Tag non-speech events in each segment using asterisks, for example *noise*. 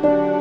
C'est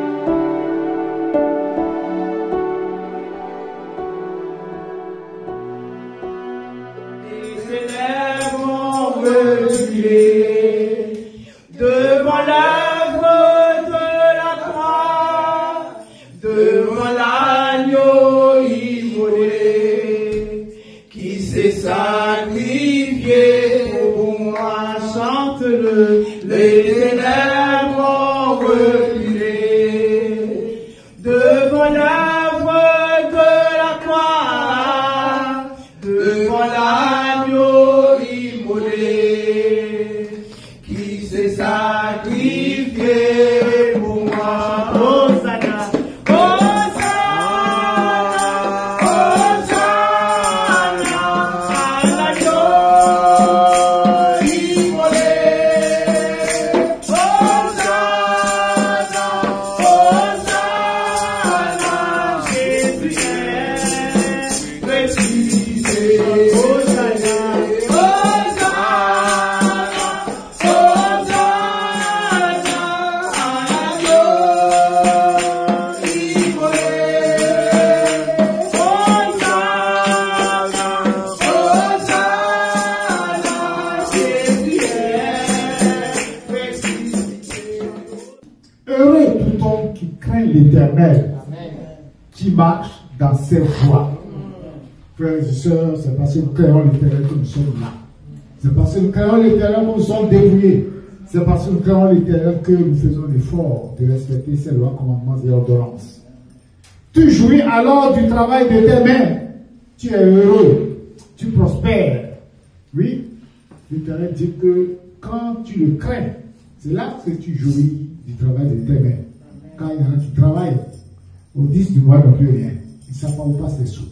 commandements et ordonnances. Tu jouis alors du travail de tes mains. Tu es heureux. Tu prospères. Oui, l'éternel dit que quand tu le crains, c'est là que tu jouis du travail de tes mains. Quand il y en a qui travaillent, au 10 du mois, ils n'ont plus rien. Ils ne savent pas où les sous.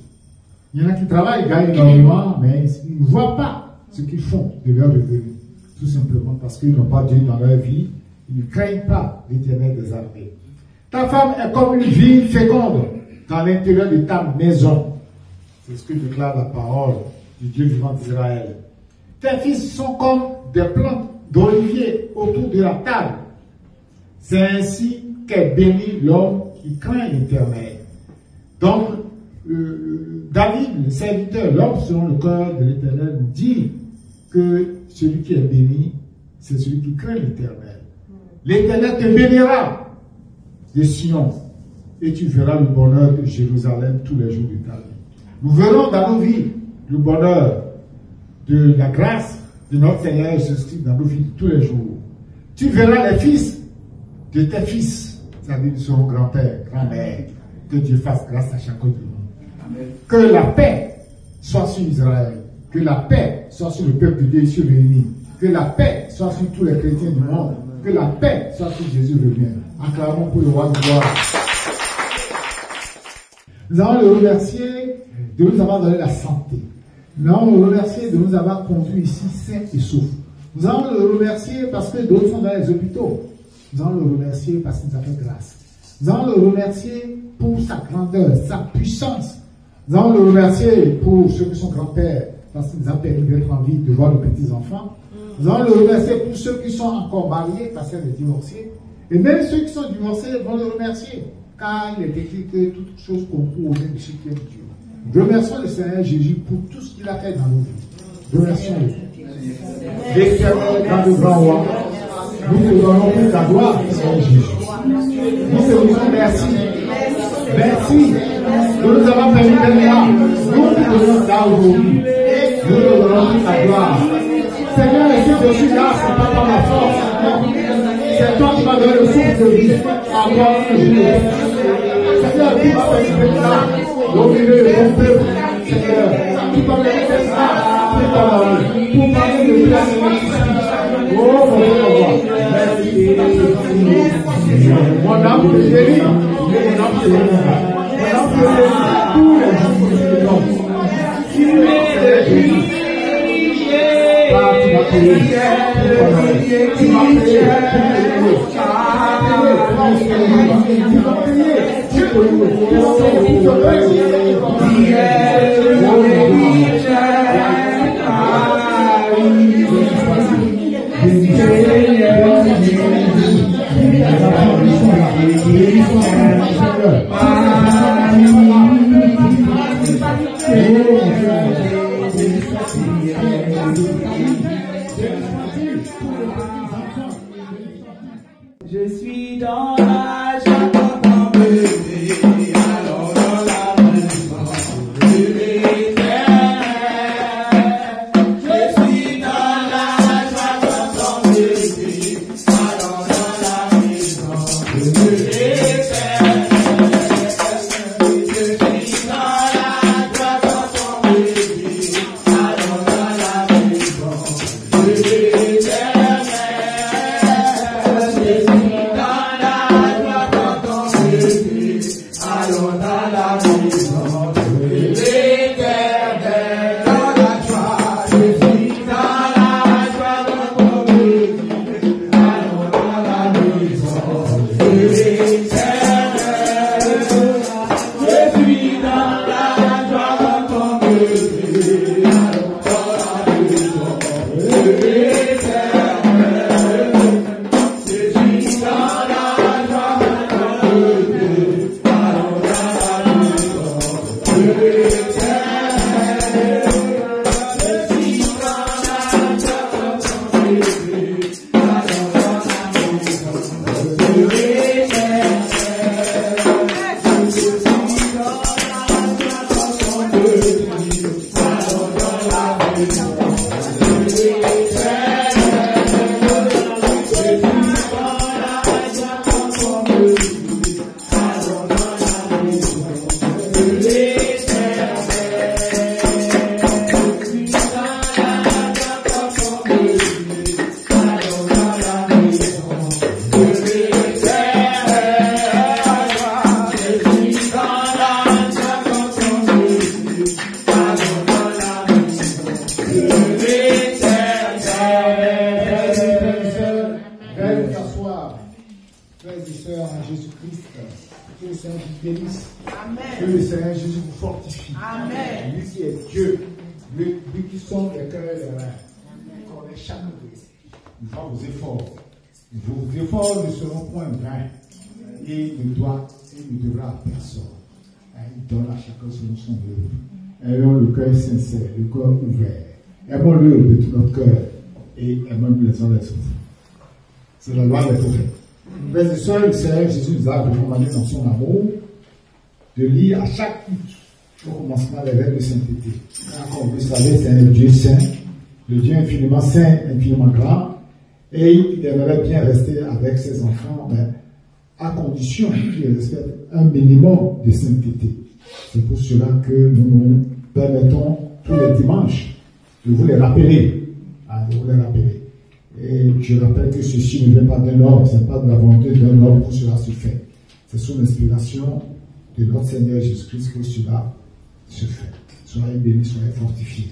Il y en a qui travaillent, gagnent énormément, mais ils ne voient pas ce qu'ils font de leur revenu tout simplement parce qu'ils n'ont pas Dieu dans leur vie, ils ne craignent pas l'éternel des armées. Ta femme est comme une ville féconde dans l'intérieur de ta maison. C'est ce que déclare la parole du Dieu vivant d'Israël. Tes fils sont comme des plantes d'olivier autour de la table. C'est ainsi qu'est béni l'homme qui craint l'éternel. Donc, euh, David, le serviteur, l'homme selon le cœur de l'éternel, nous dit que celui qui est béni, c'est celui qui craint l'éternel. L'éternel te bénira de Sion et tu verras le bonheur de Jérusalem tous les jours de ta vie. Nous verrons dans nos vies le bonheur de la grâce de notre Seigneur Jésus-Christ dans nos vies tous les jours. Tu verras les fils de tes fils, c'est-à-dire de son grand-père, grand-mère. Que Dieu fasse grâce à chacun de nous. Que la paix soit sur Israël. Que la paix soit sur le peuple de Dieu ici réuni. Que la paix soit sur tous les chrétiens du monde. Que la paix soit sur Jésus revient. Acclamons pour le roi de gloire. Nous allons le remercier de nous avoir donné la santé. Nous allons le remercier de nous avoir conduits ici sains et saufs. Nous allons le remercier parce que d'autres sont dans les hôpitaux. Nous allons le remercier parce qu'il nous a fait grâce. Nous allons le remercier pour sa grandeur, sa puissance. Nous allons le remercier pour ceux qui sont grands-pères, parce qu'il nous a permis d'être en vie, de voir nos petits-enfants. Nous allons le remercier pour ceux qui sont encore mariés, parce qu'il est divorcés. Et même ceux qui sont divorcés vont le remercier, car il est écrit que toutes choses concourent au même de qui aiment Dieu. Remercions le Seigneur Jésus pour tout ce qu'il a fait dans nos vies. Remercions-le. Dans le nous te donnons toute la gloire, Seigneur Jésus. Nous te disons merci. Merci de nous avoir permis là. Nous te donnons ça aujourd'hui. Nous te donnons toute la gloire. Seigneur, et je suis là, ce n'est pas par ma force, C'est toi qui m'as donné le souffle de vie encore un jour. Seigneur, tu m'as permis d'être là. Seigneur, là, c'est ta parole, pour parler de la Oh, mon Dieu, merci. Mon âme te mon âme te. Mon âme tous les jours ce tu m'as payé. Jésus nous dans son amour de lire à chaque culte, au commencement les règles de sainteté. Vous savez, c'est un Dieu saint, le Dieu infiniment saint, infiniment grand, et il aimerait bien rester avec ses enfants, mais à condition qu'ils respectent un minimum de sainteté. C'est pour cela que nous nous permettons tous les dimanches de vous les rappeler. De vous les rappeler. Et je rappelle que ceci ne vient pas d'un homme, ce n'est pas de la volonté d'un homme que cela se fait. C'est sous l'inspiration de notre Seigneur Jésus-Christ que cela se fait. Soyez bénis, soyez fortifiés.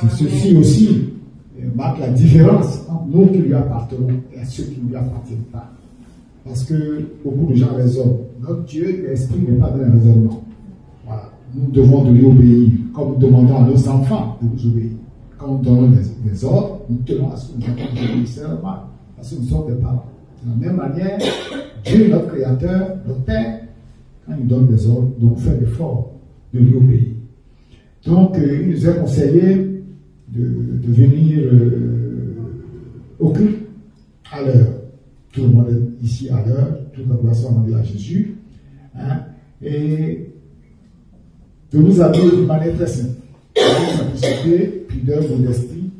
C'est ceci aussi euh, marque la différence entre nous qui lui appartenons et ceux qui ne lui appartiennent pas. Parce que beaucoup de gens raisonnent. Notre Dieu, l'esprit n'est pas dans le raisonnement. Voilà. Nous devons de lui obéir, comme nous demandons à nos enfants de nous obéir. Quand on donne des, ordres, nous tenons à ce que nous avons seulement, parce que nous sommes des parents. De la même manière, Dieu, notre Créateur, notre Père, quand il donne des ordres, donc fait l'effort de lui obéir. Donc, euh, il nous a conseillé de, venir euh, au culte à l'heure. Tout le monde est ici à l'heure, toute la soit rendue à Jésus. Hein, et de nous habiller d'une manière très simple pudeur, modestie,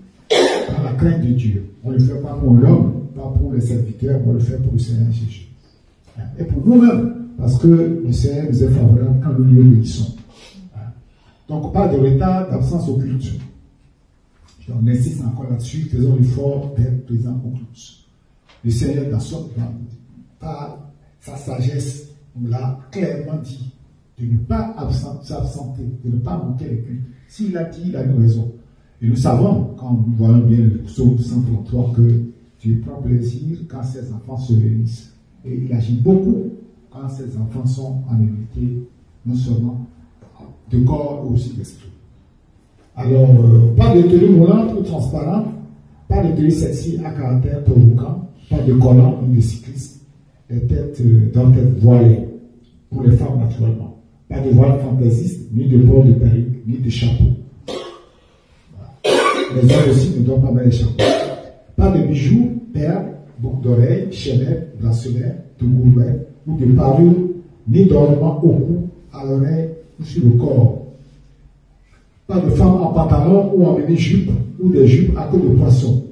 par la crainte de Dieu. On ne le fait pas pour l'homme, pas pour les serviteurs, on le fait pour le Seigneur Jésus. Et pour nous-mêmes, parce que le Seigneur nous est favorable quand nous lui obéissons. Donc, pas de retard, d'absence au culte. On insiste encore là-dessus, faisons l'effort d'être présent au culte. Le Seigneur, dans par sa sagesse, nous l'a clairement dit, de ne pas s'absenter, de ne pas manquer les cultes. S'il a dit, il a une raison. Et nous savons, quand nous voyons bien le psaume 133, que Dieu prend plaisir quand ses enfants se réunissent. Et il agit beaucoup quand ses enfants sont en unité, non seulement de corps, mais aussi d'esprit. Alors, euh, pas de tenue moulante ou transparente, pas de tenue sexy à caractère provoquant, pas de collant ou de cycliste, les têtes euh, voilées pour les femmes naturellement. Pas de voile fantaisiste, ni de port de perruque, ni de chapeau. Les hommes aussi ne doivent pas mettre les chapeaux. Pas de bijoux, perles, boucles d'oreilles, chaînettes, bracelets, de ou de parures, ni d'ornements au cou, à l'oreille ou sur le corps. Pas de femmes en pantalon ou en mini-jupe ou des jupes à queue de poisson.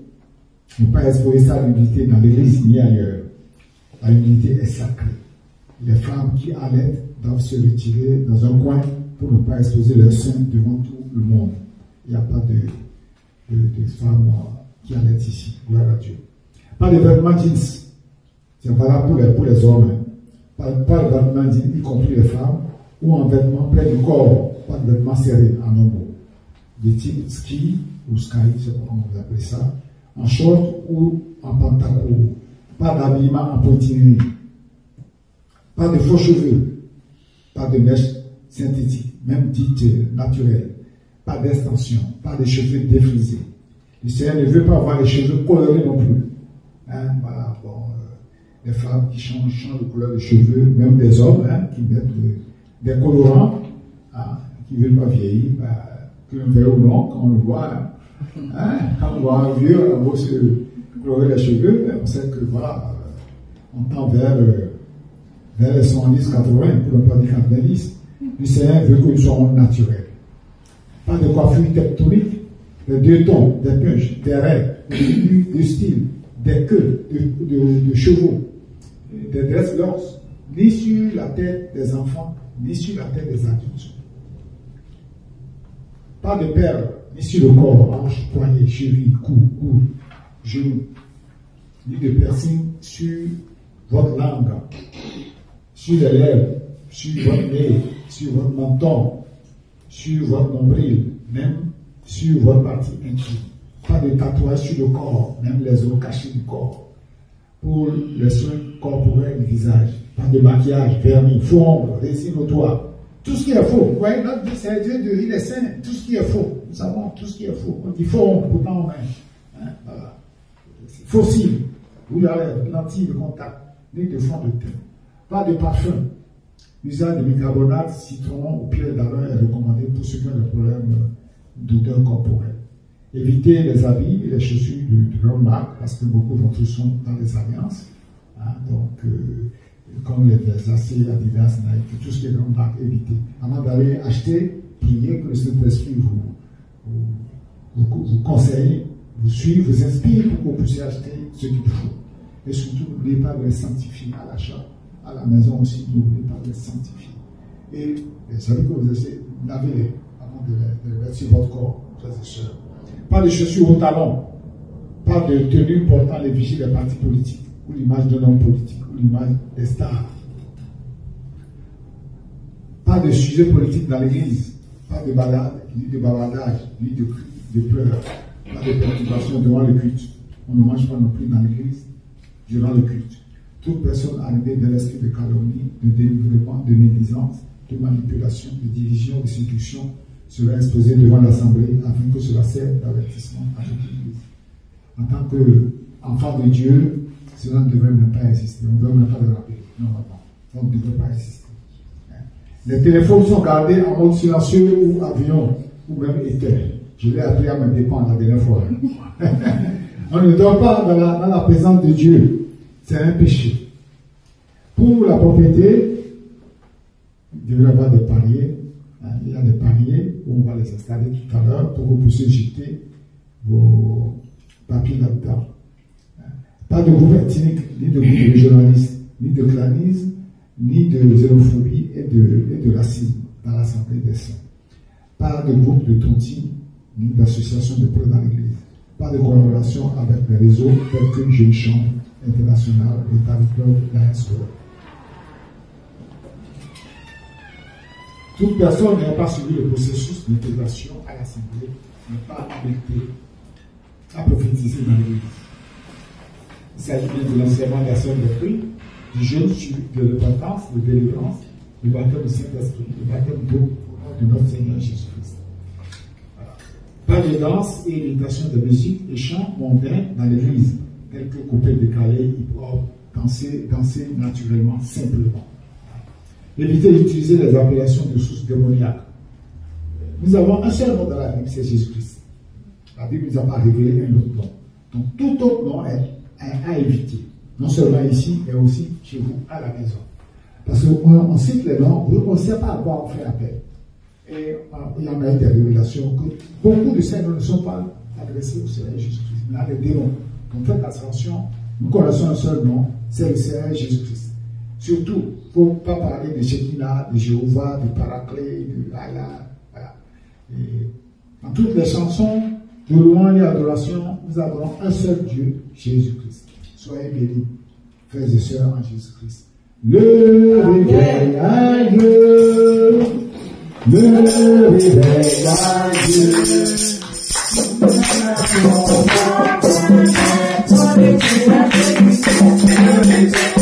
Ne pas exposer sa nudité dans l'église ni ailleurs. La nudité est sacrée. Les femmes qui allaitent doivent se retirer dans un coin pour ne pas exposer leur sein devant tout le monde. Il n'y a pas de, de, femmes qui allaitent ici. Gloire Dieu. Pas de vêtements jeans. C'est valable pour les, pour les hommes. Hein. Pas, pas de vêtements jeans, y compris les femmes, ou en vêtements près du corps. Pas de vêtements serrés en homo. De type ski ou sky, c'est comment vous appelez ça en short ou en pantalon. Pas d'habillement en poitrine. Pas de faux cheveux. Pas de mèches synthétiques, même dites naturelles. Pas d'extension. Pas de cheveux défrisés. Le Seigneur ne veut pas avoir les cheveux colorés non plus. Hein, voilà, bon, euh, les femmes qui changent, changent de couleur de cheveux, même des hommes hein, qui mettent des colorants, hein, qui ne veulent pas vieillir, bah, qu'un verre ou non, quand on le voit? Quand on voit un vieux, on va se colorer les cheveux, on sait que voilà, on tend vers, euh, vers les 70, 80, pour ne pas dire 90. Le Seigneur veut que nous soyons naturels. Pas de coiffure tectonique, des deux tons, des punches, des raies, des styles, des queues de, de, chevaux, des dreadlocks, ni sur la tête des enfants, ni sur la tête des adultes. Pas de perles, ni sur le corps, hanche, poignet, cheville, cou, cou, genou, ni de piercing sur votre langue, sur les lèvres, sur votre nez, sur votre menton, sur votre nombril, même sur votre partie intime. Pas de tatouage sur le corps, même les os cachés du corps. Pour les soins corporels du visage. Pas de maquillage, vernis, fond, résine au toit, tout ce qui est faux. Vous voyez, notre Dieu, c'est Dieu de il est saint. Tout ce qui est faux. Nous savons tout ce qui est faux. On dit faux, pourtant on. Hein, voilà. Fossile. Vous l'avez, lentilles de contact. Ni de fond de teint. Pas de parfum. L'usage de bicarbonate, citron ou pierre d'aloe est recommandé pour ceux qui ont des problèmes d'odeur corporelle. Évitez les habits et les chaussures de, de grande marque parce que beaucoup d'entre eux sont dans les alliances. Hein, donc, euh, comme les AC, Adidas, Nike, tout ce qui est grand marque, éviter. Avant d'aller acheter, priez que le Saint-Esprit vous, vous, vous, conseille, vous suive, vous inspire pour que vous puissiez acheter ce qu'il faut. Et surtout, n'oubliez pas de les sanctifier à l'achat. À la maison aussi, pas de les sanctifier. Et les amis que vous essayez, lavez-les avant de les, mettre sur votre corps, frères et sœurs. Pas de chaussures au talon, pas de tenue portant les vigiles des partis politiques ou l'image d'un homme politique l'image des stars. Pas de sujet politique dans l'église, pas de balade, ni de bavardage, ni de pleurs, pas de perturbation devant le culte. On ne mange pas non plus dans l'église durant le culte. Toute personne arrivée de l'esprit de calomnie, de dénigrement, de médisance, de manipulation, de division, de séduction sera exposée devant l'Assemblée afin que cela serve d'avertissement à toute l'Église. En tant qu'enfant de Dieu, cela ne devrait même pas exister. On ne devrait même pas le rappeler, normalement. On ne devrait pas exister. Les téléphones sont gardés en mode silencieux ou avion, ou même éteint. Je l'ai appris à me dépendre la dernière fois. *laughs* On ne dort pas dans la, dans la présence de Dieu. C'est un péché. Pour la propriété, il devrait y avoir des paliers. Hein, il y a des paliers où on va les installer tout à l'heure pour que vous puissiez jeter vos papiers là-dedans. Pas de groupe ethnique, ni de groupe régionaliste, ni de clanisme, ni de xénophobie et de, racisme dans l'Assemblée des saints. Pas de groupe de tontine, ni d'association de preuves dans l'Église. Pas de collaboration avec les réseaux tels que Jeune Chambre International et Paris Club Lions Toute personne n'ayant pas suivi le processus d'intégration à l'Assemblée n'est pas habilitée à prophétiser dans l'Église. Il s'agit de l'enseignement de la sœur de prix, du jeûne de repentance, de délivrance, du baptême du Saint-Esprit, du baptême d'eau de notre Seigneur Jésus-Christ. Pas de danse et imitation de musique et chants mondains dans l'église, tels que coupé décalé, hip-hop, danser, danser naturellement, simplement. Évitez d'utiliser les appellations de sources démoniaques. Nous avons un seul nom dans la Bible, c'est Jésus-Christ. La Bible ne nous a pas révélé un autre nom. Donc tout autre nom est, à éviter. Non seulement ici, mais aussi chez vous, à la maison. Parce qu'on on cite les noms, on ne sait pas à quoi on fait appel. Et euh, il y en a des révélations que beaucoup de ces noms ne sont pas adressés au Seigneur Jésus-Christ, mais à démons. Donc faites attention, nous connaissons un seul nom, c'est le Seigneur Jésus-Christ. Surtout, il ne faut pas parler de Shekinah, de Jéhovah, du Paraclet, de Allah. Voilà. Dans toutes les chansons de louange et d'adoration, nous avons un seul Dieu, Jésus-Christ. Soyez bénis, frères et sœurs en Jésus-Christ. Le réveil à Dieu, le réveil à Dieu. Memories.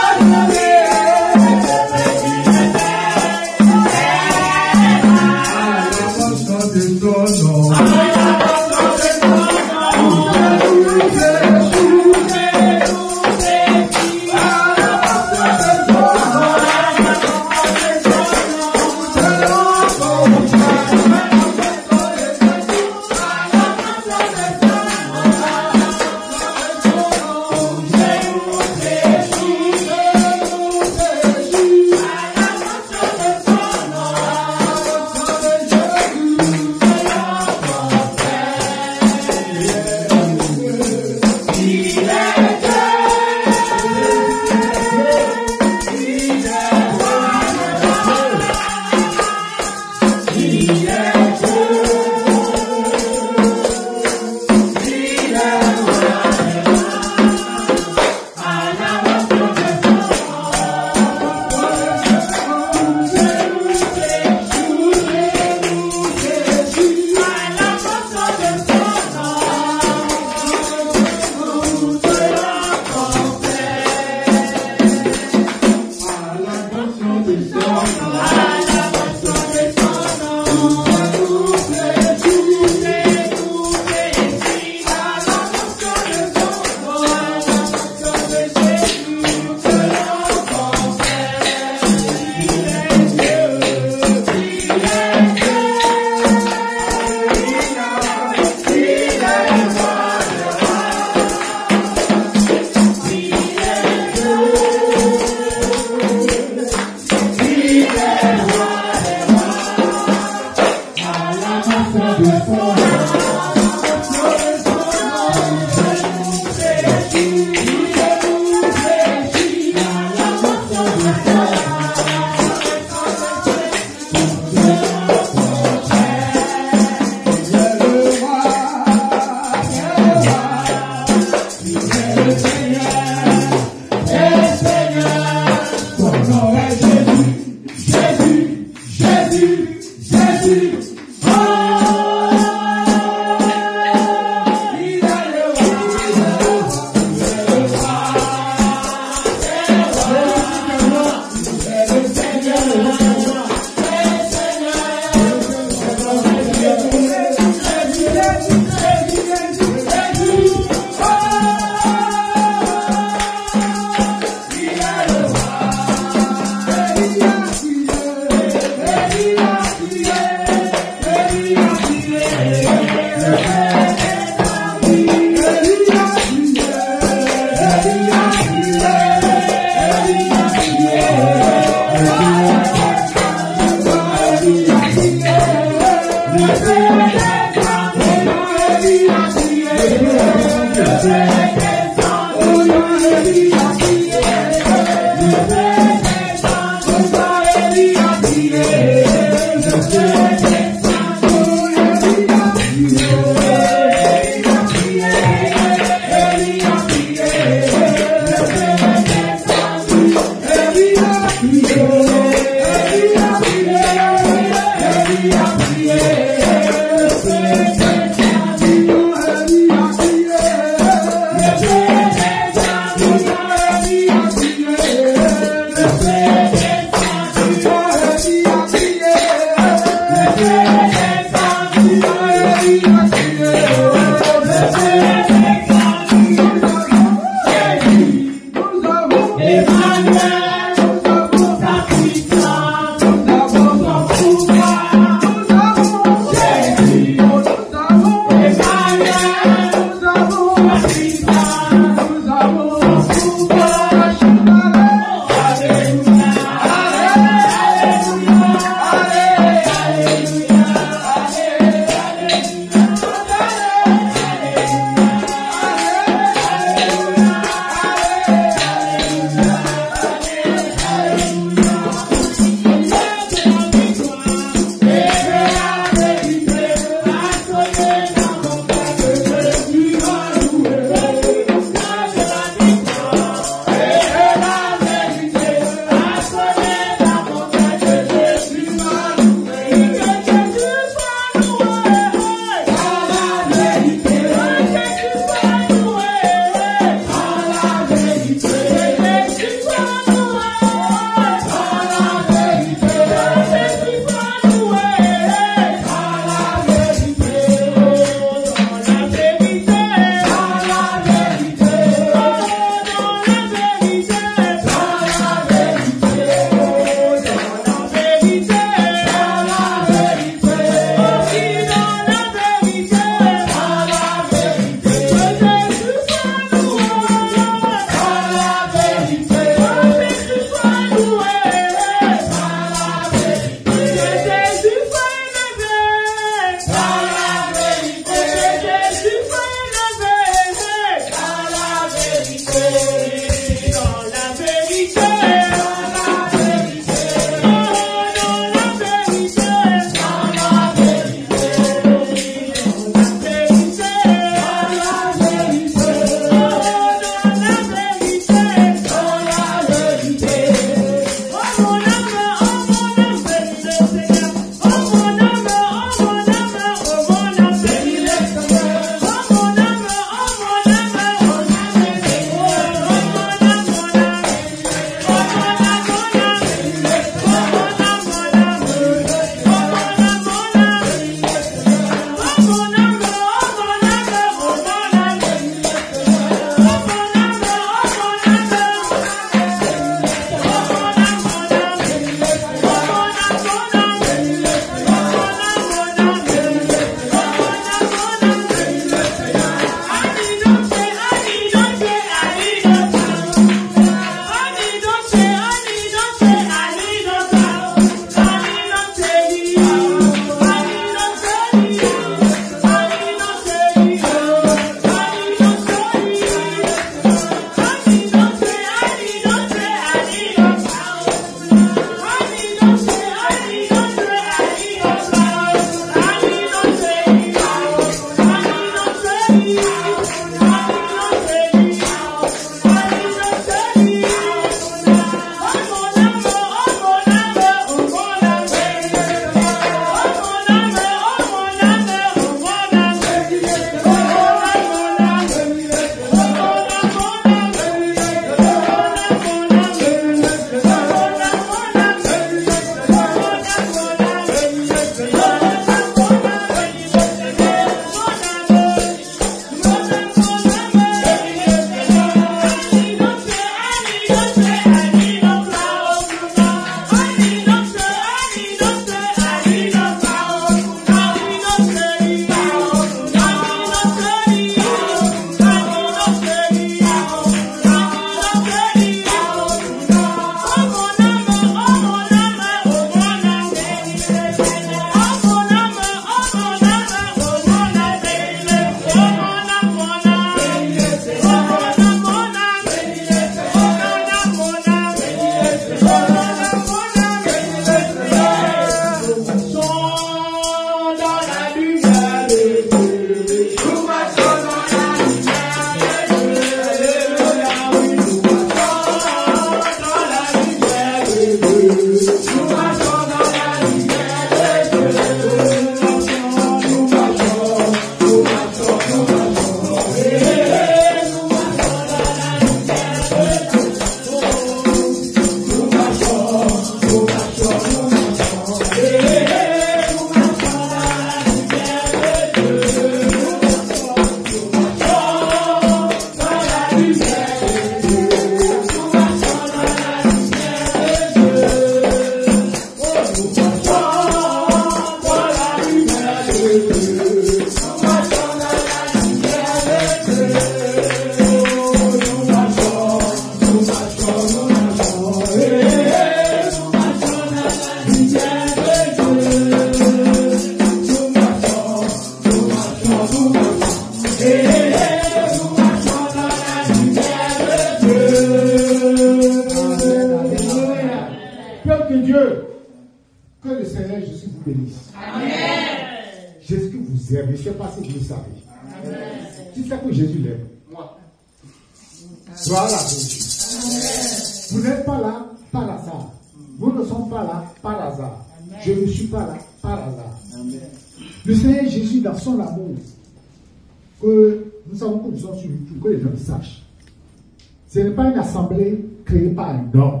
Ce n'est pas une assemblée créée par un homme.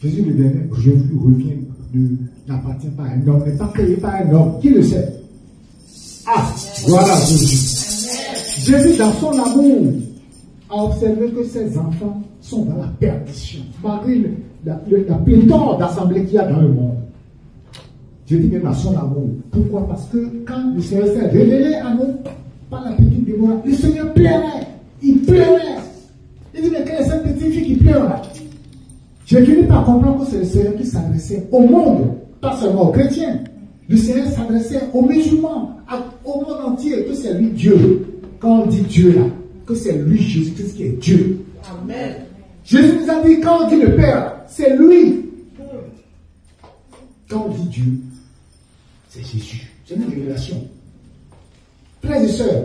Jésus le dernier, je reviens, n'appartient pas à un homme, n'est pas créé par un homme. Qui le sait? Ah, voilà Jésus. Jésus, dans son amour, a observé que ses enfants sont dans la perdition, malgré la, la pléthore d'assemblées qu'il y a dans le monde. Je dis même son amour. Pourquoi? Parce que quand le Seigneur s'est révélé à nous par la petite Déborah, le Seigneur pleurait. Il pleurait. Il dit, mais quelle est cette petite fille qui pleure là J'ai fini par comprendre que c'est le Seigneur qui s'adressait au monde, pas seulement aux chrétiens. Le Seigneur s'adressait aux musulmans, au monde entier, que c'est lui Dieu. Quand on dit Dieu là, que c'est lui Jésus-Christ qui est Dieu. Amen. Jésus nous a dit, quand on dit le Père, c'est lui. Quand on dit Dieu, c'est Jésus. C'est une révélation. Frères et sœurs,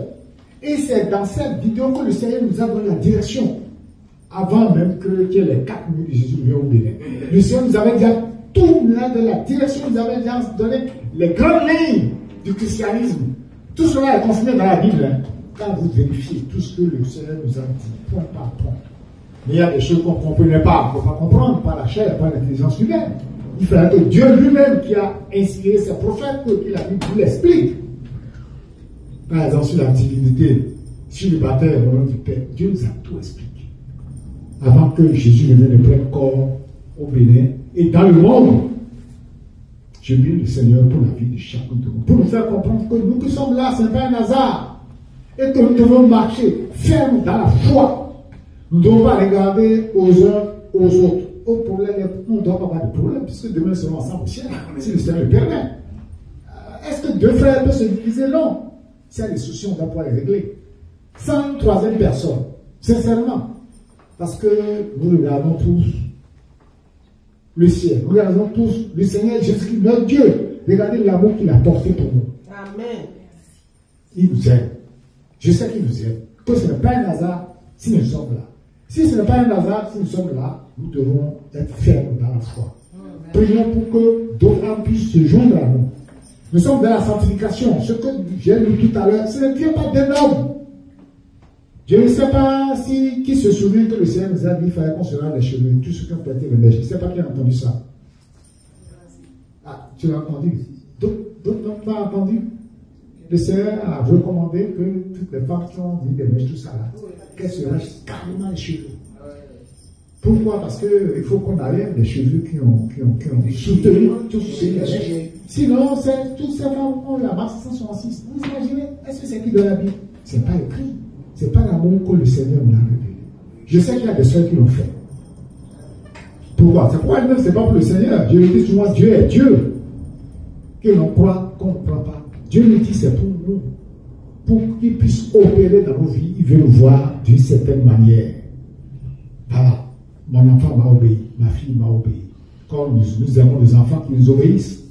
et c'est dans cette vidéo que le Seigneur nous a donné la direction. Avant même que qu'il les quatre minutes de Jésus au Bénin. Le Seigneur nous avait déjà tout de la direction, nous avait déjà donné les grandes lignes du christianisme. Tout cela est confirmé dans la Bible. Hein. Quand vous vérifiez tout ce que le Seigneur nous a dit, point par point. Mais il y a des choses qu'on ne comprenait pas, qu'on ne peut pas comprendre par la chair, par l'intelligence humaine. Il fallait que Dieu lui-même qui a inspiré ses prophètes, que la Bible vous l'explique. Par exemple, sur la divinité, sur le baptême au nom du Père, Dieu nous a tout expliqué. Avant que Jésus ne vienne prendre corps au Bénin et dans le monde. Je prie le Seigneur pour la vie de chacun de nous, pour nous faire comprendre que nous qui sommes là, ce n'est pas un hasard. Et que nous devons marcher ferme dans la foi. Nous ne devons pas regarder aux uns aux autres au problème, on ne doit pas avoir de problème, puisque demain nous serons ensemble au ciel, si le Seigneur le permet. Euh, est-ce que deux frères peuvent se diviser? Non. A des soucis, on doit pouvoir les régler. Sans une troisième personne, sincèrement. Parce que nous regardons tous le ciel. Nous regardons tous le Seigneur Jésus-Christ, notre Dieu. Regardez l'amour qu'il a porté pour nous. Amen. Il nous aime. Je sais qu'il nous aime. Que ce n'est pas un hasard si nous sommes là. Si ce n'est pas un hasard, si nous sommes là, nous devons être fermes dans la foi. Prions pour que d'autres puissent se joindre à nous. Nous sommes dans la sanctification. Ce que j'ai lu tout à l'heure, ce n'est pas d'un homme. Je ne sais pas si qui se souvient que le Seigneur nous a dit qu'il fallait qu'on se les cheveux, tous ceux qui ont prêté le mèche. Je ne sais pas qui a entendu ça. Ah, tu l'as entendu? D'autres n'ont pas entendu? Le Seigneur a recommandé que toutes les femmes qui ont dit des mèches, tout ça là, qu'elles se lâchent carrément les cheveux. Pourquoi? Parce qu'il faut qu'on arrête les cheveux qui ont, qui ont, qui ont soutenu tous ces Sinon, toutes ces femmes ont la masse 166. Vous imaginez Est-ce que c'est qui de la Bible? Ce n'est pas écrit. Ce n'est pas l'amour que le Seigneur nous a révélé. Je sais qu'il y a des soeurs qui l'ont fait. Pourquoi C'est pourquoi même, ce n'est pas pour le Seigneur. Je lui dis souvent, Dieu est Dieu. Que l'on croit, qu'on ne croit pas. Dieu nous dit, c'est pour nous pour qu'il puisse opérer dans nos vies, il veut nous voir d'une certaine manière. Voilà, mon enfant m'a obéi, ma fille m'a obéi. Quand nous, avons des enfants qui nous obéissent,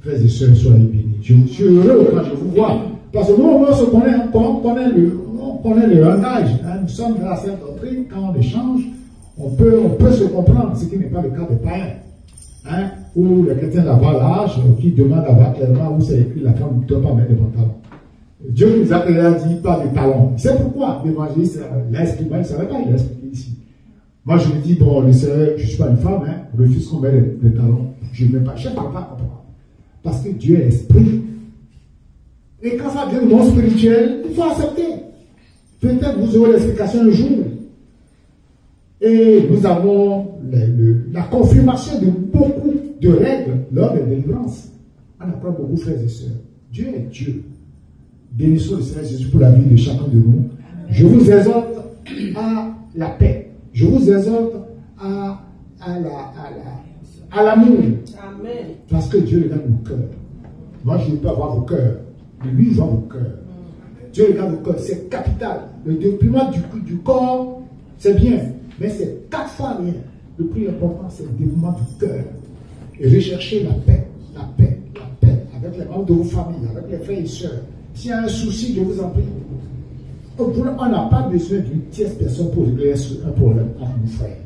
frères et sœurs, soyez bénis. Je, suis heureux quand je vous vois. Parce que nous, on se connaît, on connaît le, connaît le langage. Hein. Nous sommes dans la Sainte Doctrine, quand on échange, on peut, on peut se comprendre, ce qui n'est pas le cas des païens. Hein, où les chrétiens d'avoir l'âge, qui demandent d'avoir clairement où c'est écrit la femme ne doit pas mettre des pantalons. Dieu nous a dit pas des talons. C'est pourquoi l'évangéliste l'a expliqué. Il ne savait pas, il expliqué ici. Moi, je lui dis, bon, le je ne suis pas une femme, hein, refuse qu'on mette des, talons. Je ne mets pas. Je ne pas comprendre. Parce que Dieu est esprit. Et quand ça devient non spirituel, il faut accepter. Peut-être vous aurez l'explication un jour. Et nous avons la confirmation de beaucoup de règles lors des délivrances. On apprend beaucoup, frères et sœurs. Dieu est Dieu. Bénissons le Seigneur Jésus pour la vie de chacun de nous. Je vous exhorte à la paix. Je vous exhorte à, à l'amour. Amen. Parce que Dieu regarde nos cœurs. Moi, je ne peux avoir vos cœurs. Mais lui, il voit vos cœurs. Dieu regarde nos cœurs. C'est capital. Le déploiement du, corps, c'est bien. Mais c'est quatre fois rien Le plus important, c'est le développement du cœur. Et rechercher la paix, la paix, la paix avec les membres de vos familles, avec les frères et sœurs. S'il y a un souci, je vous en prie. On n'a pas besoin d'une tierce personne pour régler un problème entre nos frères.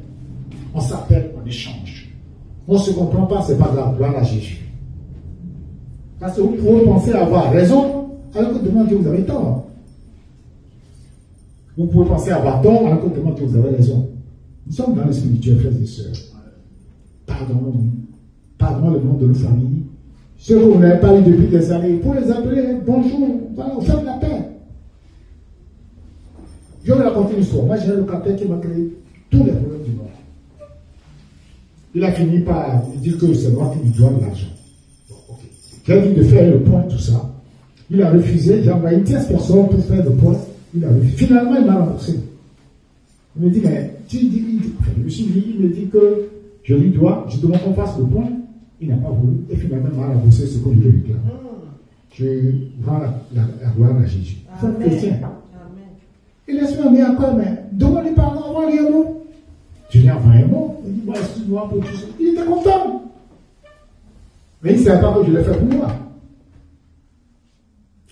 On s'appelle, on échange. On ne se comprend pas, c'est pas grave, gloire à Jésus. Parce que vous pouvez penser avoir raison, alors que Dieu vous avez tort. Vous pouvez penser avoir tort, alors que Dieu vous avez raison. Nous sommes dans le spirituel, frères et sœurs. Pardonnons-nous. Pardonnons le nom de nos familles. Ceux que vous n'avez pas eu depuis des années, pour les appeler, bonjour, voilà, de la paix. Je vais raconter une histoire. Moi, j'ai un locataire qui m'a créé tous les problèmes du monde. Il a fini par dire que c'est moi qui lui dois de l'argent. Bon, J'ai dit de faire le point, tout ça. Il a refusé. J'ai envoyé une tierce personne pour faire le point. Il. Finalement, il m'a remboursé. Il me dit, mais tu dis, je me suis dit, il me dit que je lui dois, je demande qu'on fasse le point. Il n'a pas voulu. Et finalement, il m'a remboursé ce que je lui dois. Je rends la, gloire à Jésus. C'est chrétien. Il laisse moi bien encore, mais demande-lui pardon, envoie-lui un mot. Je lui ai envoyé un mot. Il dit, moi, excuse-moi pour tout ça. Il était content. Mais il ne savait pas que je l'ai fait pour moi.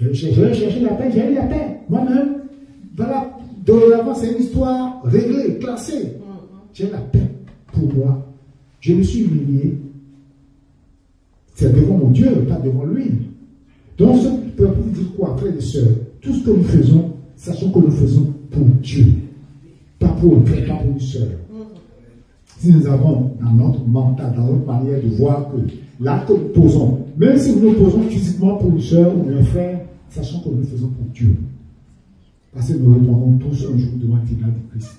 Je vais chercher la paix, j'ai eu la paix. Moi-même, voilà, dorénavant, c'est une histoire réglée, classée. J'ai la paix pour moi. Je me suis humilié. C'est devant mon Dieu, pas devant lui. Donc, ce vous dire quoi, frères et sœurs? Tout ce que nous faisons, sachant que nous faisons pour Dieu, pas pour un frère, pas pour une sœur. Si nous avons dans notre mental, dans notre manière de voir que l'acte que nous posons, même si nous nous posons physiquement pour une sœur ou un frère, sachant que nous le faisons pour Dieu. Parce que nous répondrons tous un jour devant le tribunal de Christ.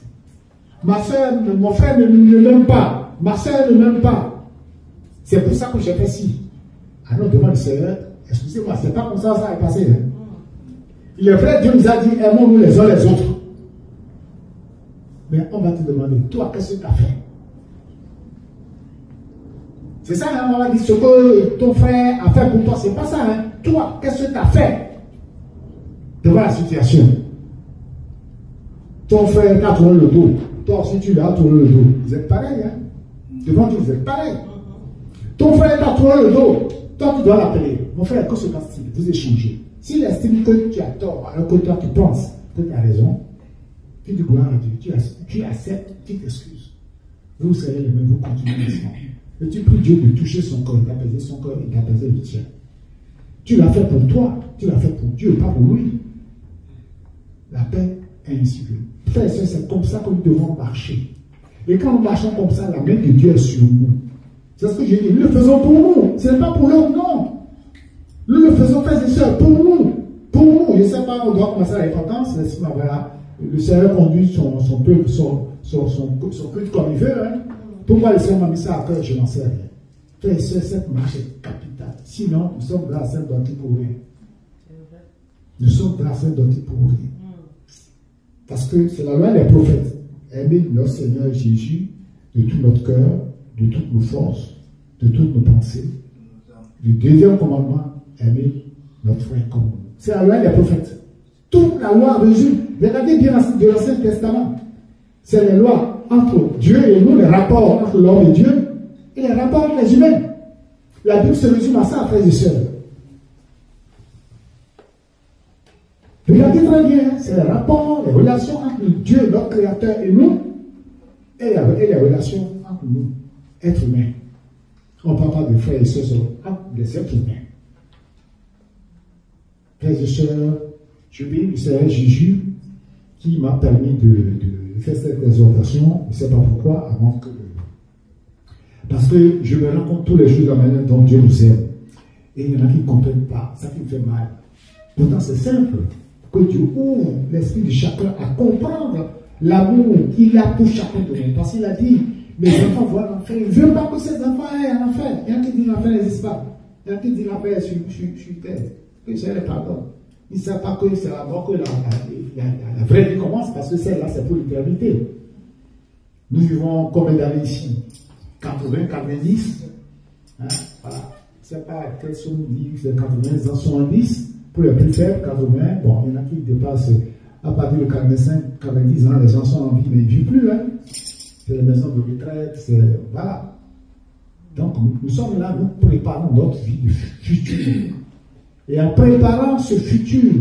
Ma soeur, mon frère ne, m'aime pas. Ma soeur ne m'aime pas. C'est pour ça que j'ai fait ci. Alors devant le Seigneur, excusez-moi, c'est pas comme ça ça est passé. Hein? Il est vrai, Dieu nous a dit, aimons-nous les uns les autres. Mais on va te demander, toi, qu'est-ce que tu as fait? C'est ça, hein, on va dire, ce que ton frère a fait pour toi, c'est pas ça. Hein. Toi, qu'est-ce que tu as fait? Devant la situation Ton frère t'a tourné le dos. Toi aussi, tu l'as tourné le dos. Vous êtes pareil, hein? Devant Dieu, vous êtes pareil. Ton frère t'a tourné le dos. Toi, tu dois l'appeler. Mon frère, que se passe-t-il Vous échangez. S'il estime que tu as tort, alors que toi tu penses que tu as raison, tu dis gloire à Dieu, tu, acceptes, tu t'excuses. Vous serez les mêmes, vous continuez. Et tu pries Dieu de toucher son corps, d'apaiser son corps et d'apaiser le tien. Tu l'as fait pour toi, tu l'as fait pour Dieu, pas pour lui. La paix est ainsi. Frère c'est comme ça que nous devons marcher. Et quand nous marchons comme ça, la main de Dieu est sur nous. C'est ce que j'ai dit. Nous le faisons pour nous. Ce n'est pas pour l'autre, non. Nous le faisons, frères et sœurs, pour nous. Pour nous. Je ne sais pas, on doit commencer à l'importance. Voilà. Le Seigneur conduit son, son, peuple, son, son, culte comme il veut. Hein. Pourquoi le Seigneur m'a mis ça à cœur? Je n'en sais rien. Frères et sœurs, cette marche est capitale. Sinon, nous sommes la scène doctrine pour rien. Nous sommes la scène doctrine pour rien. Parce que c'est la loi des prophètes. Aimer notre Seigneur Jésus de tout notre cœur, de toutes nos forces, de toutes nos pensées. Le deuxième commandement, aimer notre frère comme nous. C'est la loi des prophètes. Toute la loi résume. Regardez bien de l'Ancien Testament. C'est les lois entre Dieu et nous, les rapports entre l'homme et Dieu, et les rapports entre les humains. La Bible se résume à ça, frères et sœurs. Regardez très bien, c'est les rapports, les relations entre Dieu, notre Créateur, et nous, et les relations entre nous, êtres humains. On ne parle pas de frères et sœurs, entre les êtres humains. Frères et sœurs, je bénis le Seigneur Jésus qui m'a permis de, faire cette exhortation, je ne sais pas pourquoi, avant que. Parce que je me rends compte tous les jours la manière dont Dieu nous aime. Et il y en a qui ne comprennent pas, ça qui me fait mal. Pourtant, c'est simple que Dieu ouvre l'esprit de chacun à comprendre l'amour qu'il a pour chacun de nous. Parce qu'il a dit, mes enfants voient l'enfer. Je ne veux pas que ces enfants aient un enfer. Il y a qui dit l'enfer n'existe pas. Il y a qui dit l'enfer sur, sur, sur terre que pardon. Ne savent pas que c'est la mort que la, la, vraie vie commence parce que celle-là, c'est pour l'éternité. Nous vivons combien d'années ici 80, 90 hein? Je ne sais pas quels sont les 80 ans, 70 pour les plus faibles, 80. Bon, il y en a qui dépassent à partir de 45, 90 ans, les gens sont en vie, mais ils ne vivent plus. Hein? c'est la maison de retraite, c'est. Voilà. Donc, nous sommes là, nous préparons notre vie de futur. Et en préparant ce futur,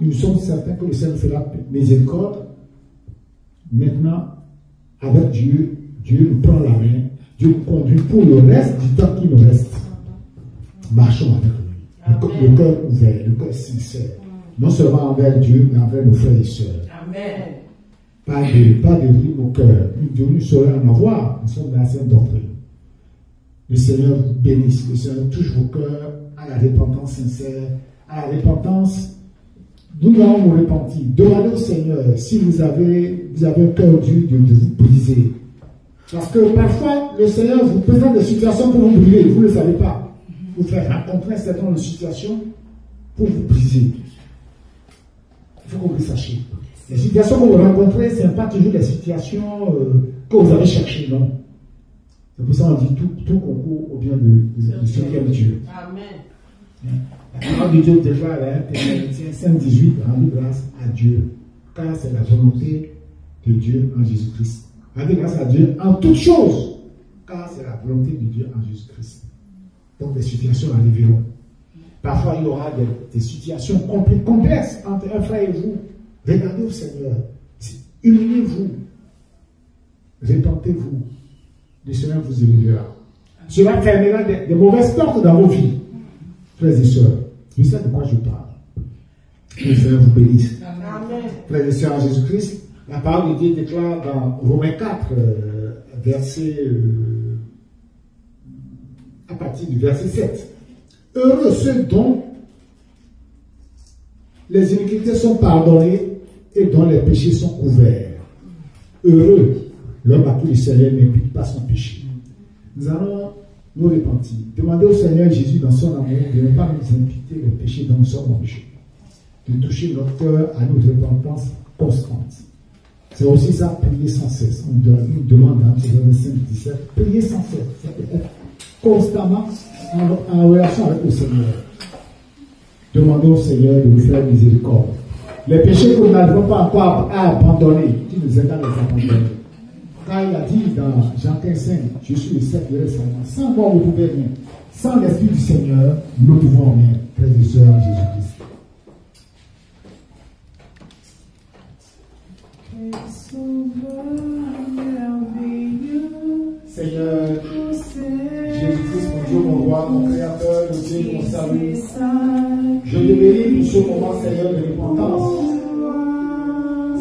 nous sommes certains que le Seigneur fera miséricorde. Maintenant, avec Dieu, Dieu nous prend la main, Dieu nous conduit pour le reste du temps qui nous reste. Marchons avec. Le, cœur ouvert, le cœur sincère. Non seulement envers Dieu, mais envers nos frères et sœurs. Amen. Pas de, pas de au cœur. Dieu nous saurait en avoir. Nous sommes dans la sainte doctrine. Le Seigneur vous bénisse. Le Seigneur touche vos cœurs à la repentance sincère, à la repentance. Nous allons vous repentir. Demandez au Seigneur si vous avez, vous avez un cœur dur de, vous briser. Parce que parfois, le Seigneur vous présente des situations pour vous brûler. Vous ne le savez pas. Vous faire rencontrer un certain nombre de situations pour vous briser. Il faut que vous le sachiez. Les situations que vous rencontrez, ce n'est pas toujours les situations euh, que vous avez cherchées, non. C'est pour ça qu'on dit tout, tout concours au bien de, de, ce qui Dieu. Amen. La parole de Dieu déclare à 5, 18, rendre grâce à Dieu, car c'est la volonté de Dieu en Jésus-Christ. Rendez grâce à Dieu en toutes choses, car c'est la volonté de Dieu en Jésus-Christ. Donc les situations arriveront. Parfois, il y aura des, des situations complexes entre un frère et vous. Regardez au Seigneur. Humiliez-vous. Répentez-vous. Le Seigneur vous élèvera. Cela fermera des, mauvaises portes dans vos vies. Frères et sœurs, je sais de quoi je parle. Que le Seigneur vous bénisse. Amen. Frères et sœurs en Jésus-Christ, la parole de Dieu déclare dans Romains 4, euh, verset, euh, à partir du verset 7. Heureux ceux dont les iniquités sont pardonnées et dont les péchés sont couverts. Heureux l'homme à qui le Seigneur n'impute pas son péché. Nous allons nous repentir. Demander au Seigneur Jésus dans son amour de ne pas nous imputer les péchés dont nous sommes péché. De toucher notre cœur à notre repentance constante. C'est aussi ça, prier sans cesse. On nous demande dans 5, 17, prier sans cesse. Constamment en, relation avec le Seigneur. Demandez au Seigneur de nous faire miséricorde. Les péchés que nous n'avons pas encore abandonnés, qui nous aide à les abandonner. Car il a dit dans Jean 15, 5, je suis le Seigneur de Sans moi, vous ne pouvez rien. Sans l'Esprit du Seigneur, nous ne pouvons rien. Frères et sœurs Jésus-Christ. Seigneur, mon créateur, mon Dieu, mon salut. Je te bénis pour ce moment, Seigneur, de repentance.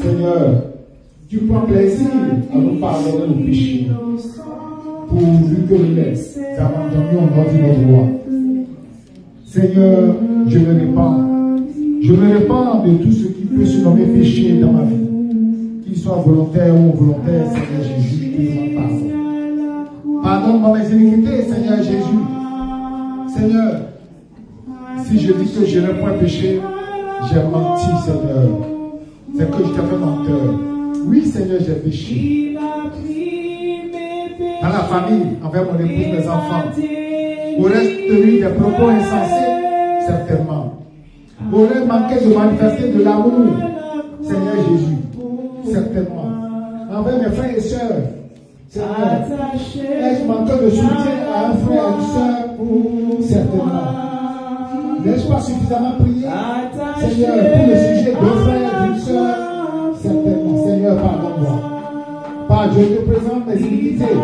Seigneur, tu prends plaisir à nous pardonner nos péchés, pourvu que nous abandonnions de notre roi. Seigneur, je me répands. Je me répands de tout ce qui peut se nommer péché dans ma vie. Qu'il soit volontaire ou involontaire, Seigneur Jésus, que pardonne. Pardonne-moi mes iniquités, Seigneur Jésus. Seigneur, si je dis que je n'ai point péché, j'ai menti, Seigneur. C'est que je t'ai fait menteur. Oui, Seigneur, j'ai péché. Dans la famille, envers mon épouse, mes enfants. Aurais-je tenu des propos insensés Certainement. Aurais manqué de manifester de l'amour, Seigneur Jésus. Certainement. Envers mes frères et sœurs. Ai-je manqué de soutien à un frère et une sœur Certainement? N'ai-je pas suffisamment prié, Seigneur, pour le sujet d'un frère et d'une sœur Certainement. Seigneur, pardonne-moi. Pardon, je te présente mes iniquités.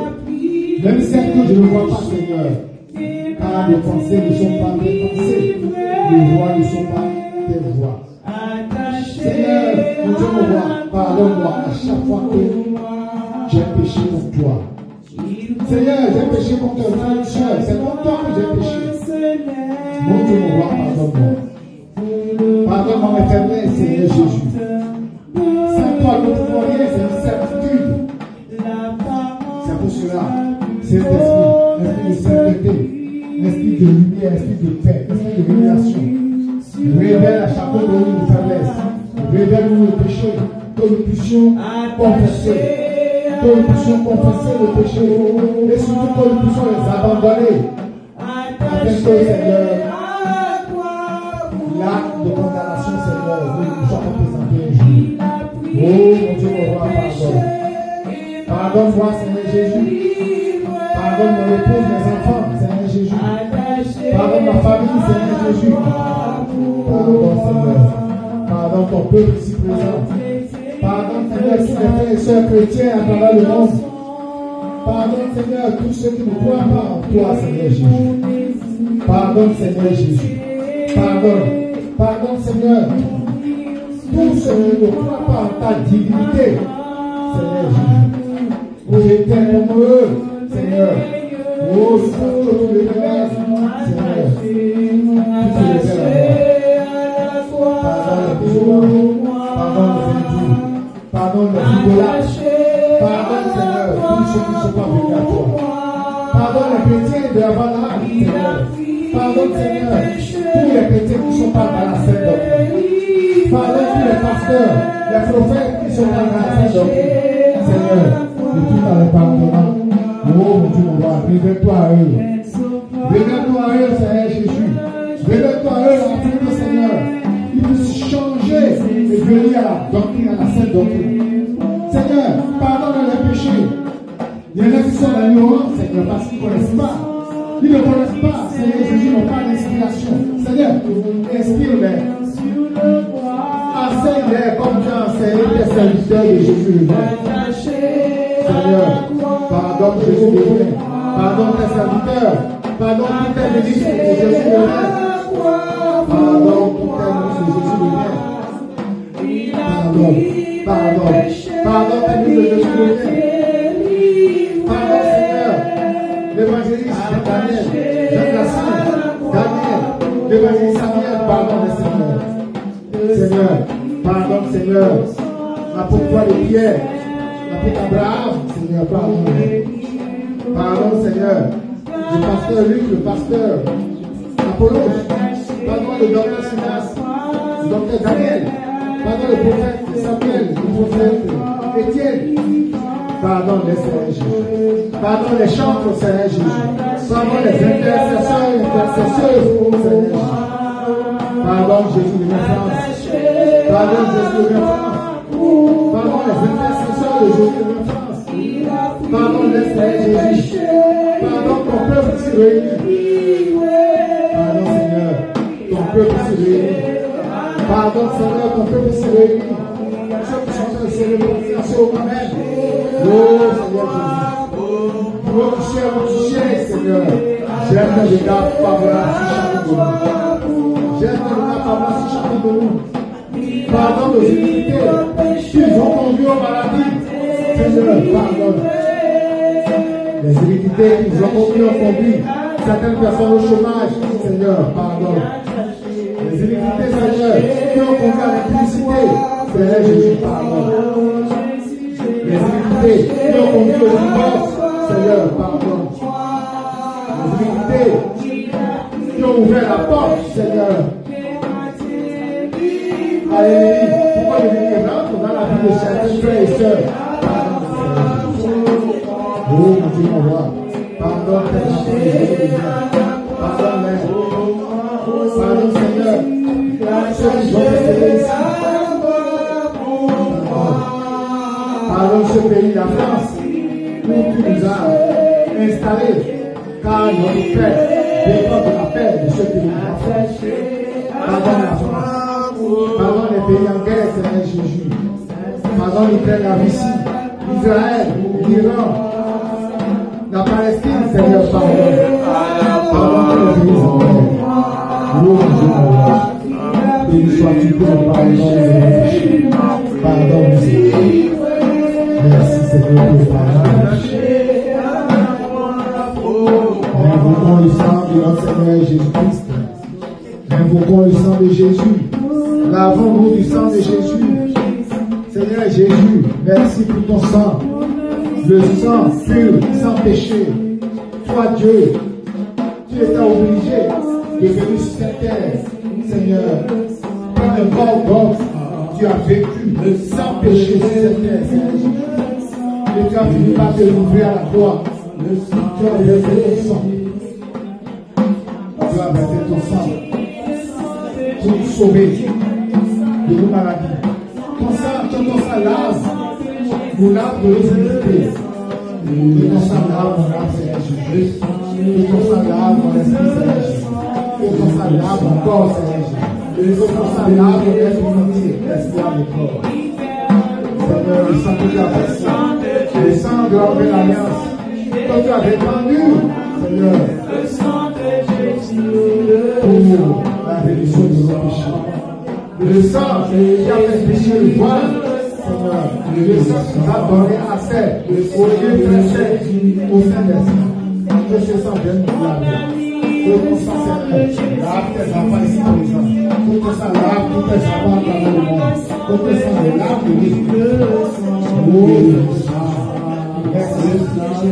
Même celles que je ne vois pas, Seigneur. Car mes pensées ne sont pas mes pensées. Les voix ne sont pas tes voix. Seigneur, pardonne-moi à chaque fois que j'ai péché contre toi. Seigneur, j'ai péché contre soeur. C'est contre toi que j'ai péché. Mon Dieu, mon pardonne-moi. Pardonne-moi Seigneur Jésus. Sans toi, nous ne pouvons rien, c'est une certitude. C'est pour cela, cet esprit, esprit de sainteté, esprit de lumière, esprit de paix, esprit de révélation, révèle à chacun de nous nos faiblesses, révèle-nous nos péchés, que nous puissions confesser, que nous puissions confesser nos péchés, et surtout que nous puissions les abandonner, afin que, Seigneur, l'acte de condamnation, Seigneur, ne nous soit pas présenté un jour. Oh mon Dieu, mon roi, pardonne. Pardonne-moi, Seigneur Jésus. Pardonne mon épouse, mes enfants, Seigneur Jésus. Pardonne ma famille, Seigneur Jésus. Pardonne, Seigneur. Pardonne ton peuple ici présent. Pardonne, Seigneur, tous mes frères et sœurs chrétiens à travers le monde. Pardonne, Seigneur, tous ceux qui ne croient pas en toi, Seigneur Jésus. Pardonne, Seigneur Jésus. Pardonne. Pardonne, Seigneur. Tous ceux qui ne croient pas en ta divinité, Seigneur Jésus. Oh, j'étais comme eux, Seigneur. Seigneur, tu les révèles, Seigneur. Pardonne les pécheurs. Pardonne les vétus. Pardonne les idolâtres. Pardonne, Seigneur, tous ceux qui ne sont pas venus à toi. Pardonne les chrétiens de la banane, Seigneur. Pardonne, Seigneur, tous les chrétiens qui ne sont pas dans la scène doctrine. Pardonne tous les pasteurs, les prophètes qui sont dans la scène doctrine. Seigneur, de tout en les pardonnant. Oh mon Dieu, mon roi, révèle-toi à eux. Révèle-toi à eux, Seigneur Jésus. Révèle-toi à eux, afin venir à la doctrine, à la scène doctrine. Seigneur, pardonne les péchés. Sont dans l'ignorance, Seigneur, parce qu'ils ne connaissent pas. Ils ne connaissent pas, Seigneur Jésus, n'ont pas d'inspiration. Seigneur, inspire-les. Enseigne-les comme tu as enseigné tes serviteurs de Jésus. Seigneur, pardonne Jésus. Pardonne tes serviteurs. Pardonne tous tes ministres de Jésus Pardonne, pardonne, pardonne ministres de Jésus. Pardonne, Seigneur, l'évangéliste Daniel, Jean-Cassine, Daniel, l'évangéliste Samuel, pardonne, Seigneur. Seigneur, pardonne, Seigneur, l'apôtre Paul et Pierre, l'apôtre Abraham, Seigneur, pardonne. Pardonne, Seigneur, le pasteur Luc, le pasteur Apollos, pardonne le docteur Silas, le docteur Daniel, pardonne le prophète Samuel, le prophète Étienne, Pardonne les Seigneur. Pardonne les chantres, Seigneur Jésus. Pardonne les intercesseurs intercesseuses, Seigneur. Pardonne Jésus de mes France. Pardonne Jésus de mes France. Pardonne les intercesseurs de Jésus de mes France. Pardonne les Seigneur. Pardonne ton peuple ici réuni. Pardonne Seigneur, ton peuple ici réuni. Pardonne Seigneur, ton peuple au. Oh Seigneur. J'aime nous. J'aime de. Pardonne nos iniquités. Qu'ils ont conduit aux maladies. Seigneur, pardonne. Les iniquités qu'ils ont conduit ont conduit certaines personnes au chômage. Seigneur, pardonne. Les iniquités, Seigneur, qui ont conduit à l'implicité. Seigneur Jésus, pardonne. Les iniquités qui ont conduit au divorce, Seigneur, Pardonne l'Ukraine, la Le sang pur, sans péché. Toi Dieu, tu étais obligé de venir sur terre. Seigneur, par le corps tu as vécu sans péché sur cette tu as fini par te rapport, Seigneur De l'âme et d'être. Seigneur, le sang tu as le sang de la belle alliance, que tu as répandu, Seigneur, pour la réduction de nos péchés. Le sang qui a fait le voile, Seigneur, le sang qui a donné accès au Dieu très saint, au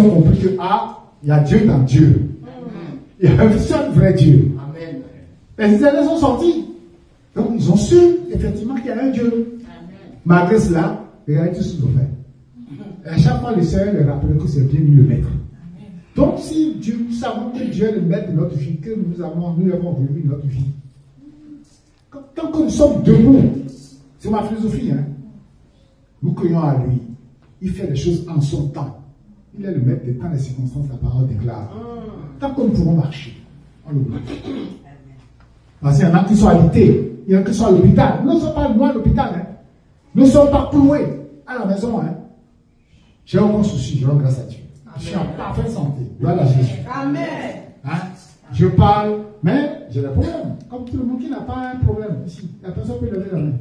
ont compris que, ah, il y a Dieu dans Dieu. Il y a un seul vrai Dieu. Amen. Les Israéliens sont sortis. Donc, ils ont su, effectivement, qu'il y a un Dieu. Malgré cela, regardez tout ce qu'ils ont fait. Et à chaque fois, le Seigneur leur rappelle que c'est bien lui le maître. Donc, si Dieu, nous savons que Dieu est le maître de notre vie, que nous avons, nous avons vécu notre vie, tant que nous sommes debout, c'est ma philosophie, hein, nous croyons à lui. Il fait les choses en son temps. Il est le maître des temps et des circonstances, la parole déclare. Tant que nous pouvons marcher, on le Parce qu'il y en a qui sont habités, il y en a qui sont à l'hôpital. Nous ne sommes pas loin de l'hôpital. Hein. Nous sommes pas cloués à la maison. Hein. J'ai aucun souci, je rends grâce à Dieu. Je suis en parfaite santé. Voilà Jésus. Amen. Hein? Je parle, mais j'ai des problèmes. Comme tout le monde qui n'a pas un problème ici. La personne peut lever la main.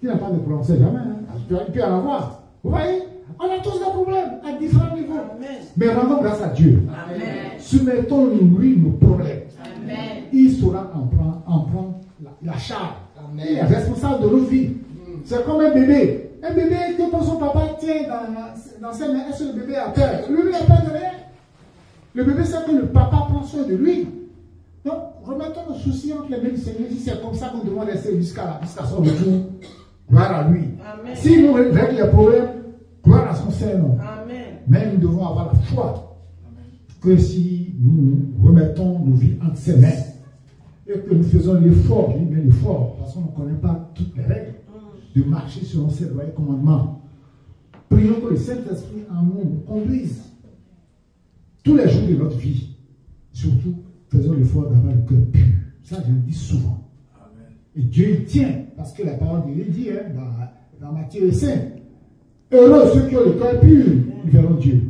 Qui n'a pas de problème, c'est jamais. Hein? Il peut en avoir. Vous voyez? On a tous des problèmes à différents niveaux. Mais rendons grâce à Dieu. Soumettons-lui nos problèmes. Il saura en prendre, en prendre la, charge. Il est responsable de nos vies. Mm. C'est comme un bébé. Un bébé que son papa tient dans, dans ses mains, est-ce que le bébé a peur? Lui, il n'a peur de rien. Le bébé sait que le papa prend soin de lui. Donc, remettons nos soucis entre les mains du Seigneur. Si c'est comme ça qu'on doit laisser jusqu'à son retour, gloire à lui. Si nous réglons les problèmes, Gloire à son Seigneur. Mais nous devons avoir la foi que si nous remettons nos vies entre ses mains et que nous faisons l'effort, je dis bien l'effort, parce qu'on ne connaît pas toutes les règles, de marcher selon ses lois et commandements. Prions que le Saint-Esprit en nous conduise tous les jours de notre vie. Surtout, faisons l'effort d'avoir le cœur pur. Ça, je le dis souvent. Et Dieu y tient, parce que la parole de Dieu dit hein, dans, dans Matthieu 5, Heureux ceux qui ont le cœur pur, ils verront Dieu.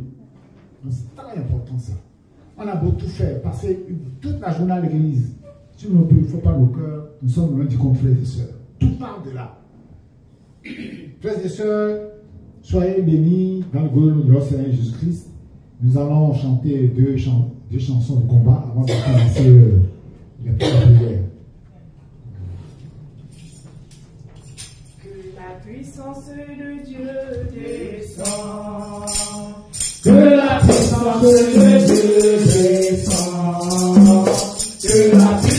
C'est très important ça. On a beau tout faire, passer toute la journée à l'église. Si nous ne purifions pas nos cœurs, nous sommes loin du compte, frères et sœurs. Tout part de là. *clears throat* Frères et sœurs, soyez bénis dans le gouvernement de notre Seigneur Jésus-Christ. Nous allons chanter deux, chansons de combat avant de commencer euh. Puissance de Dieu descend. Que la puissance de Dieu descend. Que la puissance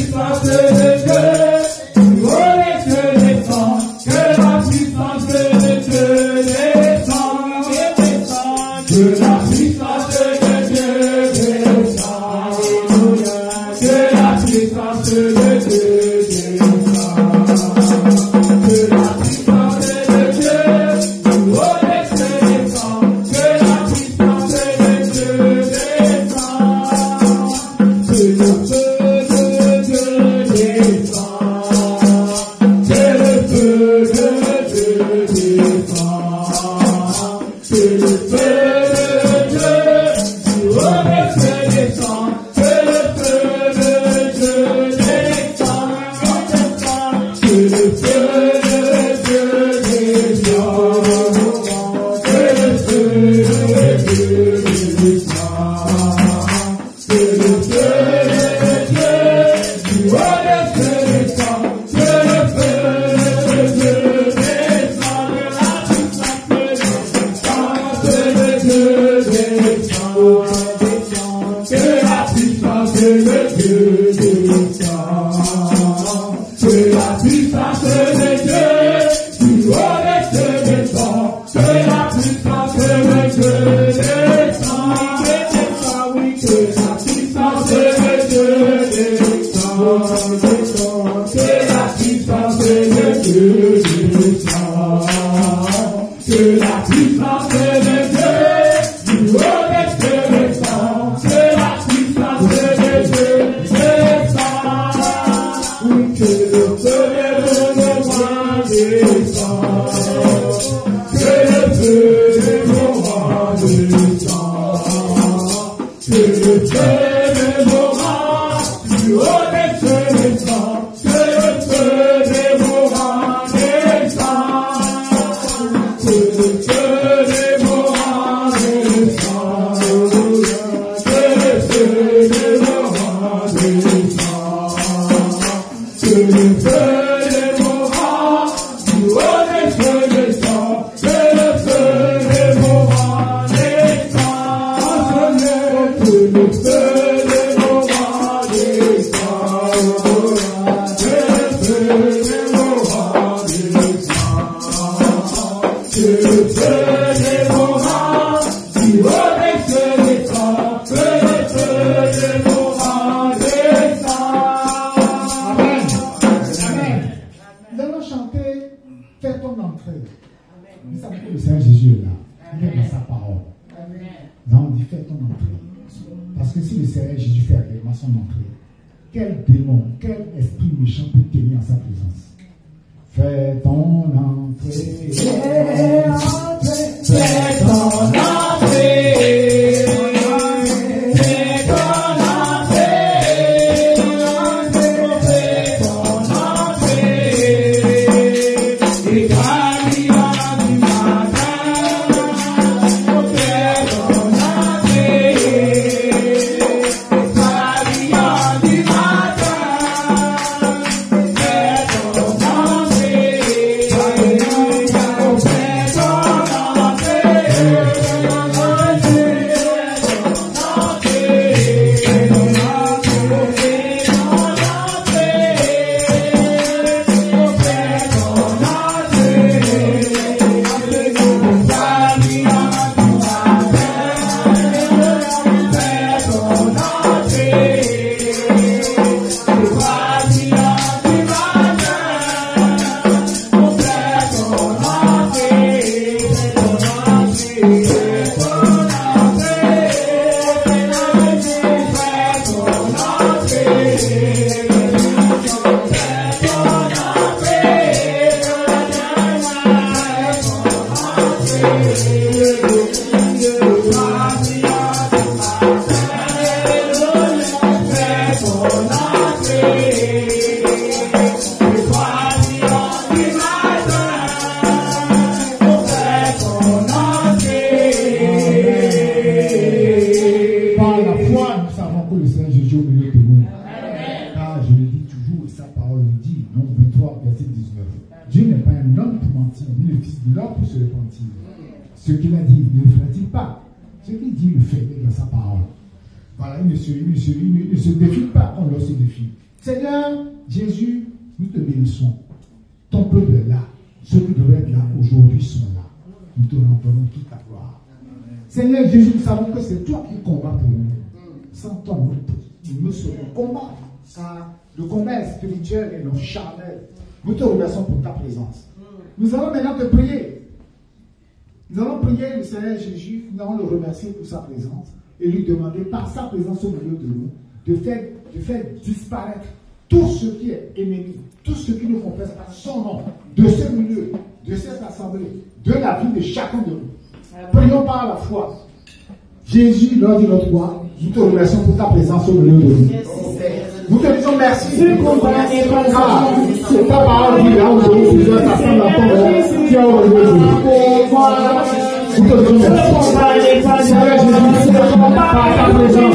Jésus, l'heure de notre nous te remercions pour ta présence au milieu de nous. Nous te disons merci. Aujourd'hui, nous. Te ta présence.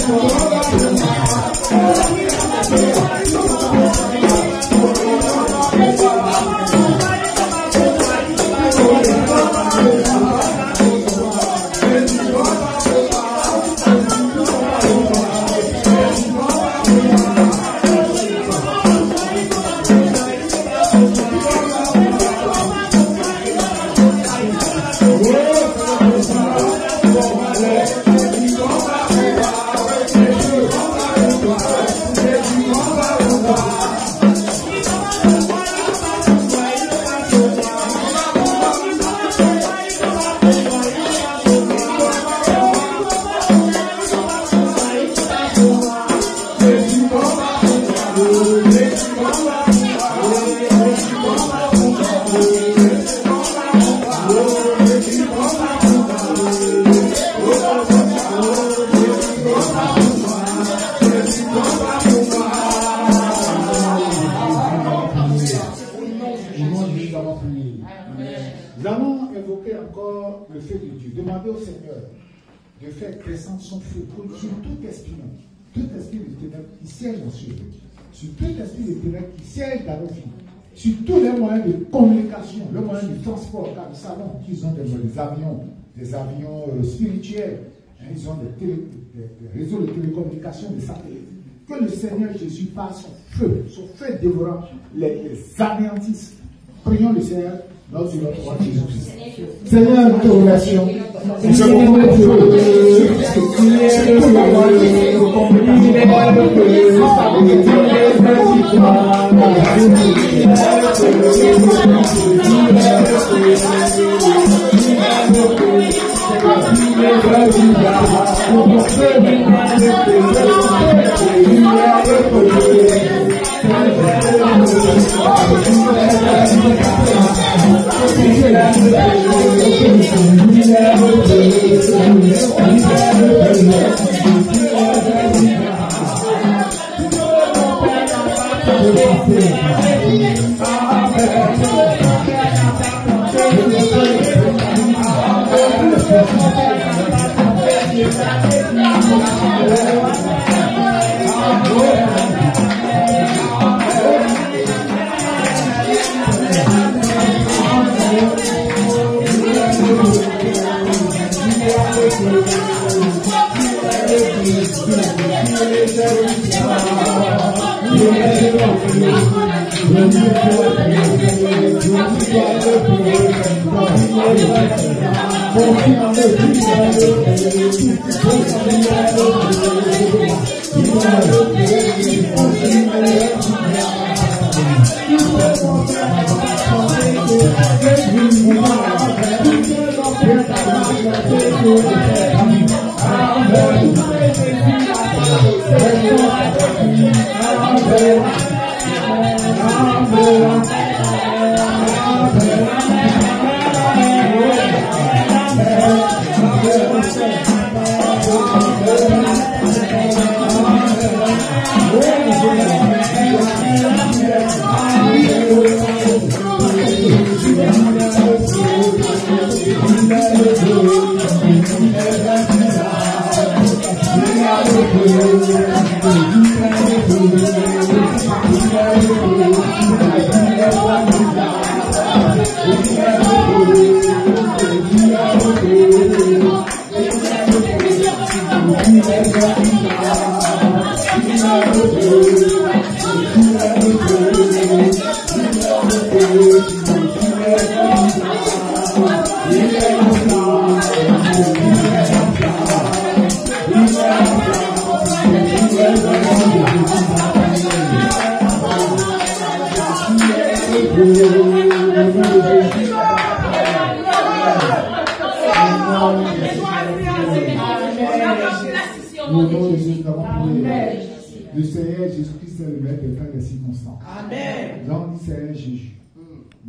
Yes, Seigneur Jésus par son feu, son feu dévorant, les, les. Prions le Seigneur, notre Jésus-Christ. Seigneur, nous te remercions. Nous te Au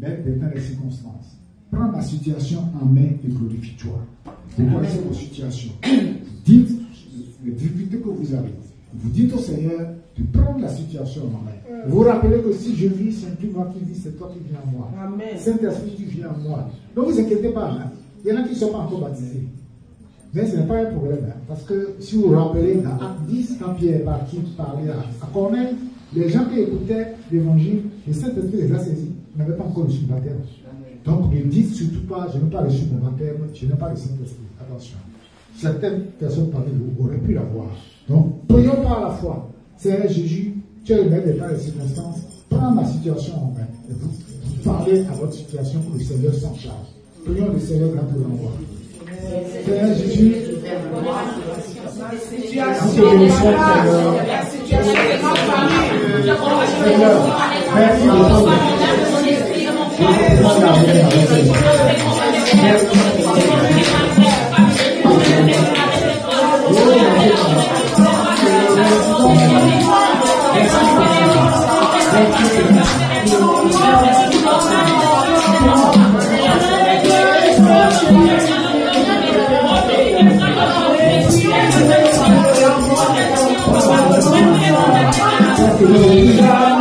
temps et des circonstances. Prends ma situation en main et glorifie-toi. Vous connaissez vos situations. *coughs* Dites les difficultés que vous avez. Vous dites au Seigneur de prendre la situation en main. Vous vous rappelez que si je vis, c'est plus moi qui vis, c'est toi qui viens en moi. Saint-Esprit, tu viens en moi. Ne vous inquiétez pas. hein. Il y en a qui ne sont pas encore baptisés. Mais ce n'est pas un problème. hein, parce que si vous vous rappelez, dans Acte 10, quand Pierre est parti parler à, à Corneille, les gens qui écoutaient l'évangile, le Saint-Esprit les a saisis, n'avaient pas encore reçu le baptême. Donc ne dites surtout pas, je n'ai pas reçu mon baptême, je n'ai pas le Saint-Esprit. Attention. Certaines personnes parmi vous auraient pu l'avoir. Donc, prions par la foi. Seigneur Jésus, tu es le maître des temps et des circonstances. Prends ma situation en main. Et vous, vous parlez à votre situation pour le Seigneur s'en charge. Prions le Seigneur grand pour l'envoi. Seigneur Jésus, Situation de la situation de ma famille. Seigneur, merci de 我也是想，我也是想，我也是想，我也是想。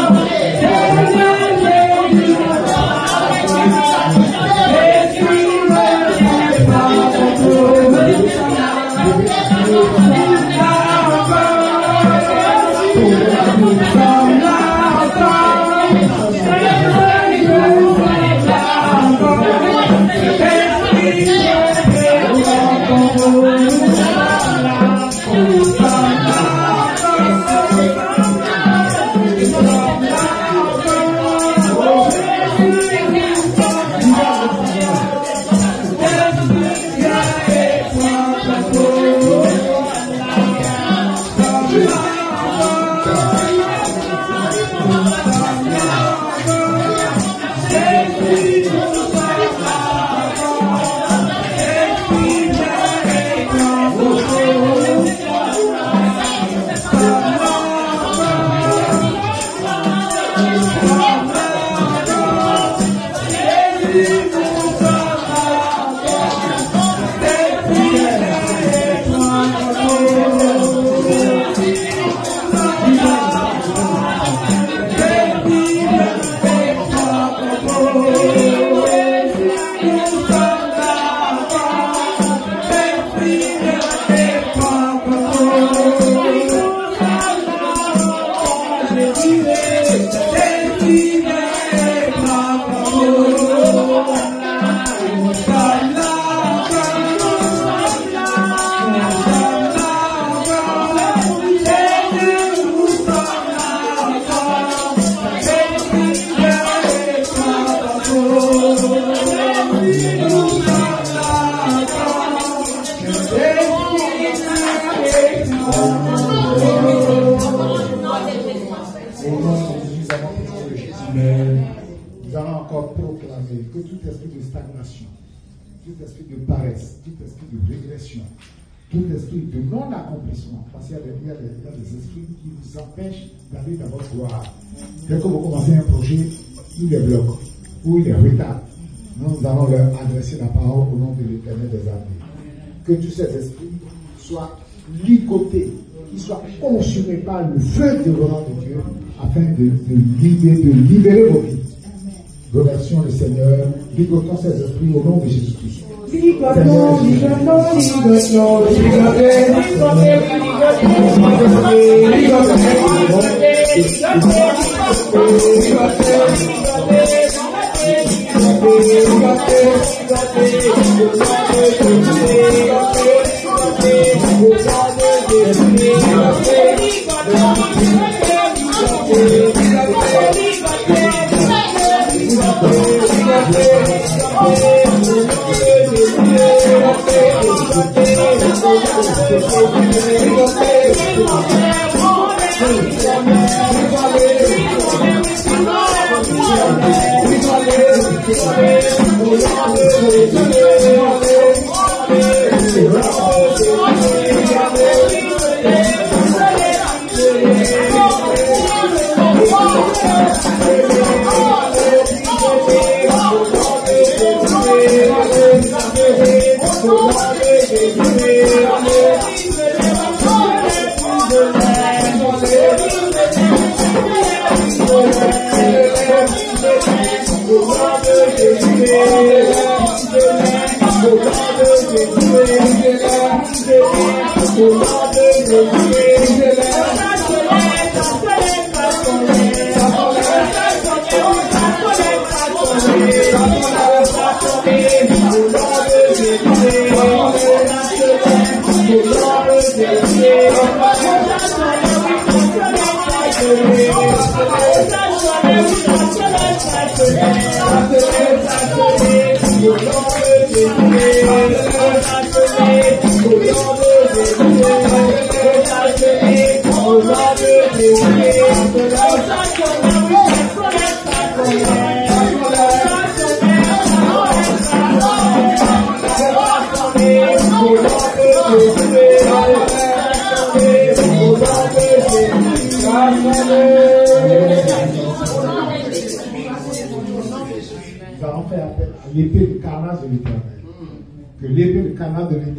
touché par le feu dévorant de Dieu afin de, de, libérer, de libérer vos vies. Remercions le Seigneur, bigotons ses esprits au nom de Jésus-Christ. Hallelujah. Thank baby.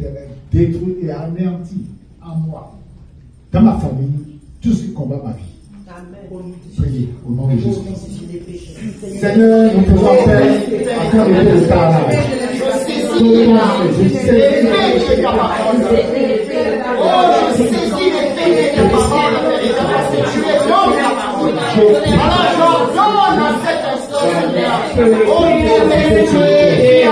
l'Éternel détruit et anéantit en moi, dans ma famille, tout ce qui combat ma vie. Amen. Priez au nom de Jésus. Seigneur, nous faisons appel à faire le Dieu de ta Je saisis les de ta parole. Oh, je saisis les de ta parole. Tu es l'homme Alors, je donne à cet instant, Seigneur. Oh, Dieu, tu es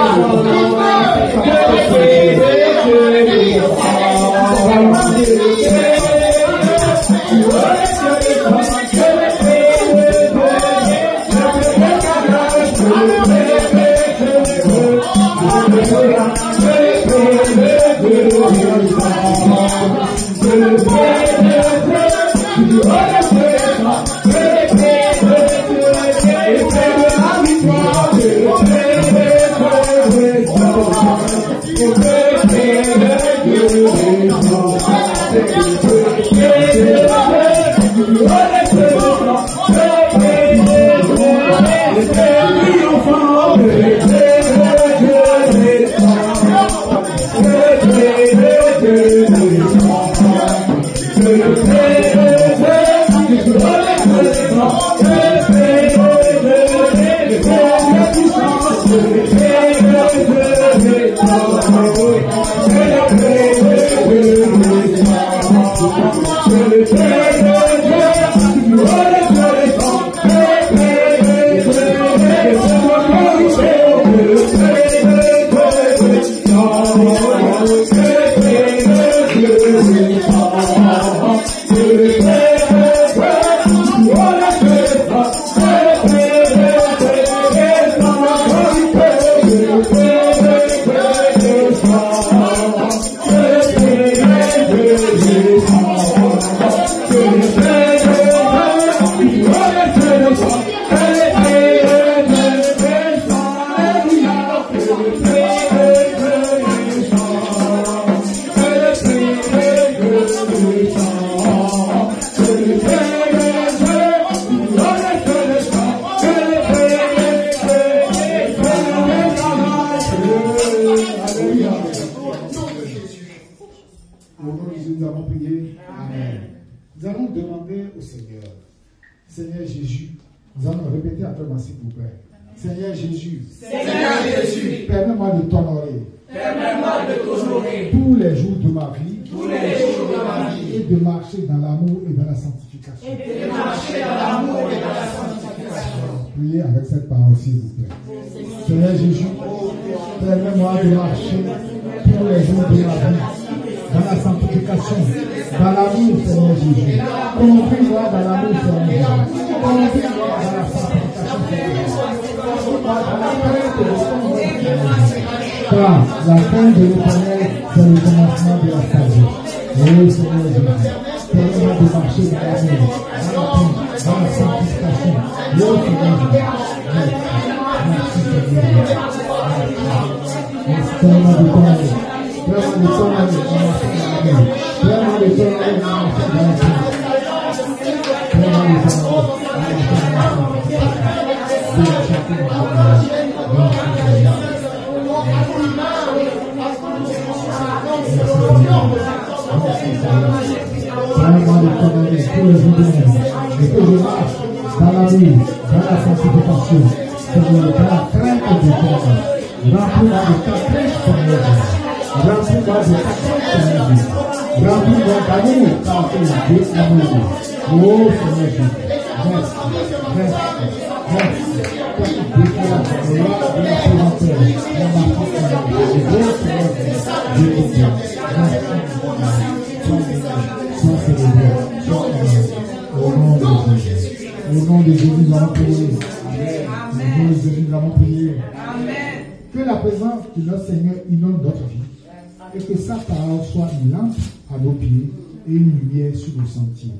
sur nos sentiers.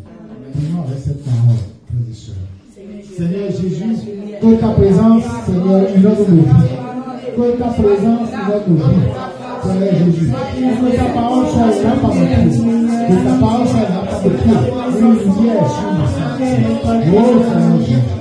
Prions cette parole. Seigneur Jésus, que ta présence, Seigneur, inonde nos vies. Que ta présence inonde nos vies. Seigneur Jésus, que ta parole soit là par Que ta parole soit là par. Une. Oh Seigneur Jésus.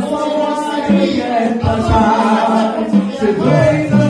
passar. Chegou em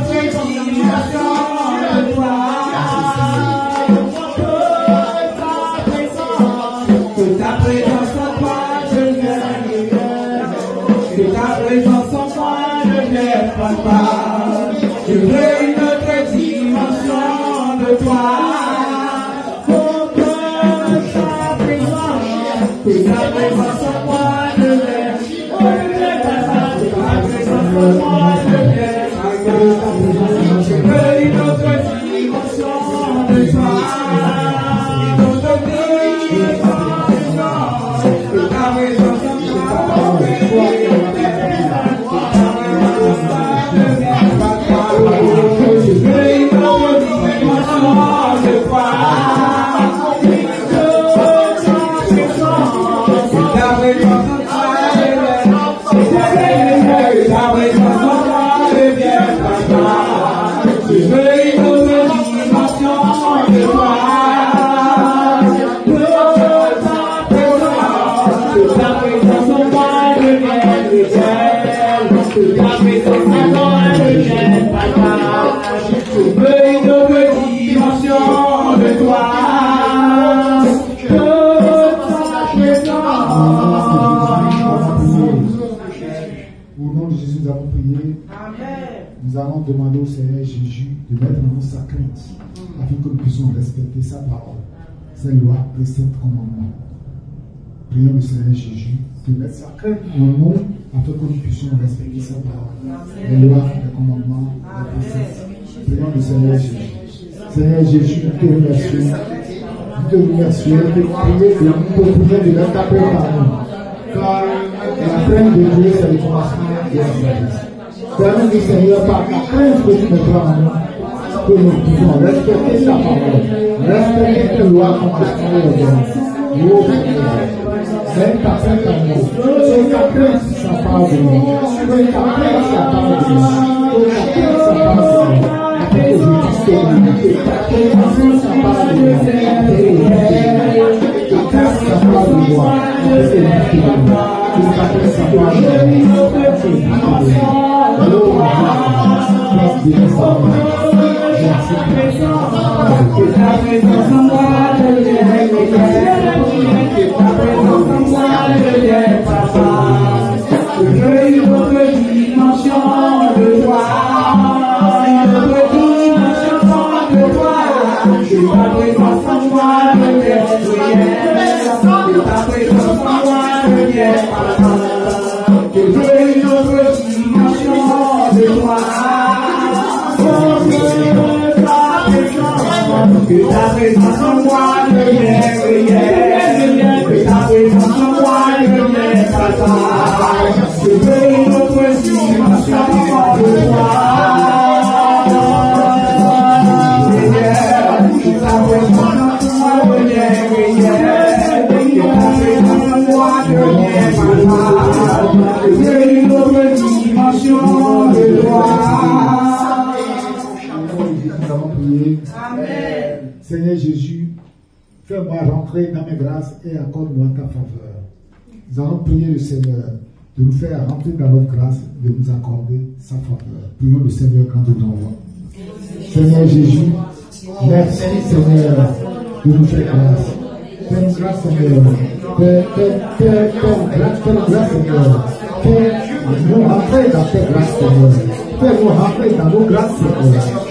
existe determinação, determinação primeiro, oportunidade está preparado para aprender essa informação e essa Dando que Senhor para cada para humano, pelo que respeite essa palavra, respeite o ar com a palavra, o outro, senta, senta, amor, senta, crente, essa palavra, senta, crente, essa palavra, senta, crente, essa palavra. Papa, je. Que ta faire dans notre grâce, de nous accorder sa faveur. Prions le Seigneur quand nous. Seigneur Jésus, merci Seigneur de nous faire grâce. Fais-nous grâce Seigneur. Fais- fais- fais- Fais-nous grâce, Seigneur. Fais-nous dans Seigneur. Fais-nous dans nos grâces Seigneur.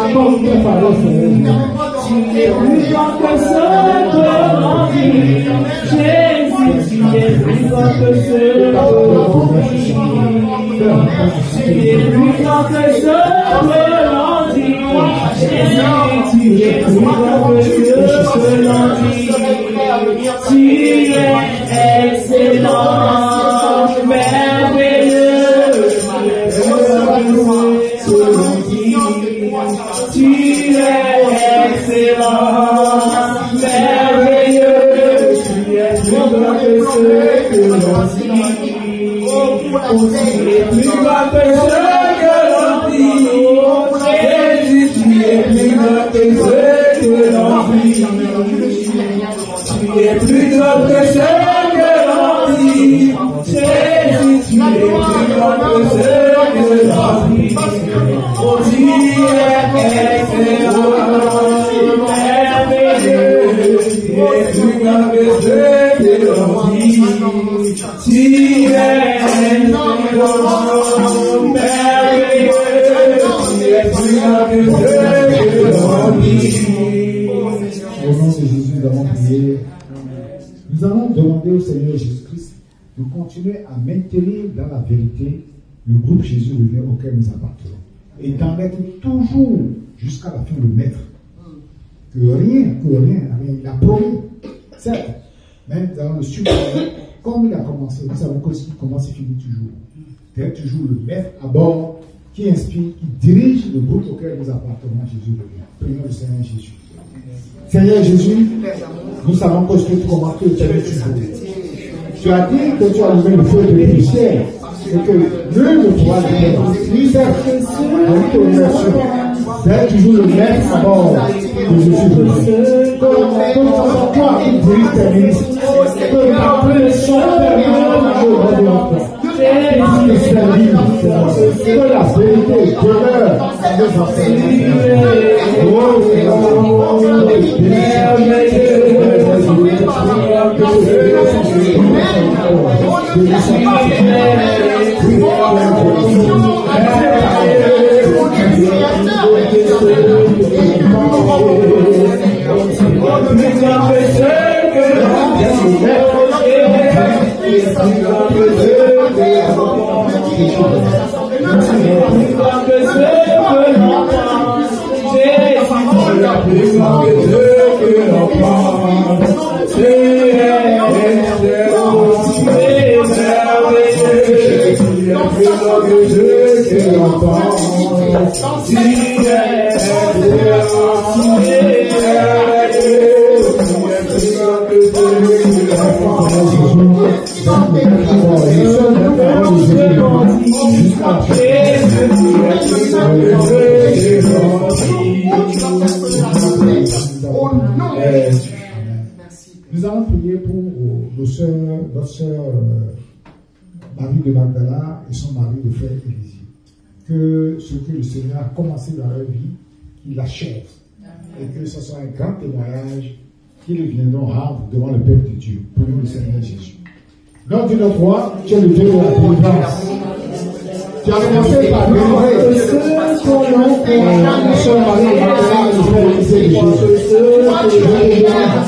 Accorde tes faveurs Seigneur. Tu es plus grand que ce que. Jésus, tu plus que. Tu plus que que. Jésus, tu plus que que à maintenir dans la vérité le groupe Jésus revient auquel nous appartenons. Et d'en être toujours jusqu'à la fin le maître. Que rien, que rien, rien, il a promis. Certes, nous allons le suivre comme il a commencé. Nous savons que ce qui commence, il finit toujours. D'être toujours le maître à bord qui inspire, qui dirige le groupe auquel nous appartenons. Jésus revient. Prions le Seigneur Jésus. Seigneur Jésus, nous savons que ce que tu commences, tu toujours. Tu as dit que tu as levé le feu de poussière et que nul ne pourra le Certes, donc te d'être toujours le maître à bord de. Que toi qui diriges tes ministres, que ta de l'enfant. Que c'est libre, que la enfants. Oh, Seigneur, Plus Nous allons prier pour nos soeurs, notre sœur euh, Marie de Magdala et son mari de frère Élisée. Que ce que le Seigneur a commencé dans leur vie, qu'il l'achève. Et que ce soit un grand témoignage qu'ils viendront rendre devant le peuple de Dieu, pour le Seigneur Jésus. Nom de notre tu es le Dieu de la délivrance. Thank you.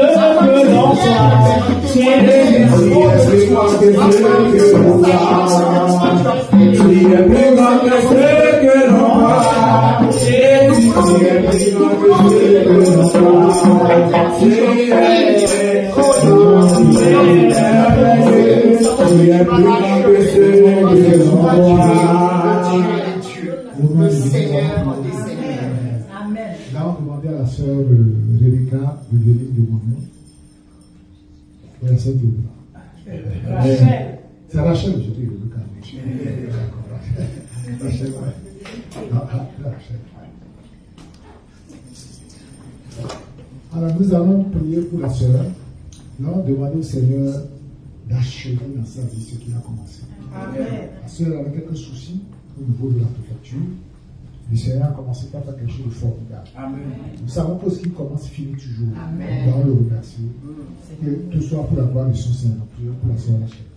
nous commençons à Là, on demandait à la sœur euh, Rebecca de venir de C'est Rachel, je dis. Rachel, ouais. Ah, ah, Rachel, ouais. Alors, nous allons prier pour la sœur. Nous allons demander au Seigneur d'achever dans sa vie ce qu'il a commencé. Amen. La sœur avait quelques soucis au niveau de la préfecture. Le Seigneur a commencé par faire quelque chose de formidable. Nous savons que ce qui commence finit toujours. Amen. Nous allons le remercier. Que tout soit pour la gloire de son Seigneur. Prions pour la sœur Rachel.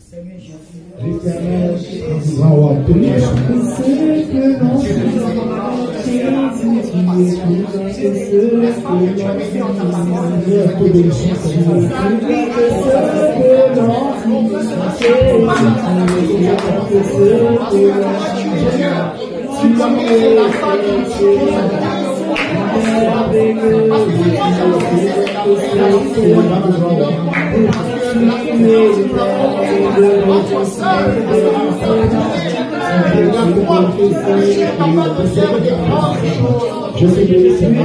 Seigneur je suis Je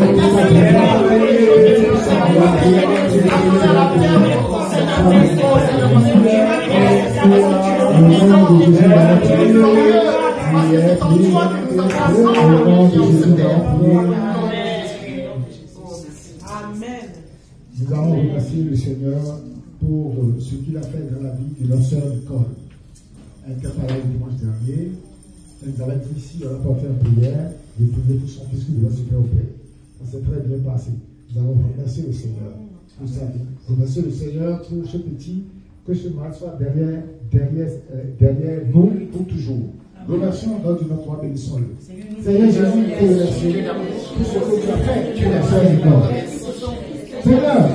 Nous allons remercier le Seigneur pour euh, ce qu'il a fait dans la vie de notre sœur Nicole. Elle était parlé le dimanche dernier. Elle nous avait dit ici, on a porté prière, de trouver tout son fils qui devait se faire opérer. Ça s'est très bien passé. Nous allons remercier le Seigneur pour sa vie. Remercier le Seigneur pour ce petit, que ce mal soit derrière, derrière, euh, derrière nous pour toujours. Remercions nom de notre roi, bénissons-le. Seigneur Jésus, te remercie pour ce que tu as fait pour la sœur Nicole. Seigneur,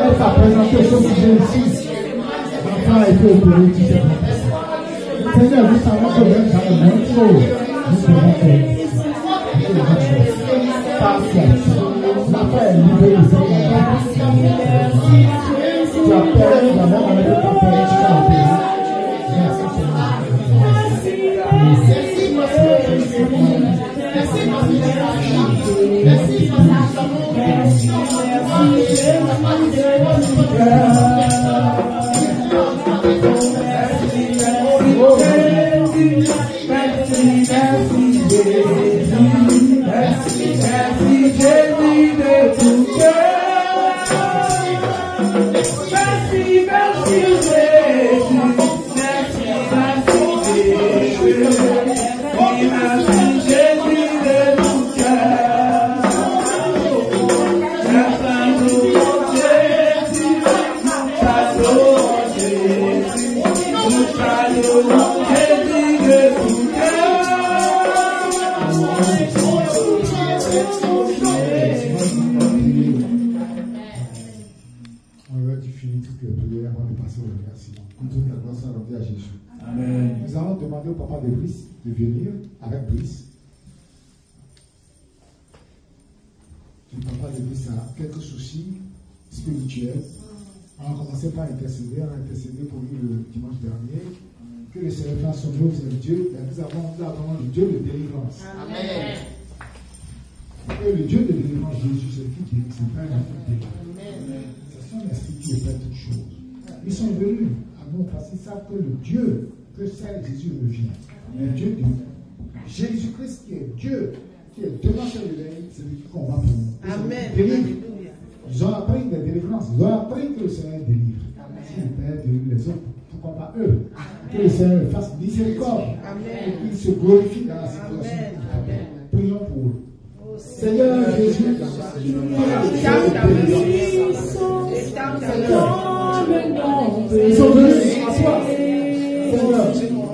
elle t'a présenté ce sujet ici. L'enfant a été opéré, tu sais. Seigneur, nous savons que même dans le chose, nous pouvons faire. Nous pouvons faire. Yeah. de venir avec Brice. Le papa de Brice a quelques soucis spirituels. On a commencé par intercéder, on a intercédé pour lui le dimanche dernier. Que le Seigneur fasse son de Dieu. Nous avons, nous le Dieu de délivrance. Amen. Et le Dieu de délivrance, Jésus, c'est qui qui est pas Amen. sont les esprit qui fait toutes choses. Ils sont venus à mon parce qu'ils savent que le Dieu, que Saint Jésus revient. Mais Dieu dit, Jésus-Christ qui est Dieu, qui est devant sur l'oreille, c'est lui qui combat pour nous. Amen. Alléluia. Ils ont appris de la délivrance. Ils ont appris que le Seigneur délivre. Si le Père délivre les autres, pourquoi pas eux? Que le Seigneur fasse miséricorde Amen. et qu'ils se glorifient dans la situation. Amen. Prions pour eux. Seigneur Jésus, ils sont venus à toi. Seigneur,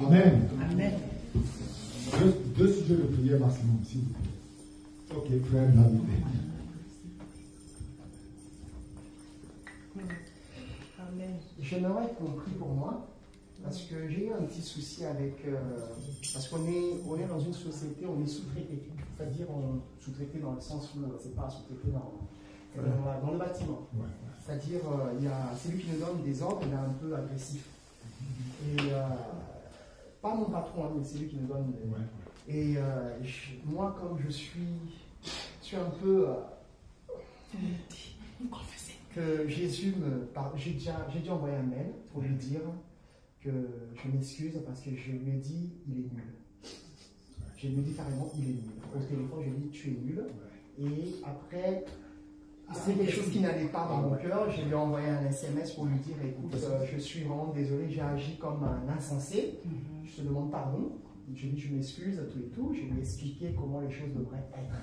Amen. Deux, sujets de prière maximum, s'il vous plaît. Ok. Amen. J'aimerais qu'on prie pour moi, parce que j'ai eu un petit souci avec... Euh, parce qu'on est, on est dans une société, on est sous-traité. C'est-à-dire, on sous-traité dans le sens où euh, c'est pas sous-traité dans... Euh, dans, le bâtiment. C'est-à-dire, il celui qui nous donne des ordres, il est un peu agressif. Et euh, pas mon patron, hein, mais c'est lui qui me donne. Et euh, moi, comme je suis, je suis un peu. Euh, que Jésus me J'ai déjà, j'ai déjà envoyé un mail pour lui dire que je m'excuse parce que je lui ai dit il est nul. Je lui dit carrément il est nul. Au téléphone, je lui ai dit tu es nul. Et après, ah, c'est quelque chose qui n'allait pas dans mon cœur. Je lui ai envoyé un SMS pour lui dire écoute, euh, je suis vraiment désolé, j'ai agi comme un insensé. Je te demande pardon. Je lui ai dit je m'excuse, tout et tout. Je lui ai expliqué comment les choses devraient être.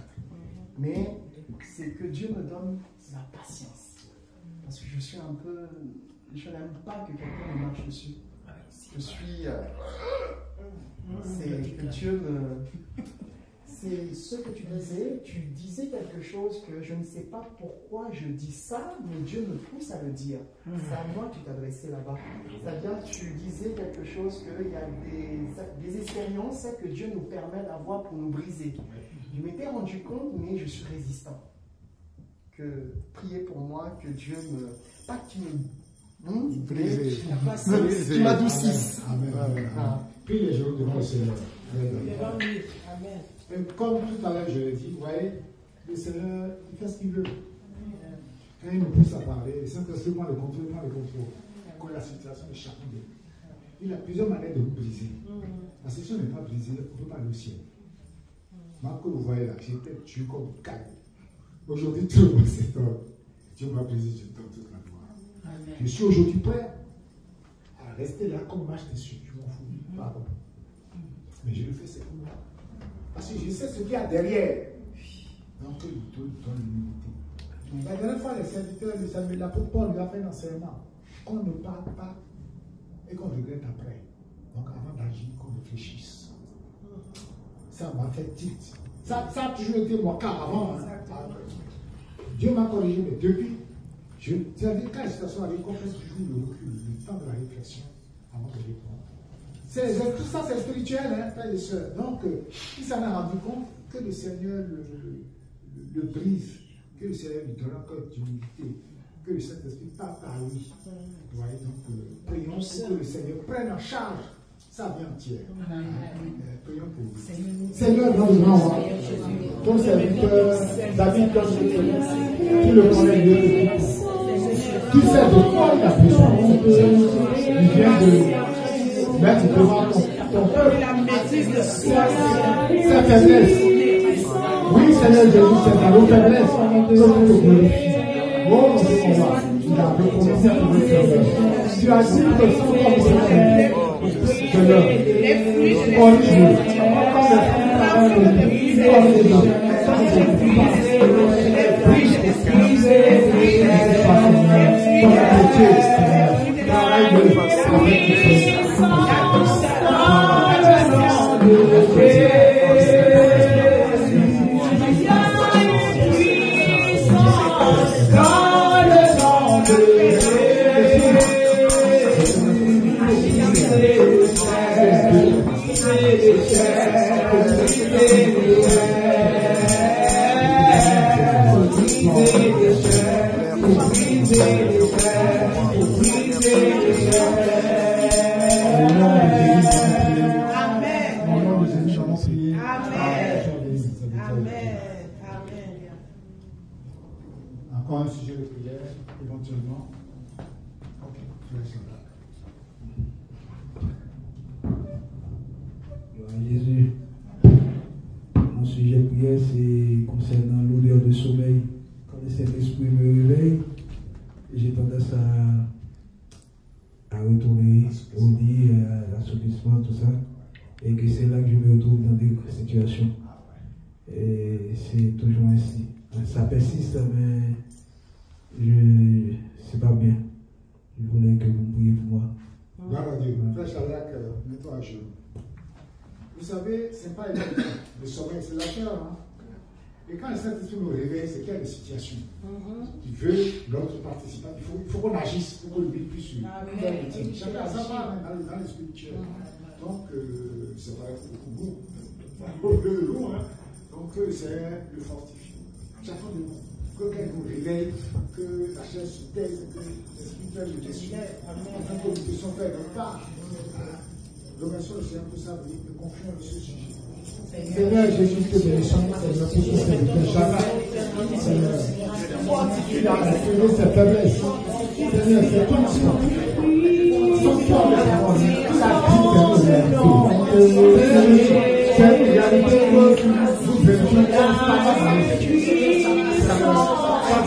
Mais c'est que Dieu me donne la patience. Parce que je suis un peu. Je n'aime pas que quelqu'un me marche dessus. Je suis. Euh, c'est que Dieu me c'est ce que tu disais, tu disais quelque chose que je ne sais pas pourquoi je dis ça, mais Dieu me pousse à le dire. Mmh. C'est à moi que tu t'adressais là-bas. C'est-à-dire tu disais quelque chose qu'il y a des, des, expériences que Dieu nous permet d'avoir pour nous briser. Je m'étais rendu compte, mais je suis résistant. Que priez pour moi, que Dieu me... Pas que tu me... Hum, Tu m'adoucisses. Amen. Amen. Amen. Amen. Puis les jours devant le Seigneur. Amen. Amen. Et comme tout à l'heure, je l'ai dit, vous voyez, le Seigneur, il fait ce qu'il veut. Quand il nous pousse à parler, le Saint-Esprit prend le contrôle, prend le contrôle. Quand la situation est chacune Il a plusieurs manières de vous briser. Parce que si on n'est pas brisé, on ne peut pas aller au ciel. Moi, que vous voyez là, j'étais tué comme calme. Aujourd'hui, tout le monde s'étonne. Dieu m'a brisé, je donne toute la gloire. Je suis aujourd'hui prêt à rester là comme marche dessus. Je m'en fous. Pardon. Mais je le fais, c'est pour moi. Parce que je sais ce qu'il y a derrière. Donc, il donne l'humilité. La dernière fois, les serviteurs de Samuel, l'apôtre Paul lui a fait un enseignement. Qu'on ne parle pas et qu'on regrette après. Donc, avant d'agir, qu'on réfléchisse. Ça m'a fait tilt. Ça, ça a toujours été mon cas avant. hein. Dieu m'a corrigé, mais depuis, je, c'est-à-dire quand la situation arrive, qu'on fait toujours le recul, le temps de la réflexion avant de répondre. C'est, tout ça, c'est spirituel, hein, frères et sœurs. Donc, euh, il s'en est rendu compte que le Seigneur le, le- le brise, que le Seigneur lui donne cœur d'humilité, que le Saint-Esprit parle par lui. Vous voyez, donc, euh, prions pour que le Seigneur prenne en charge sa vie entière. Euh, prions pour lui. Seigneur, nom, hein, ton serviteur, David, comme tu le connais mieux. Tu sais de quoi il a besoin. Il vient de mettre devant ton, ton peuple sa faiblesse. Oui, Seigneur Jésus, c'est dans nos faiblesses que tu te glorifies. Oh, mon Dieu, mon roi, il a recommencé à te faiblesse. Tu as dit que sans toi, mon Seigneur, Seigneur, corrige-nous. Comme les paroles de Dieu. Au Dieu. Frère Chalac, euh, mets-toi à genoux. Vous savez, ce n'est pas évident. Le sommeil, c'est la chair. Hein? Et quand le Saint-Esprit nous réveille, c'est qu'il y a des situations. Il veut l'autre participe. Il faut, il faut qu'on agisse pour que lui puisse lui Amen. faire le titre. Chacun a sa part dans le, dans le spirituel. Donc, euh, c'est vrai. Pour *laughs* le loup, hein. Donc, euh, c'est le fortifier. Chacun de nous. Que quelqu'un nous réveille, que la chair se taise, que. Remercions le Seigneur pour ça, oui, nous confions dans ce sujet. Seigneur Jésus. Seigneur, c'est. Son corps est mort. Il a dit que nous l'avons fait. C'est une réalité que nous vérifions constamment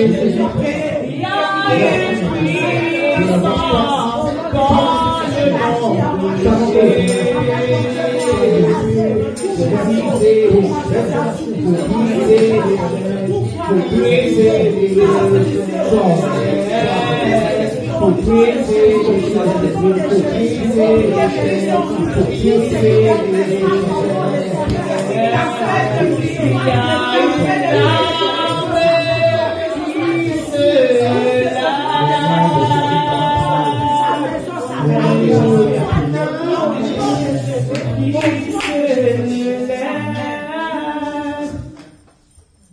Yeah.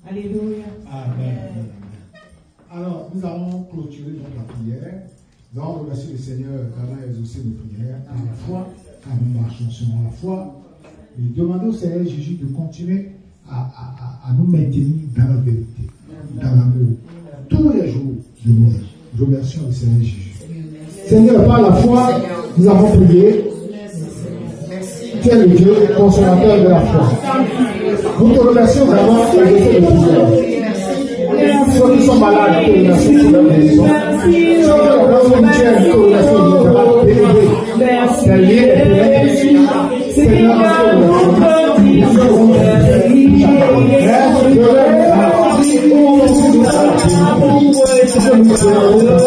Alléluia. Amen. Alors, nous allons clôturer notre prière. Nous allons remercier le Seigneur d'avoir exaucé nos prières à la foi, car nous marchons selon la foi. Et demander au Seigneur Jésus de continuer à, à- à- à nous maintenir dans la vérité, dans l'amour, tous les jours de nos vies. Nous remercions le Seigneur Jésus. Seigneur, par la foi, nous avons prié. Tu le Dieu consommateur de la foi. Nous te remercions vraiment de laisser le prières. Ceux qui sont malades, nous te remercions pour leur guérison. De nous remercions. Merci de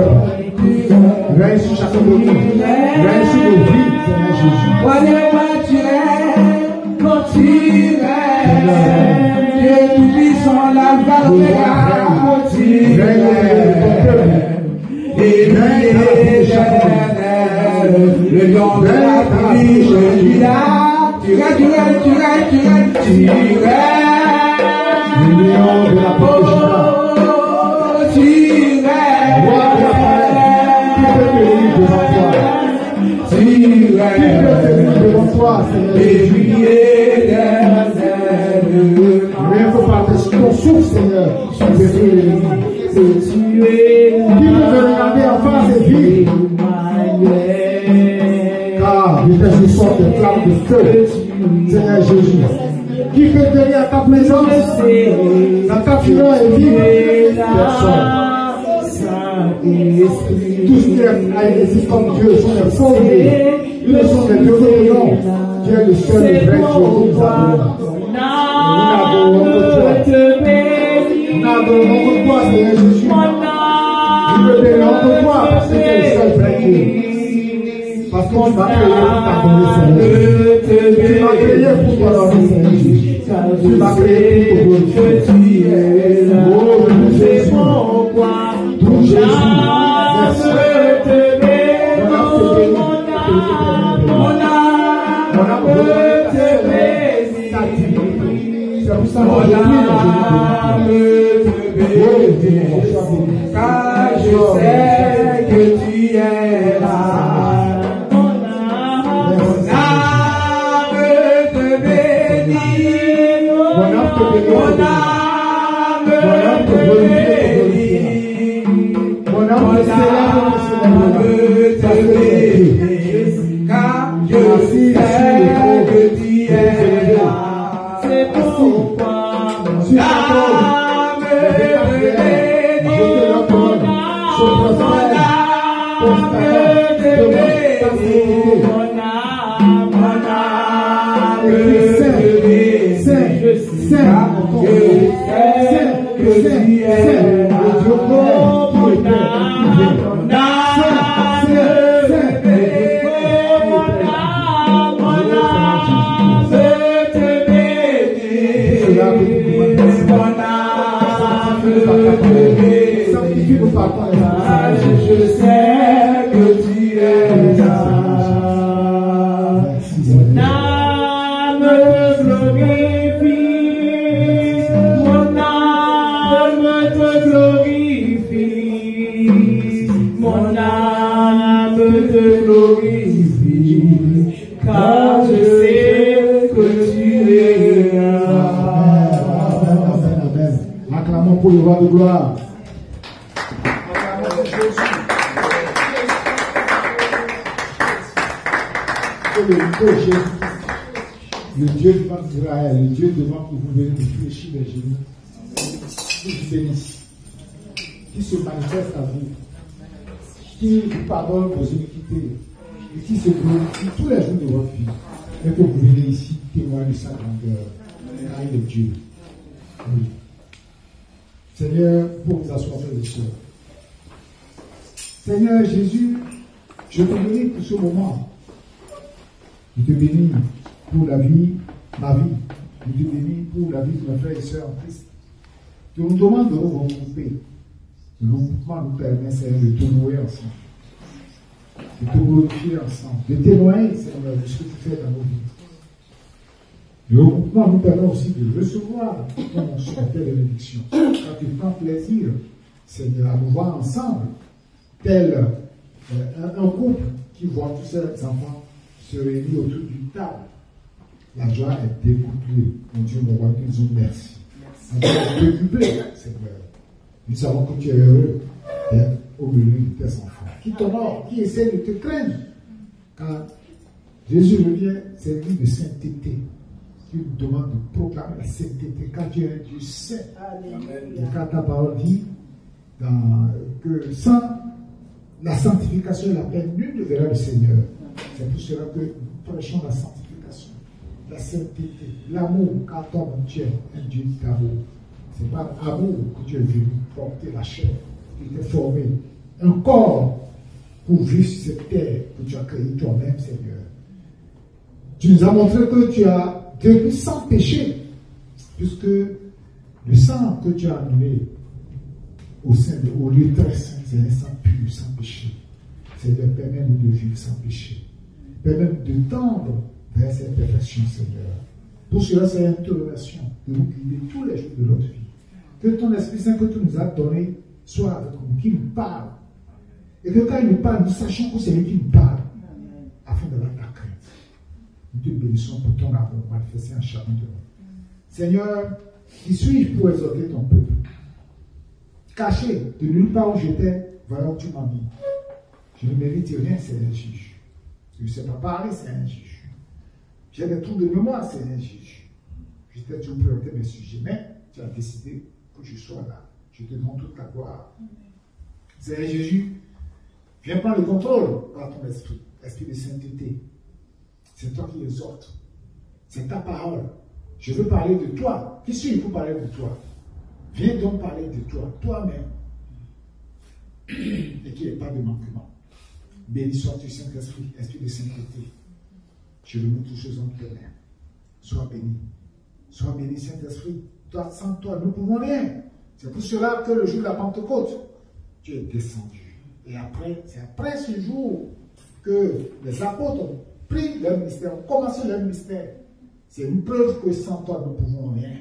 cœur. Veille sur Voyez-moi, tu es, quand tu es. Tout-puissant, la Et le nom de la vie, je suis là. Tu rêves, tu rêves, tu rêves, tu rêves, tu Seigneur Jésus. Qui peut tenir à ta présence? Dans ta fureur et vivre Personne. Tout ce qui a existé comme Dieu sont faux dieux. Ils dieux que le seul vrai Dieu nous adorons. Nous n'adorons que toi, Seigneur Jésus. Nous toi es le seul vrai. Parce que tu m'as créé pour t'adorer, Seigneur Jésus. Tu m'as créé pour t'adorer, Seigneur Jésus. Tu m'as créé pour te glorifier. Oh, mon Jésus. Mon Jésus. Merci. Mon âme te bénit. Qui se manifeste à vous, qui vous pardonne vos iniquités, et qui se glorifie tous les jours de votre vie, et que vous venez ici témoigner de sa grandeur, car il est Dieu. Seigneur, pour vous asseoir, frères et. Seigneur Jésus, je te bénis pour ce moment. Je te bénis pour la vie, ma vie. Je te bénis pour la vie de mes frères et sœurs en Christ. Tu nous demandes de nous regrouper. Le regroupement nous permet, Seigneur, de te louer ensemble. De te glorifier ensemble. De témoigner, Seigneur, de ce que tu fais dans nos vies. Le regroupement nous permet aussi de recevoir ton sur telle bénédiction. Quand tu prends plaisir, Seigneur, à nous voir ensemble, tel euh, un, un couple qui voit tous ses enfants se réunir autour d'une table. La joie est découplée. Mon Dieu, mon roi, nous merci. Décuplée, Seigneur. Nous savons que tu es heureux d'être au milieu de tes enfants. Qui t'honorent, qui essaient de te craindre. Quand Jésus revient, c'est vie de sainteté. Dieu nous demande de proclamer la sainteté. Quand Dieu est un Dieu saint, et quand ta parole dit dans- que sans la sanctification et la peine, nul ne verra le Seigneur. C'est pour cela que nous prêchons la sanctification, la sainteté, l'amour, car ton Dieu est un Dieu d'amour. C'est par amour que tu es venu porter la chair, qui t'est formé, un corps pour vivre sur cette terre que tu as créé toi-même, Seigneur. Tu nous as montré que tu as devenu sans péché, puisque le sang que tu as annulé au, sein de, au lieu très saint, c'est un sang pur, sans péché. Seigneur, permets-nous de vivre sans péché. Permets-nous de tendre vers cette perfection, Seigneur. Pour cela, Seigneur, nous te de nous guider tous les jours de notre vie. Que ton Esprit Saint que tu nous as donné soit avec nous, qui nous parle. Et que quand il nous parle, nous sachions que c'est lui qui nous parle, afin d'avoir la crainte. Nous te bénissons pour ton amour manifesté en chacun de nous. Seigneur, qui suis-je pour exhorter ton peuple? Caché de nulle part où j'étais, voilà où tu m'as mis. Je ne mérite rien, c'est un juge. Je ne sais pas parler, c'est un juge. J'ai des trous de mémoire, c'est un juge. J'étais toujours priorité mes sujets, mais tu as décidé que je sois là. Je te demande toute la gloire. C'est Jésus. Viens prendre le contrôle par ton esprit, esprit de sainteté. C'est toi qui exhortes. C'est ta parole. Je veux parler de toi. Qui suis-je pour parler de toi? Viens donc parler de toi, toi-même. *clears throat* Et qu'il n'y ait pas de manquement. Béni sois-tu, Saint-Esprit, Esprit de sainteté. Je remets toutes choses entre tes mains. Sois béni. Sois béni, Saint-Esprit. Toi, sans toi, nous ne pouvons rien. C'est pour cela que le jour de la Pentecôte, tu es descendu. Et après, c'est après ce jour que les apôtres ont pris leur mystère, ont commencé leur mystère. C'est une preuve que sans toi, nous ne pouvons rien.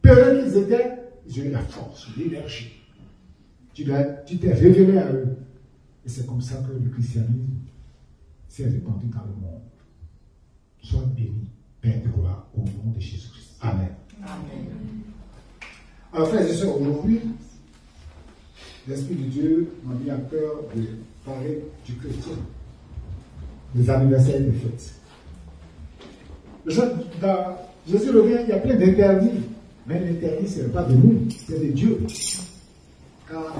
Peu qu'ils étaient, ils ont eu la force, l'énergie. Tu t'es révélé à eux. Et c'est comme ça que le christianisme s'est répandu dans le monde. Sois béni, Père de gloire, au nom de Jésus-Christ. Amen. Alors, frères et sœurs, aujourd'hui, l'Esprit de Dieu m'a mis à cœur de parler du chrétien, des anniversaires des fêtes. Dans Jésus revient, il y a plein d'interdits. Mais l'interdit, ce n'est pas de nous, c'est de Dieu. Car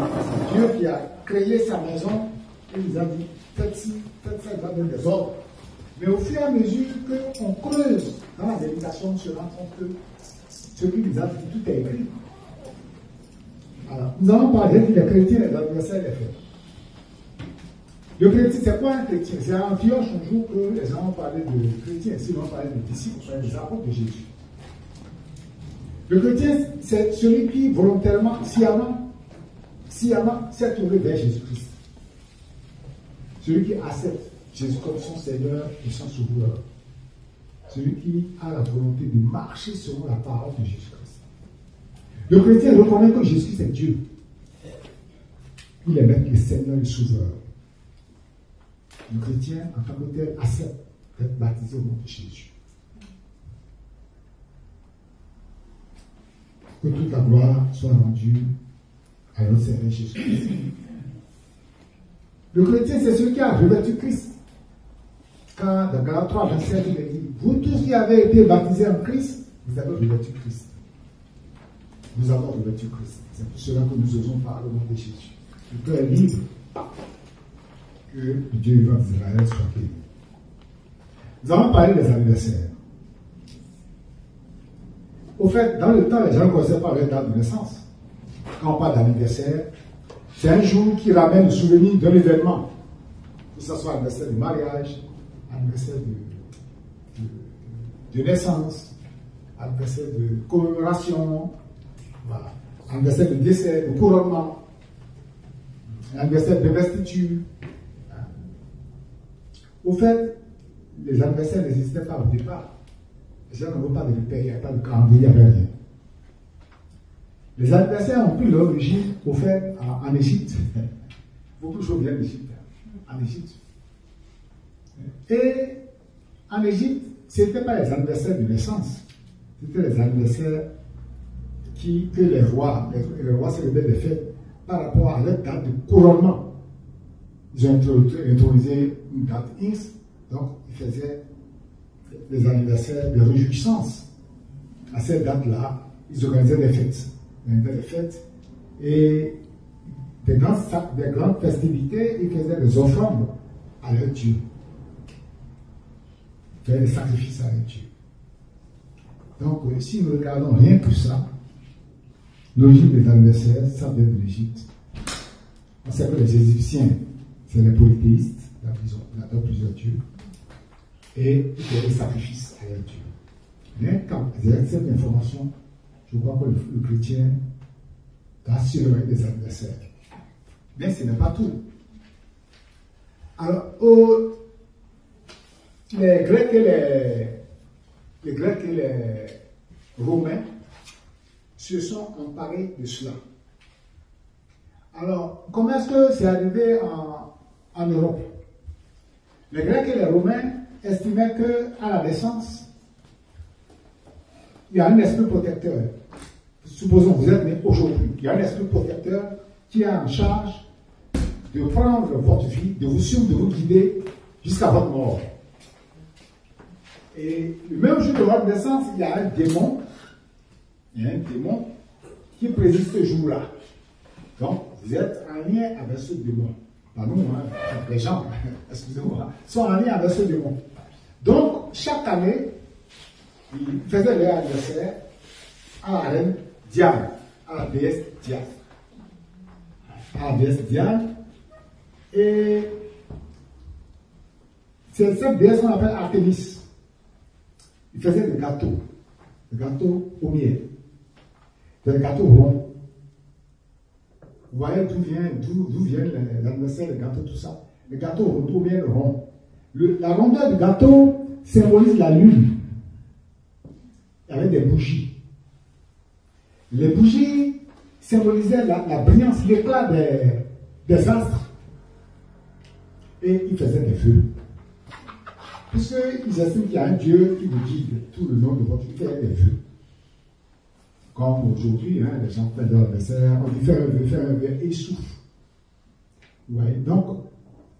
c'est Dieu qui a créé sa maison et nous a dit faites ci, faites ça, il va donner des ordres. Mais au fur et à mesure qu'on creuse dans la méditation, on se rend compte que ce qu'il nous a dit, tout est écrit. Alors, nous allons parler des chrétiens et des adversaires des fêtes. Le chrétien, c'est quoi un chrétien? C'est à Antioche un jour que les gens ont parlé de chrétiens, sinon on parlait de disciples, soit des apôtres de Jésus. Le chrétien, c'est celui qui volontairement, sciemment, sciemment s'est tourné vers Jésus-Christ. Celui qui accepte Jésus comme son Seigneur et son Sauveur. Celui qui a la volonté de marcher selon la parole de Jésus-Christ. Le chrétien reconnaît que Jésus est Dieu. Il est même le Seigneur et le Sauveur. Le chrétien, en tant que tel, accepte d'être baptisé au nom de Jésus. Que toute la gloire soit rendue à notre Seigneur Jésus-Christ. Le chrétien, c'est celui qui a revêtu Christ. Dans Galates 3, 27, il dit Vous tous qui avez été baptisés en Christ, vous avez revêtu Christ. Nous avons revêtu Christ. C'est pour cela que nous osons parler au nom de Jésus. Le cœur est libre. Que Dieu vivant d'Israël soit béni. Nous allons parler des anniversaires. Au fait, dans le temps, les gens ne connaissaient pas leur date de naissance. Quand on parle d'anniversaire, c'est un jour qui ramène le souvenir d'un événement. Que ce soit anniversaire de mariage, anniversaire de, naissance, anniversaire de commémoration, voilà. anniversaire de décès, de couronnement, anniversaire de d'investiture. Au fait, les anniversaires n'existaient pas au départ. Les gens n'avaient pas de repères, il n'y avait pas de calendrier, il n'y avait rien. Les anniversaires ont pris leur origine, au fait, en, Égypte. *laughs* Beaucoup de choses viennent d'Égypte. En Égypte. Et en Égypte, ce n'était pas les anniversaires de naissance. C'était les anniversaires qui, que les rois, les, rois célébraient des fêtes par rapport à leur date de couronnement. Ils ont introduit une date X, donc ils faisaient les anniversaires de réjouissance. À cette date-là, ils organisaient des fêtes. Des fêtes et des grandes, des grandes festivités, ils faisaient des offrandes à leur Dieu. Faisaient des sacrifices leur Dieu. Donc, si nous regardons rien que ça, l'origine des anniversaires, ça vient de l'Égypte. On sait que les Égyptiens, c'est les polythéistes, ils adorent plusieurs dieux, et ils font des sacrifices leur Dieu. Ils ont cette information, je crois que le, le chrétien doit surveiller des anniversaires. Mais ce n'est pas tout. Alors, les Grecs et les, les Grecs et les Romains se sont emparés de cela. Alors, comment est-ce que c'est arrivé en, en Europe? Les Grecs et les Romains estimaient qu'à la naissance, il y a un esprit protecteur. Supposons que vous êtes né aujourd'hui. Il y a un esprit protecteur qui est en charge de prendre votre vie, de vous suivre, de vous guider jusqu'à votre mort. Et le même jour de votre naissance, il y a un démon, il y a un démon qui préside ce jour-là. Donc, vous êtes en lien avec ce démon. Nous, hein, les gens, *laughs* excusez-moi, sont en lien avec ce démon. Donc, chaque année, ils faisaient leur anniversaire à la reine Diane, à la déesse Diane. À la déesse Diane. Et c'est cette déesse qu'on appelle Artemis. Ils faisaient des gâteaux, des gâteaux au miel, des gâteaux ronds. Vous voyez d'où vient, d'où, vient l'anniversaire, les gâteaux, tout ça. Les gâteaux ronds, vient le rond. la rondeur du gâteau symbolise la lune. Il avait des bougies. Les bougies symbolisaient la, brillance, l'éclat des, des astres. Et ils faisaient des feux. Puisqu'ils estiment qu'il y a un Dieu qui vous guide tout le long de votre a des feux. Comme aujourd'hui, hein, les gens font leur anniversaire, on dit faire un vœu, faire un vœu, et ils souffrent. Ouais, donc,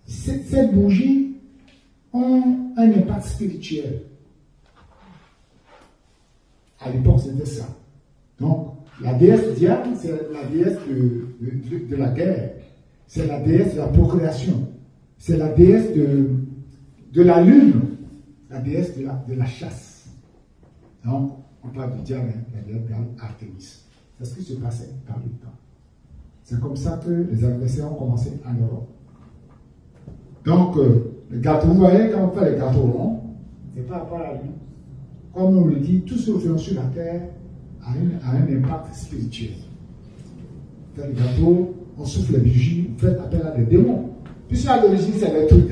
ces bougies ont un impact spirituel. À l'époque, c'était ça. Donc, la déesse Diane, c'est la déesse de, de, la guerre. C'est la déesse de la procréation. C'est la déesse de, de la lune. La déesse de la, de la chasse. Donc, on parle de Diane, hein, la déesse d'Artémis. C'est ce qui se passait dans le temps? C'est comme ça que les anniversaires ont commencé en Europe. Donc, euh, le gâteau, vous voyez, quand on fait les gâteaux ronds, c'est pas rapport à lune. Comme on le dit, tout ce que nous sur la terre a, un impact spirituel. Fait le gâteau, on souffle les bougies, on fait appel à des démons. Puisque à l'origine, c'est les trucs.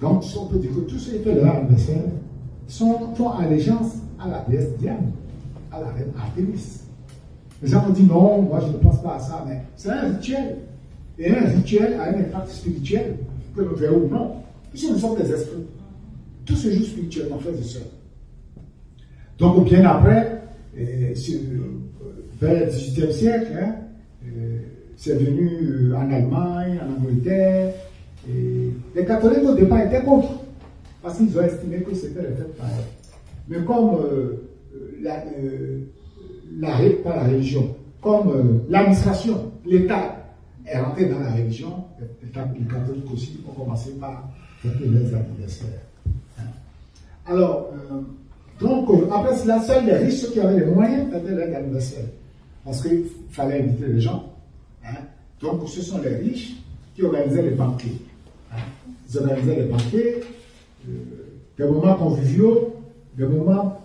Donc, on peut dire que tous qui font leur anniversaire font allégeance à la déesse Diane, à la reine Artemis. Les gens ont dit non, moi je ne pense pas à ça, mais c'est un rituel. Et un rituel a un impact spirituel, que nous verrons ou non, puisque nous sommes des esprits. Tout se joue spirituellement, frères et sœurs. Donc, bien après, euh, vers le XVIIIe siècle, hein, euh, c'est venu euh, en Allemagne, en Angleterre. Et les catholiques au départ étaient contre, parce qu'ils ont estimé que c'était le fait pareil. Mais comme la, la, pas la religion, comme l'administration, l'État est rentré dans la religion, les catholiques aussi ont commencé par fêter les anniversaires. Alors, euh, donc, euh, après cela, seuls les riches, ceux qui avaient les moyens, faisaient leur anniversaire. Parce qu'il fallait inviter les gens. Hein. Donc, ce sont les riches qui organisaient les banquets. Ils organisaient les euh, des moments conviviaux, des moments.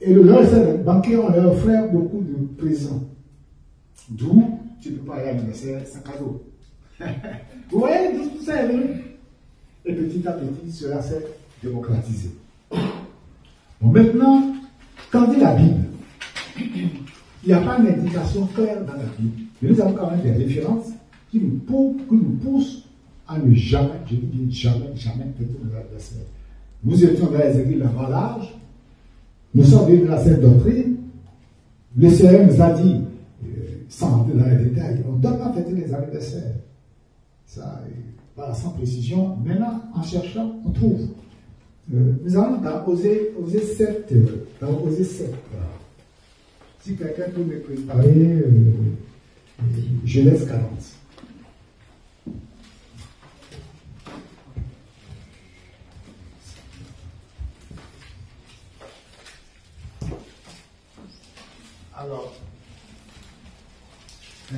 Et le leur banquet, on leur offrait beaucoup de présents. D'où tu peux pas aller à l'anniversaire sans cadeau. *laughs* Vous voyez, tout ça est venu. Et petit à petit, cela s'est démocratisé. Bon, maintenant, quand dit la Bible, il n'y a pas d'indication claire dans la Bible, mais nous avons quand même des références qui nous, poussent, à ne jamais, je dis jamais, jamais fêter nos adversaires. Nous étions dans les églises avant l'âge, nous sommes venus dans cette doctrine, le Seigneur nous a dit, euh, sans rentrer dans les détails, on ne doit pas fêter les anniversaires. Ça, voilà, sans précision. Maintenant, en cherchant, on trouve. Euh, nous allons dans Osée, 7. Euh, dans Osée 7. Si quelqu'un peut me préparer, euh, Genèse 40.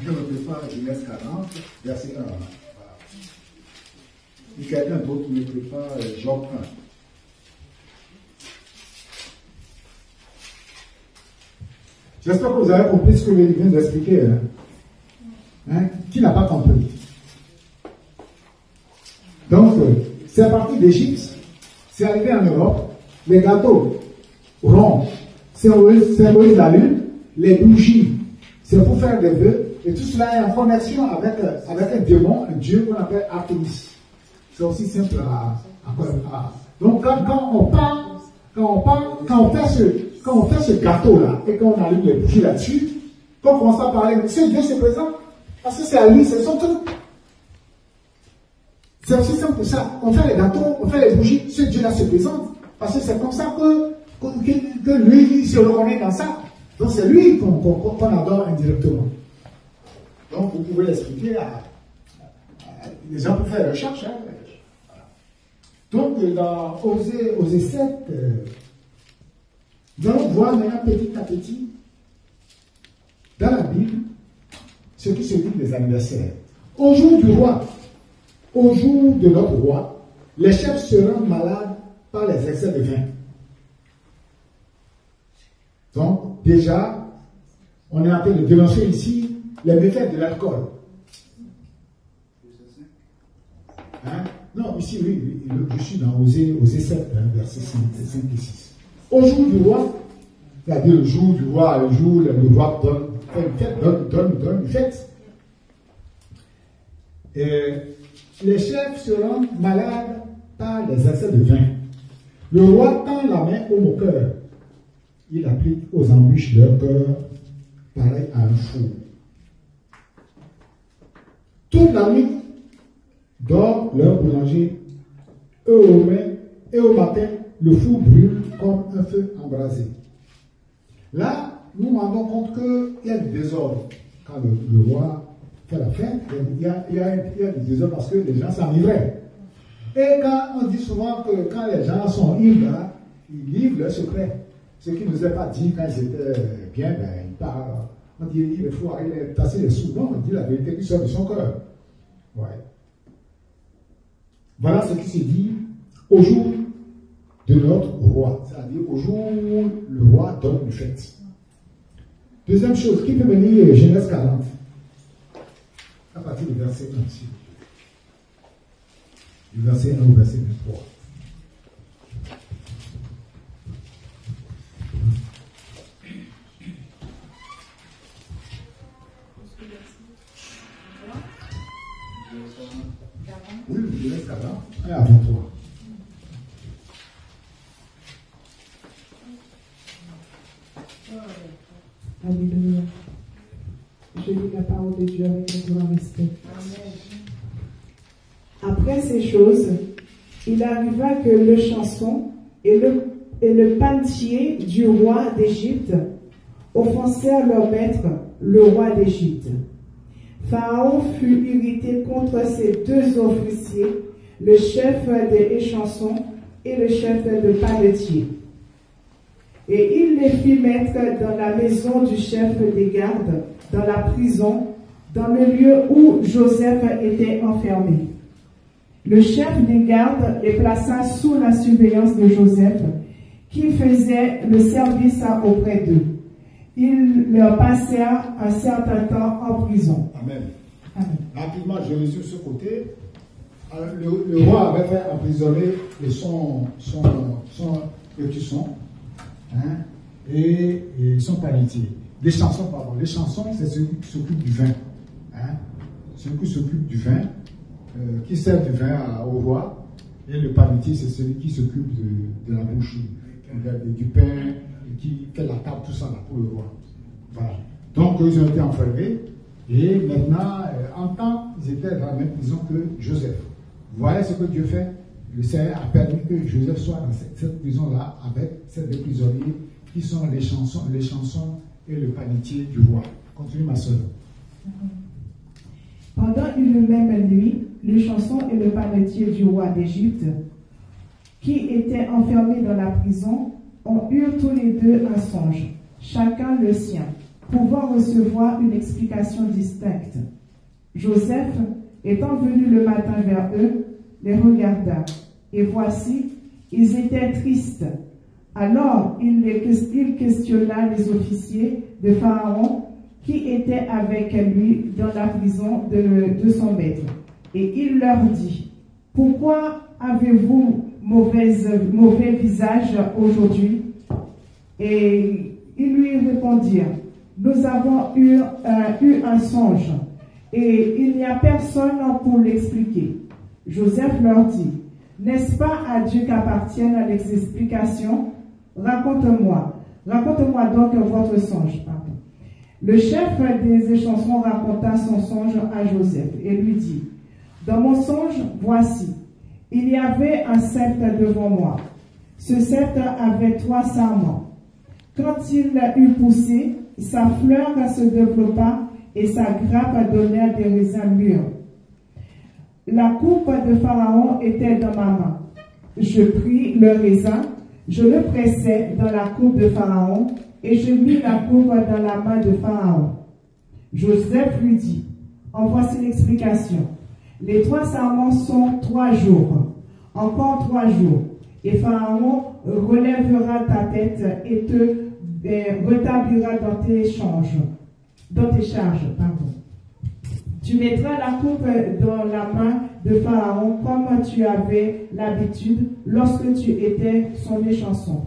Prépare Genèse 40, verset 1. Voilà. Et quelqu'un d'autre me prépare Jean 1. J'espère que vous avez compris ce que je viens d'expliquer. Hein? Hein? Qui n'a pas compris? Donc, euh, c'est parti d'Égypte, c'est arrivé en Europe, les gâteaux ronds symbolisent la lune, les bougies, c'est pour faire des vœux, et tout cela est en connexion avec, avec un démon, un dieu qu'on appelle Artemis. C'est aussi simple à, Donc, quand, quand, on parle, quand on parle, quand on fait ce, quand on fait ce gâteau-là, et quand on allume les bougies là-dessus, quand on commence à parler, ce Dieu se présente, parce que c'est à lui, c'est son truc. C'est aussi simple que ça. On fait les gâteaux, on fait les bougies, ce Dieu-là se présente. Parce que c'est comme ça que, que, lui, il se reconnaît dans ça. Donc c'est lui qu'on adore indirectement. Donc vous pouvez l'expliquer à, Les gens peuvent faire recherche. Hein. Donc dans Osée, Osée 7, euh, nous allons voir maintenant petit à petit dans la Bible ce qui se dit des anniversaires. Au jour du roi, au jour de notre roi, les chefs seront malades par les excès de vin. Donc, déjà, on est en train de dénoncer ici les méfaits de l'alcool. Hein? Non, ici, oui, je suis dans Osée, 7, hein, verset 5, et 6. Au jour du roi, c'est-à-dire le jour du roi, le jour où le roi donne, donne, donne, donne une fête. Les chefs seront malades par les excès de vin. Le roi tend la main au moqueur. Il applique aux embûches leur cœur, pareil à un fou. Toute la nuit, dort leur boulanger. Eux au et au matin, le fou brûle comme un feu embrasé. Là, nous nous rendons compte qu'il y a du désordre. Quand le roi la fin, il y a, il y a, il y a des parce que les gens s'enivraient. Et quand on dit souvent que quand les gens sont ivres, hein, ils livrent leurs secrets. Ce qui ne nous est pas dit quand ils étaient bien, ben, ils parlent. Il faut aller tasser les sous. Non, on dit la vérité qui sort de son cœur. Voilà ce qui se dit au jour de notre roi. C'est-à-dire au jour où le roi donne une fête. Deuxième chose, qui peut venir Genèse 40 à partir du verset 1, Du verset 1 au verset 23. Je laisse là. Et à 23. Alléluia. Je lis la parole de Dieu avec grand respect. Après ces choses, il arriva que le chanson et le, et le pantier du roi d'Égypte offensèrent leur maître, le roi d'Égypte. Pharaon fut irrité contre ces deux officiers, le chef des échansons et le chef de panetier. Et il les fit mettre dans la maison du chef des gardes dans la prison, dans le lieu où Joseph était enfermé. Le chef des gardes les plaça sous la surveillance de Joseph, qui faisait le service auprès d'eux. Il leur passèrent un certain temps en prison. Amen. Rapidement, je résume ce côté. Euh, le, roi avait fait emprisonner son, son, son, son hein, et, et son panetier. Les chansons, pardon. Les chansons, c'est ceux qui s'occupent du vin. Hein? Ceux qui s'occupent du vin, euh, qui sert du vin au roi. Et le panetier, c'est celui qui s'occupe de, la bouche, du pain, qui fait la table, tout ça là, pour le roi. Voilà. Donc, ils ont été enfermés. Et maintenant, euh, en temps, ils étaient dans la même prison que Joseph. Voilà ce que Dieu fait. Le Seigneur a permis que Joseph soit dans cette, prison-là avec ces deux prisonniers qui sont les chansons, les chansons et le panetier du roi. Continue ma soeur. Pendant une même nuit, le chanson et le panetier du roi d'Égypte, qui étaient enfermés dans la prison, ont eu tous les deux un songe, chacun le sien, pouvant recevoir une explication distincte. Joseph, étant venu le matin vers eux, les regarda, et voici, ils étaient tristes alors il, questionna les officiers de Pharaon qui étaient avec lui dans la prison de, son maître. Et il leur dit, Pourquoi avez-vous mauvaise, mauvais visage aujourd'hui Et ils lui répondirent, nous avons eu, euh, eu un songe et il n'y a personne pour l'expliquer. Joseph leur dit, n'est-ce pas à Dieu qu'appartiennent les explications? Raconte-moi. Raconte-moi donc votre songe. Le chef des échansons raconta son songe à Joseph et lui dit, Dans mon songe, voici, il y avait un sceptre devant moi. Ce sceptre avait trois sarments. Quand il eut poussé, sa fleur se développa et sa grappe donna des raisins mûrs. La coupe de Pharaon était dans ma main. Je pris le raisin, je le pressai dans la coupe de Pharaon et je mis la coupe dans la main de Pharaon. Joseph lui dit, en voici l'explication. Les trois serments sont trois jours, encore trois jours, et Pharaon relèvera ta tête et te ben, rétablira dans tes changes, dans tes charges, pardon. Tu mettras la coupe dans la main de Pharaon comme tu avais l'habitude lorsque tu étais son échanson.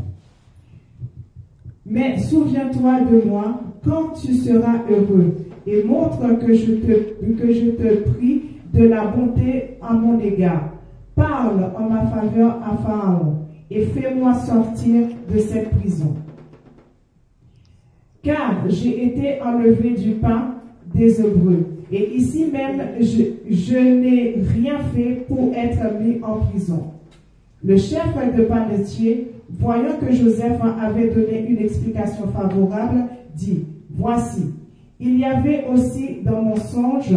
Mais souviens-toi de moi quand tu seras heureux et montre que je te, que je te prie de la bonté à mon égard. Parle en ma faveur à Pharaon et fais-moi sortir de cette prison. Car j'ai été enlevé du pain des Hébreux et ici même je, n'ai rien fait pour être mis en prison. Le chef de panetier voyant que Joseph avait donné une explication favorable, dit, Voici, il y avait aussi dans mon songe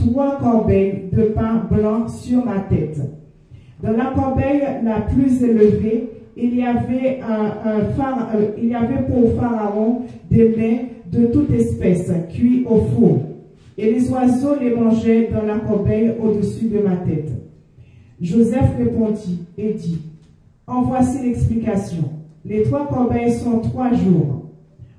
trois corbeilles de pain blanc sur ma tête. Dans la corbeille la plus élevée, il y avait, euh, pour Pharaon des mets de toute espèce cuits au four, et les oiseaux les mangeaient dans la corbeille au-dessus de ma tête. Joseph répondit et dit, en voici l'explication. Les trois corbeilles sont trois jours.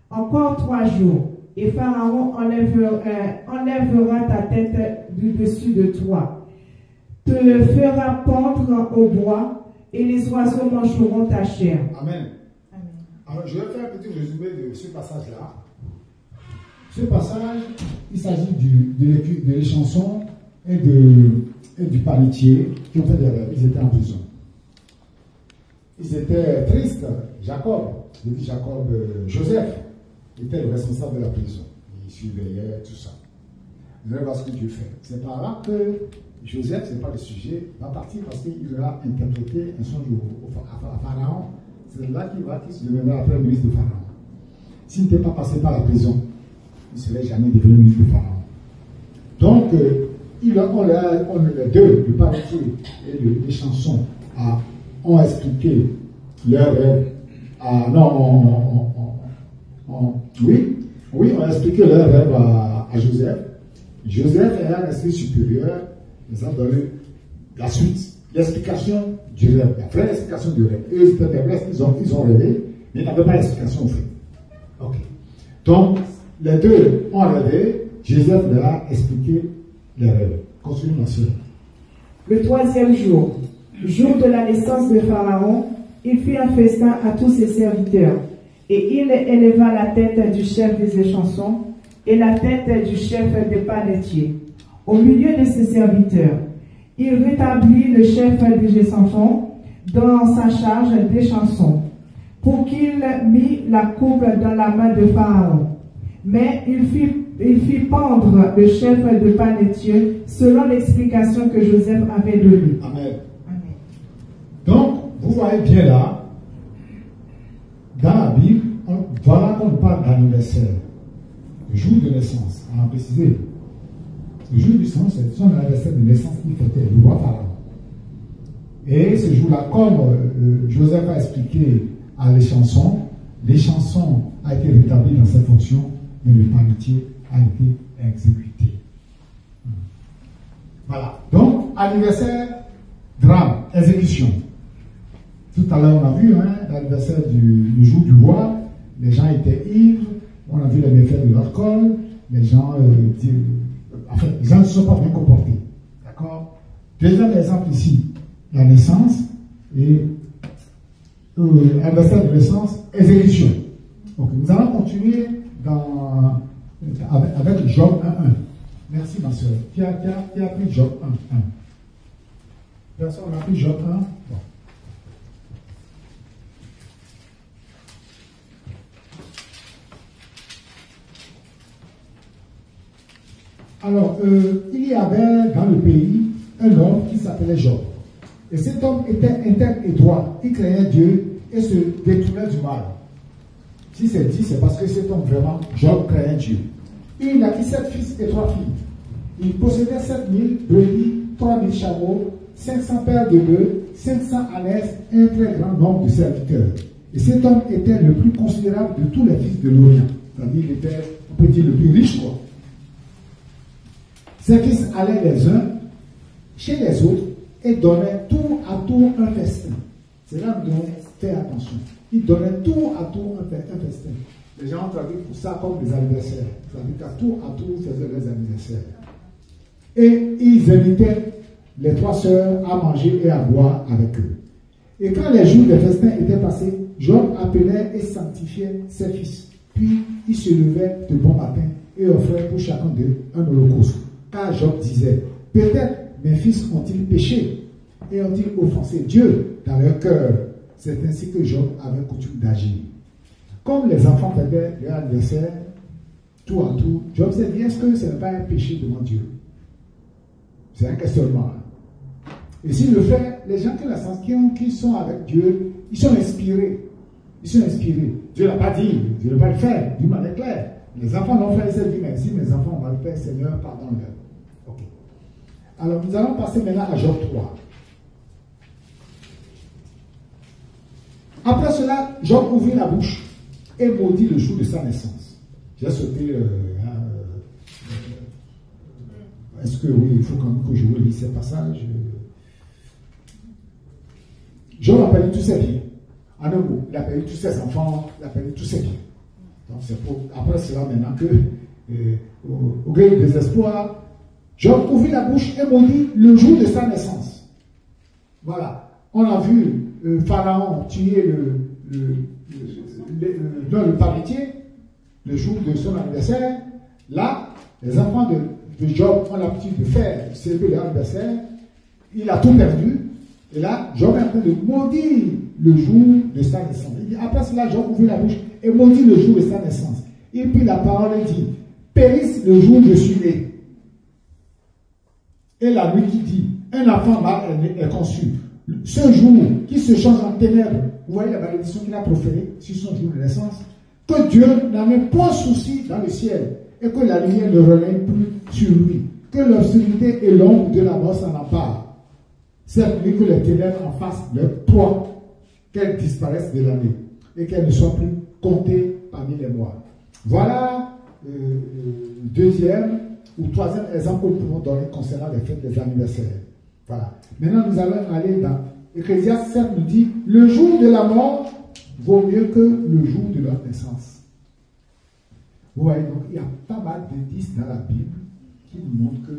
Encore trois jours. Et Pharaon enlèvera, euh, enlèvera ta tête du dessus de toi. Te fera pendre au bois et les oiseaux mangeront ta chair. Amen. Alors, je vais faire un petit résumé de ce passage-là. Ce passage, il s'agit de, de, chansons et, de, et du panetier qui ont fait des rêves. Ils étaient en prison ils étaient tristes. Jacob, je dis Jacob, euh, Joseph était le responsable de la prison. Il surveillait tout ça. Vous allez voir ce que Dieu fait. C'est par là que Joseph, ce n'est pas le sujet, va partir parce qu'il aura interprété un songe à Pharaon. C'est là qu'il va, qu'il se deviendra après ministre de Pharaon. S'il n'était pas passé par la prison, il ne serait jamais devenu ministre de Pharaon. Donc, euh, il a, on, on, les deux, le parti et le, les chansons, ont expliqué leur à. Non, oui, oui, on a expliqué leur rêve à, Joseph. Joseph est un esprit supérieur, ils ont donné la suite, l'explication du rêve, la vraie explication du rêve. Eux, ils ils ont, ils ont rêvé, mais ils n'avaient pas l'explication au fait. Ok. Donc, les deux ont rêvé, Joseph leur a expliqué les rêves. Continuons, ma Le troisième jour, jour de la naissance de Pharaon, il fit un festin à tous ses serviteurs, et il éleva la tête du chef des échansons et la tête du chef des panetiers. Au milieu de ses serviteurs, il rétablit le chef des échansons dans sa charge des chansons, pour qu'il mit la coupe dans la main de Pharaon. Mais il fit, il fit pendre le chef de panetier selon l'explication que Joseph avait donnée. Amen. Donc, vous voyez bien là, dans la Bible, voilà qu'on parle d'anniversaire, le jour de naissance. On a précisé. Le jour du sang, c'est son anniversaire de naissance qui fêtait le roi Pharaon. Et ce jour-là, comme euh, Joseph a expliqué à les chansons, les chansons a été rétabli dans cette fonction, mais le panetier a été exécuté. Voilà. Donc, anniversaire, drame, exécution. Tout à l'heure, on a vu hein, l'anniversaire du, jour du roi, les gens étaient ivres, on a vu les méfaits de l'alcool, les gens, euh, enfin, les gens ne se sont pas bien comportés. D'accord? Deuxième exemple ici, la naissance et euh, anniversaire de naissance, exécution. Donc nous allons continuer dans, avec, avec Job 1.1. Merci ma soeur. Qui a, qui a, qui a pris Job 1.1 Personne n'a pris Job 1 bon. Alors, euh, il y avait dans le pays un homme qui s'appelait Job. Et cet homme était intègre et droit. Il craignait Dieu et se détournait du mal. Si c'est dit, c'est parce que cet homme vraiment, Job craignait Dieu. Il a sept fils et trois filles. Il possédait 7000 brebis, 3000 chameaux, 500 paires de bœufs, 500 ânesses et un très grand nombre de serviteurs. Et cet homme était le plus considérable de tous les fils de l'Orient. C'est-à-dire, il était, on peut dire, le plus riche, quoi. Ses fils allaient les uns chez les autres et donnaient tout à tout un festin. C'est là où faire attention. Ils donnaient tout à tout un festin. Les gens ont traduit pour ça comme des anniversaires. C'est-à-dire qu'à tout à tout faisaient les anniversaires. Et ils invitaient les trois sœurs à manger et à boire avec eux. Et quand les jours des festins étaient passés, Job appelait et sanctifiait ses fils. Puis il se levait de bon matin et offrait pour chacun d'eux un holocauste. Car Job disait, peut-être mes fils ont-ils péché et ont-ils offensé Dieu dans leur cœur? C'est ainsi que Job avait coutume d'agir. Comme les enfants faisaient leur adversaire, tout à tout, Job s'est dit, est-ce que ce n'est pas un péché devant Dieu C'est un questionnement. Et s'il le fait, les gens qui, qui sont avec Dieu, ils sont inspirés. Ils sont inspirés. Dieu n'a pas dit, Dieu ne va pas le faire, du mal est clair. Les enfants l'ont fait, ils se disent, mais si mes enfants vont le faire, Seigneur, pardonne-leur. Alors nous allons passer maintenant à Job 3. Après cela, Job ouvrit la bouche et maudit le jour de sa naissance. J'ai sauté. Euh, euh, Est-ce que oui, il faut quand même que je relise ces passages? Job a perdu tous ses biens. En un mot, il a perdu tous ses enfants, il a perdu tous ses biens. Donc c'est après cela maintenant que, euh, au, au gré du désespoir, Job ouvrit la bouche et maudit le jour de sa naissance. Voilà. On a vu euh, Pharaon tuer le, le, le, le, jour de son anniversaire. Là, les enfants de, Job ont l'habitude de faire célébrer leur anniversaire. Il a tout perdu. Et là, Job est en train de maudire le jour de sa naissance. Il dit, après cela, Job ouvrit la bouche et maudit le jour de sa naissance. Et puis la parole dit, périsse le jour où je suis né. Et la nuit qui dit, un enfant est, conçu. Ce jour qui se change en ténèbres, vous voyez la malédiction qu'il a proférée sur son jour de naissance, que Dieu n'avait point souci dans le ciel et que la lumière ne relève plus sur lui, que l'obscurité et l'ombre de la mort s'en emparent. Cette nuit que les ténèbres en fassent leur poids, qu'elles disparaissent de l'année et qu'elles ne soient plus comptées parmi les mois. Voilà euh, euh, deuxième ou troisième exemple que nous pouvons donner concernant les fêtes des anniversaires. Voilà. Maintenant, nous allons aller dans Ecclésiaste 7 nous dit le jour de la mort vaut mieux que le jour de leur naissance. Vous voyez, donc il y a pas mal d'indices dans la Bible qui nous montrent que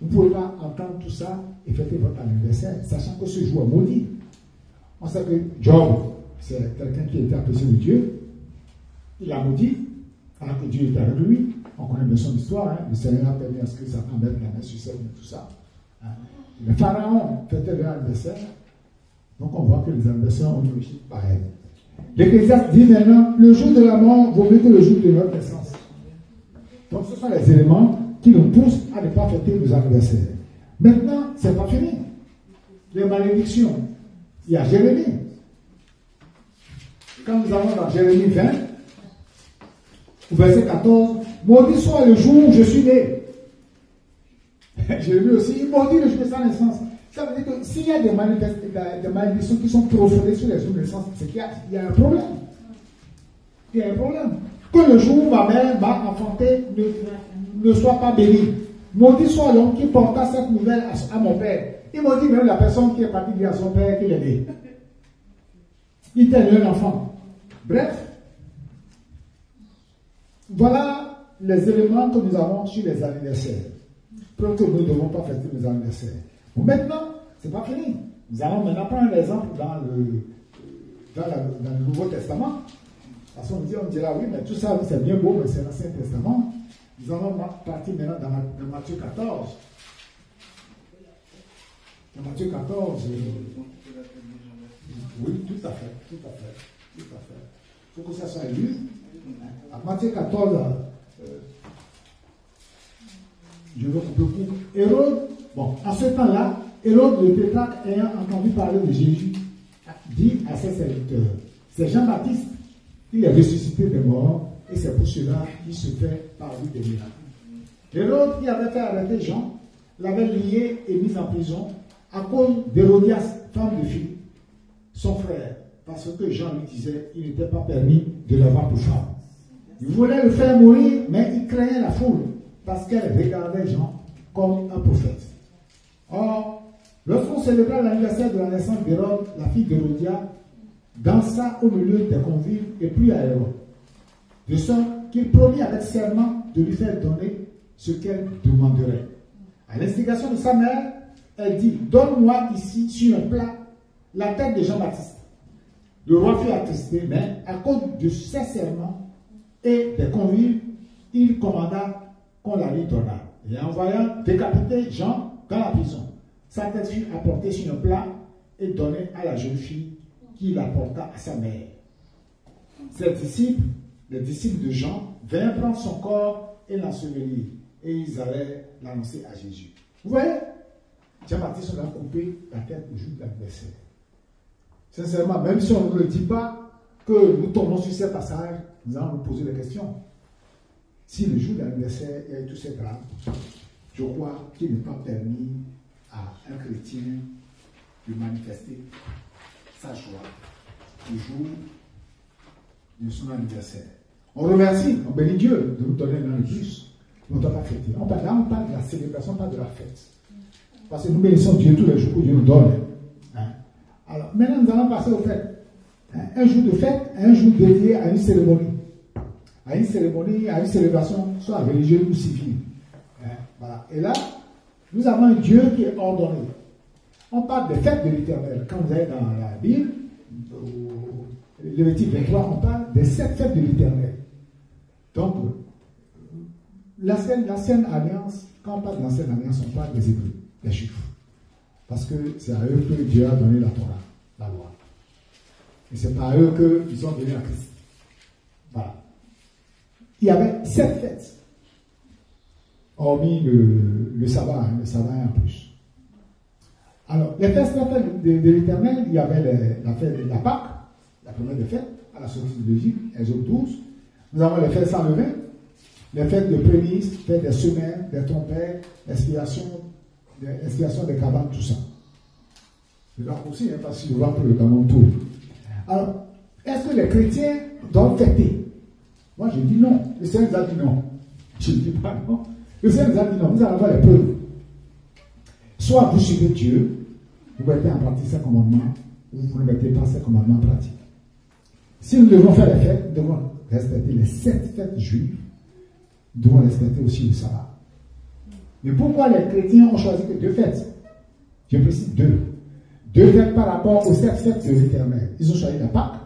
vous ne pouvez pas entendre tout ça et fêter votre anniversaire, sachant que ce jour est maudit. On sait que Job, c'est quelqu'un qui était apprécié de Dieu. Il a maudit, alors que Dieu était avec lui. On connaît bien son histoire. Hein. Le Seigneur a permis à ce que mette la main sur et tout ça. Hein. Le pharaon fêtait leur anniversaire. Donc on voit que les anniversaires ont logique pareille. L'Ecclésiaste dit maintenant le jour de la mort vaut mieux que le jour de notre naissance. Donc ce sont les éléments qui nous poussent à ne pas fêter nos anniversaires. Maintenant, ce n'est pas fini. Les malédictions. Il y a Jérémie. Quand nous allons dans Jérémie 20, au verset 14, Maudit soit le jour où je suis né. J'ai vu aussi, maudit le jour de sa naissance. Ça veut dire que s'il y a des, des malédictions qui sont proférées sur les jours de naissance, c'est qu'il y, a un problème. Il y a un problème. Que le jour où ma mère m'a enfanté ne, ne, soit pas béni. Maudit soit l'homme qui porta cette nouvelle à, mon père. Il maudit même la personne qui est partie dire à son père qu'il est né. Il était un enfant. Bref, voilà les éléments que nous avons sur les anniversaires. Preuve que nous ne devons pas fêter nos anniversaires. maintenant, ce n'est pas fini. Nous allons maintenant prendre un exemple dans le, dans, le Nouveau Testament. Parce qu'on dit, on dira, oui, mais tout ça, c'est bien beau, mais c'est l'Ancien Testament. Nous allons partir maintenant dans, dans Matthieu 14. Dans Matthieu 14, euh, oui, tout à fait, tout à fait, tout à fait. Il faut que ça soit lu. À Matthieu 14, euh, je veux couper court. Hérode, bon, en ce temps-là, Hérode le tétrarque ayant entendu parler de Jésus, dit à ses serviteurs, c'est Jean-Baptiste, il est ressuscité des morts, et c'est pour cela qu'il se fait par lui des miracles. Hérode, qui avait fait arrêter Jean, l'avait lié et mis en prison à cause d'Hérodias, femme de Philippe, son frère, parce que Jean lui disait il n'était pas permis de l'avoir pour femme. Il voulait le faire mourir, mais il craignait la foule, parce qu'elle regardait Jean comme un prophète. Or, lorsqu'on célébra l'anniversaire de la naissance d'Hérode, la fille d'Hérodia, dansa au milieu des convives et plut à Hérode, de sorte qu'il promit avec serment de lui faire donner ce qu'elle demanderait. À l'instigation de sa mère, elle dit Donne-moi ici sur un plat la tête de Jean-Baptiste. Le roi fut attristé, mais à cause de ses serments et des convives, il commanda qu'on la lui donnât. Et en voyant décapiter Jean dans la prison, sa tête fut apportée sur un plat et donnée à la jeune fille qui l'apporta à sa mère. Ses disciples, les disciples de Jean, vinrent prendre son corps et l'ensevelir. Et ils allaient l'annoncer à Jésus. Vous voyez Jean-Baptiste, on a coupé la tête au jour de l'adversaire. Sincèrement, même si on ne le dit pas, que nous tombons sur ces passages, nous allons nous poser des questions. Si le jour de l'anniversaire il y a eu tous ces je crois qu'il n'est pas permis à un chrétien de manifester sa joie le jour de son anniversaire. On remercie, on bénit Dieu de nous donner un an plus. On ne doit pas fêter. On parle, là, on parle de la célébration, pas de la fête. Parce que nous bénissons Dieu tous les jours que Dieu nous donne. Hein. Alors, maintenant, nous allons passer aux fêtes. Hein, Un jour de fête, un jour dédié à une cérémonie. À une cérémonie, à une célébration, soit religieuse ou civile. Hein. Et là, nous avons un Dieu qui est ordonné. On parle des fêtes de l'éternel. Quand vous allez dans la Bible, au Lévitique 23, on parle des sept fêtes de l'éternel. Donc, l'ancienne alliance, quand on parle de l'ancienne alliance, on parle des Hébreux, des Juifs. Parce que c'est à eux que Dieu a donné la Torah, la loi. Et c'est par eux qu'ils sont venus à Christ. Il y avait sept fêtes. Hormis le, sabbat, hein, le sabbat en plus. Alors, les fêtes, fête de, de l'éternel, il y avait la fête de la Pâque, la première des fêtes, à la sortie de l'Égypte, Exode 12. Nous avons les fêtes sans levain, les fêtes de prémices, fêtes des semaines, des trompettes, l'expiation, des- cabanes, tout ça. Je dois aussi, hein, parce vois que dans mon tour. Alors, est-ce que les chrétiens doivent fêter? Moi, je dis non. Le Seigneur nous a dit non. Je ne dis pas non. Le Seigneur nous a dit non. Vous allez avoir les preuves. Soit vous suivez Dieu, vous mettez en pratique ses commandements, ou vous ne mettez pas ses commandements en pratique. Si nous devons faire les fêtes, nous devons respecter les sept fêtes juives, nous devons respecter aussi le sabbat. Mais pourquoi les chrétiens ont choisi que deux fêtes? Je précise deux. Deux fêtes par rapport aux sept fêtes de l'éternel. Ils ont choisi la Pâque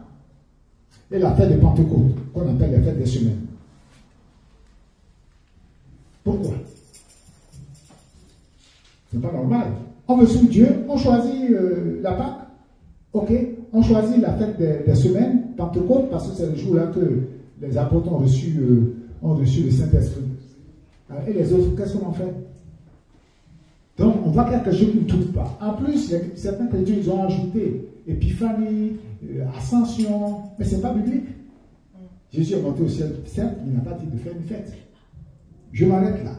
et la fête de Pentecôte, qu'on appelle la fête des semaines. Pourquoi? C'est pas normal. On veut suivre Dieu, on choisit euh, la Pâque, ok, on choisit la fête des, semaines, Pentecôte, parce que c'est le jour-là que les apôtres ont reçu, euh, ont reçu le Saint-Esprit. Et les autres, qu'est-ce qu'on en fait? Donc, on voit quelque chose qui ne trouve pas. En plus, certains chrétiens, ils ont ajouté Épiphanie, euh, Ascension, mais ce n'est pas biblique. Jésus est monté au ciel, certes, il n'a pas dit de faire une fête. Je m'arrête là.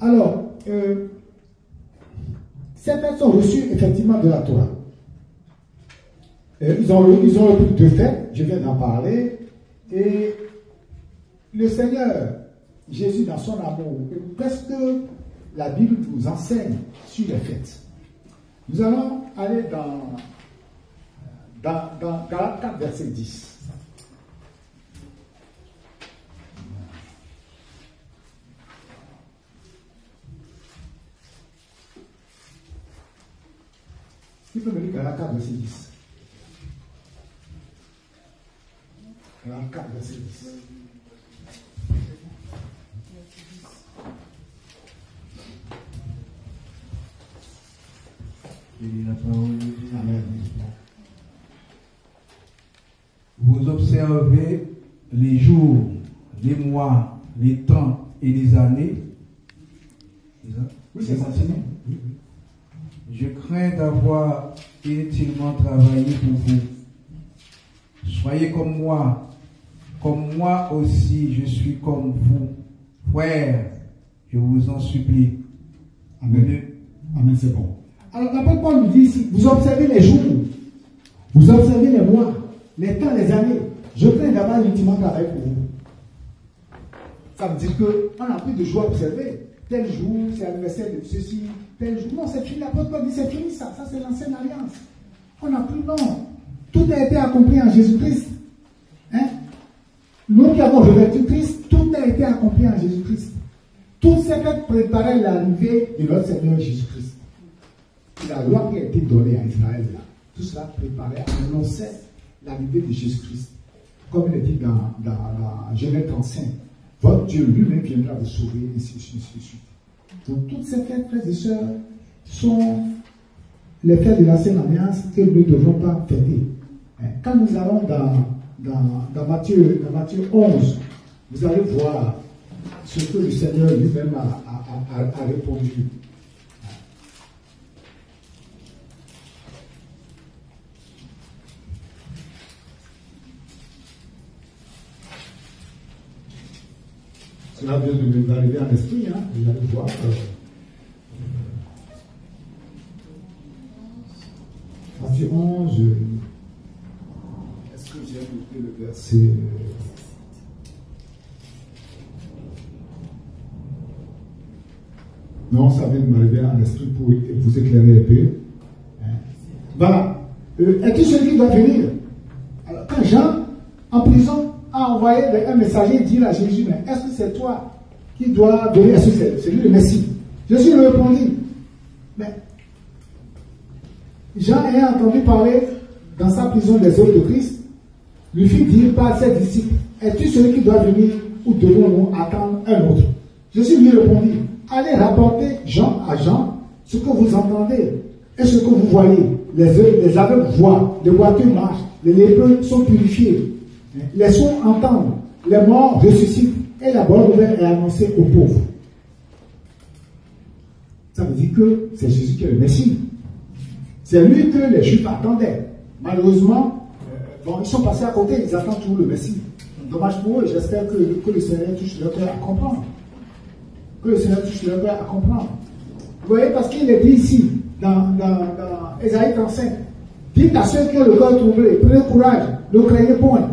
Alors, euh, ces fêtes sont reçues effectivement de la Torah. Euh, ils, ont, ils ont repris deux fêtes, je viens d'en parler, et le Seigneur, Jésus dans son amour, qu'est-ce que la Bible nous enseigne sur les fêtes Nous allons aller dans, dans, dans Galates 4, verset 10. Qui peut me lire Galates 4, verset 10 Galates 4, verset 10. Amen. Vous observez les jours, les mois, les temps et les années. C'est ça? Oui, c'est ça. Oui. Je crains d'avoir inutilement travaillé pour vous. Soyez comme moi, comme moi aussi je suis comme vous. Frère, je vous en supplie. Amen. Amen, c'est bon. Alors, l'apôtre Paul nous dit ici, vous observez les jours, vous observez les mois, les temps, les années. Je crains d'avoir intimement travail pour vous. Ça veut dire qu'on n'a plus de joie à observer. Tel jour, c'est l'anniversaire de ceci, tel jour. Non, c'est fini. L'apôtre Paul dit, c'est fini ça. Ça, c'est l'ancienne alliance. On n'a plus, non. Tout a été accompli en Jésus-Christ. Hein? Nous qui avons revêtu Christ, tout a été accompli en Jésus-Christ. Tout s'est fait préparer l'arrivée de notre Seigneur Jésus-Christ. La loi qui a été donnée à Israël, là, tout cela préparait, annonçait l'arrivée de Jésus-Christ. Comme il est dit dans, dans, Genèse 35, votre Dieu lui-même viendra vous sauver, et ainsi de suite. Donc toutes ces fêtes, frères et sœurs, sont les fêtes de l'ancienne alliance que nous ne devons pas fêter. Hein, Quand nous allons dans, dans, Matthieu, dans Matthieu 11, vous allez voir ce que le Seigneur lui-même a- a- a répondu. Cela vient de nous arriver à l'esprit, hein, vous allez voir. euh, Matthieu 11, euh, est-ce que j'ai noté le verset? Euh, Non, ça vient de m'arriver à l'esprit pour vous éclairer un peu. Hein. Voilà. Euh, Es-tu celui qui doit venir? Alors, Quand Jean, en prison, a envoyé un messager dire à Jésus, mais est-ce que c'est toi qui dois venir Est-ce que c'est lui le Messie? Jésus lui répondit, mais Jean ayant entendu parler dans sa prison des œuvres de Christ, lui fit dire par ses disciples, es-tu celui qui doit venir ou devons-nous attendre un autre? Jésus lui répondit, allez rapporter Jean à Jean ce que vous entendez et ce que vous voyez. Les, les aveugles voient, les boiteux marchent, les lépreux sont purifiés, les sourds entendent, les morts ressuscitent et la bonne nouvelle est annoncée aux pauvres. Ça veut dire que c'est Jésus qui est le Messie. C'est lui que les Juifs attendaient. Malheureusement, euh, bon, ils sont passés à côté, ils attendent toujours le Messie. Dommage pour eux, j'espère que, que le Seigneur touche leur cœur à comprendre. Que le Seigneur touche leur cœur à comprendre. Vous voyez, parce qu'il est dit ici, dans, dans, dans Ésaïe 35, dites à ceux qui ont le cœur troublé, prenez courage, ne craignez point.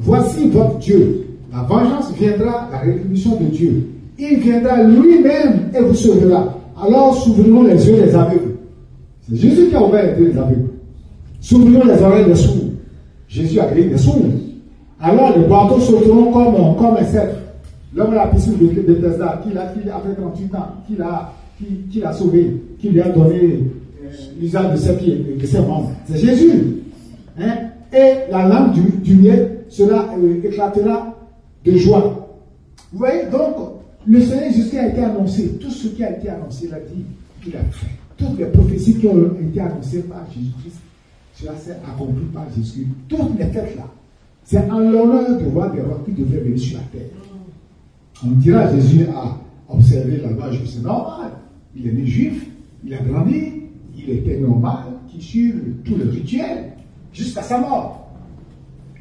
Voici votre Dieu. La vengeance viendra, la rétribution de Dieu. Il viendra lui-même et vous sauvera. Alors s'ouvriront les yeux des aveugles. C'est Jésus qui a ouvert les yeux des aveugles. S'ouvriront les oreilles des sourds. Jésus a guéri des sourds. Alors les bateaux sauteront comme, comme un cerf. L'homme à la piscine de, Bethesda, qui, l'a- qui avait 38 ans, qui l'a, qui, sauvé, qui lui a donné euh, l'usage de ses pieds, de ses membres. C'est Jésus. Hein? Et la langue du, miel sera euh, éclatera de joie. Vous voyez, donc, le Seigneur Jésus a été annoncé. Tout ce qui a été annoncé, il a dit, il a fait. Toutes les prophéties qui ont été annoncées par Jésus-Christ, cela s'est accompli par Jésus. Toutes les fêtes là, c'est en l'honneur de voir des rois qui devaient venir sur la terre. On dira Jésus a observé la loi juive, c'est normal. Il est né juif, il a grandi, il était normal, qui suit tout le rituel jusqu'à sa mort.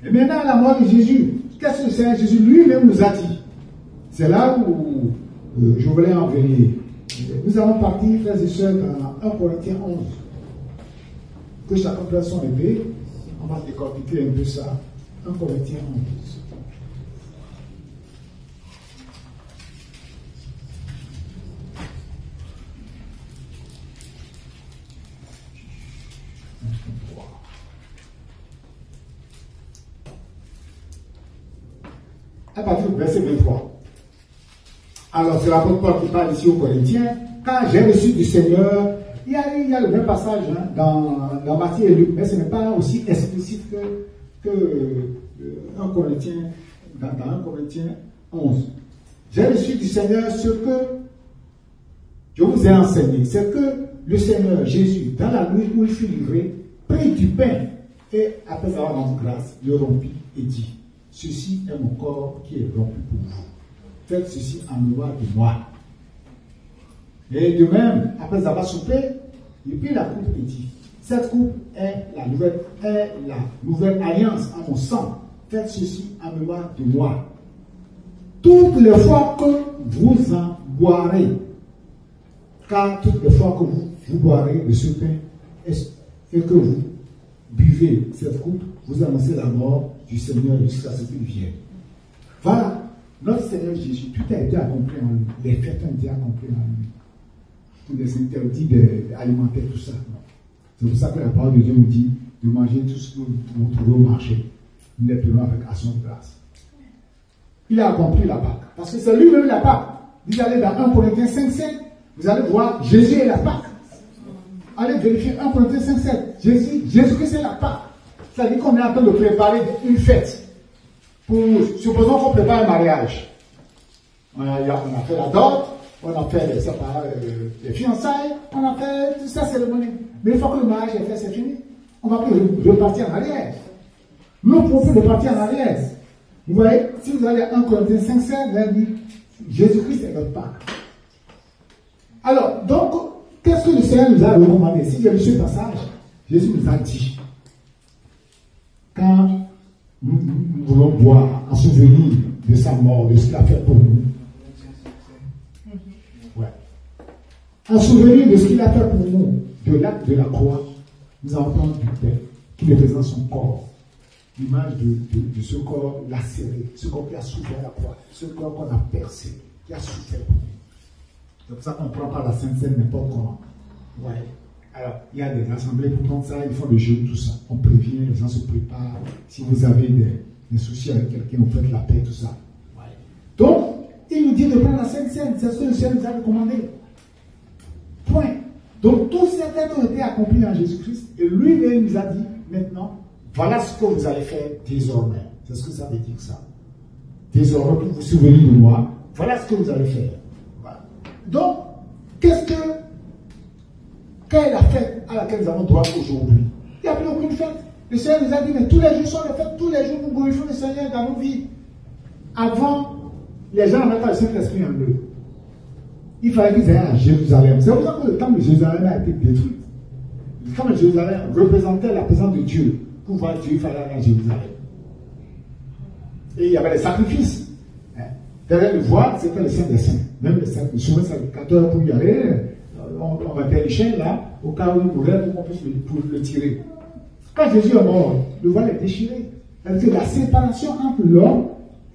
Et maintenant, à la mort de Jésus, qu'est-ce que Seigneur Jésus lui-même nous a dit C'est là où euh, je voulais en venir. Nous allons partir, frères et sœurs, dans 1 Corinthiens 11. Que chacun prenne son épée. On va décortiquer un peu ça. 1 Corinthiens 11. Verset 23. Alors, c'est l'apôtre Paul qui parle ici aux Corinthiens. Quand j'ai reçu du Seigneur Il y a, le même passage hein, dans, dans Matthieu et Luc, mais ce n'est pas aussi explicite que, euh, 1 Corinthiens, dans, dans 1 Corinthiens 11. J'ai reçu du Seigneur ce que je vous ai enseigné, c'est que le Seigneur Jésus, dans la nuit où il fut livré, prit du pain et, après avoir rendu grâce, le rompit et dit Ceci est mon corps qui est rompu pour vous. Faites ceci en mémoire de moi. Et de même, après avoir soupé, il prit la coupe et dit Cette coupe est la nouvelle, alliance en mon sang. Faites ceci en mémoire de moi. Toutes les fois que vous en boirez, car toutes les fois que vous, vous boirez de ce pain et que vous buvez cette coupe, vous annoncez la mort du Seigneur jusqu'à ce qu'il vienne. Voilà, notre Seigneur Jésus, tout a été accompli en lui. Les fêtes ont été accomplies en lui. Tous les interdits alimentaires, tout ça. C'est pour ça que la parole de Dieu nous dit de manger tout ce que vous trouvez au marché. Nettement avec action de grâce. Il a accompli la Pâque. Parce que c'est lui-même la Pâque. Vous allez dans 1 Corinthiens 5, 7, vous allez voir Jésus est la Pâque. Allez vérifier 1 Corinthiens 5, 7. Jésus, Jésus-Christ est la Pâque. Dit qu'on est en train de préparer une fête. Pour, supposons qu'on prépare un mariage. On a, fait la dot, on a fait les, euh, les fiançailles, on a fait toute cette cérémonie. Mais une fois que le mariage est fait, c'est fini. On va plus repartir en arrière. Nous pouvons plus repartir en arrière. Vous voyez, si vous allez à 1 Corinthiens 5, 7, vous dit Jésus-Christ est notre Pâque. Alors, donc, qu'est-ce que le Seigneur nous a recommandé? Si j'ai lu ce passage, Jésus nous a dit quand nous, voulons boire en souvenir de sa mort, de ce qu'il a fait pour nous. Ouais. En souvenir de ce qu'il a fait pour nous, de l'acte de la croix, nous avons du Père qui représente son corps. L'image de, ce corps lacéré, ce corps qui a souffert la croix, ce corps qu'on a percé, qui a souffert pour nous. C'est pour ça qu'on ne prend pas la Sainte Seine n'importe comment. Alors, il y a des assemblées pour ça, ils font le jeu, tout ça. On prévient, les gens se préparent. Si vous avez des, soucis avec quelqu'un, vous faites la paix, tout ça. Donc, il nous dit de prendre la Sainte Seine. C'est ce que le Seigneur nous a recommandé. Point. Donc, tous ces faits ont été accomplis en Jésus-Christ. Et lui-même nous a dit, maintenant, voilà ce que vous allez faire désormais. C'est ce que ça veut dire, ça. Désormais, pour vous souvenir de moi, voilà ce que vous allez faire. Donc, qu'est-ce que quelle est la fête à laquelle nous avons droit aujourd'hui Il n'y a plus aucune fête. Le Seigneur nous a dit, mais tous les jours sont les fêtes, tous les jours nous glorifions le Seigneur dans nos vies. Avant, les gens n'avaient pas le Saint-Esprit en eux. Il fallait qu'ils aillent à Jérusalem. C'est pour ça que le temple de Jérusalem a été détruit. Le temple de Jérusalem représentait la présence de Dieu. Pour voir Dieu, il fallait aller à Jérusalem. Et il y avait les sacrifices. Hein. Derrière le voile, c'était le Saint des Saints. Même le souverain sacrificateur pour y aller, on, on mettait les là, au cas où il mourait, pour qu'on puisse le, tirer. Quand Jésus est mort, le voile est déchiré. cest que la séparation entre l'homme,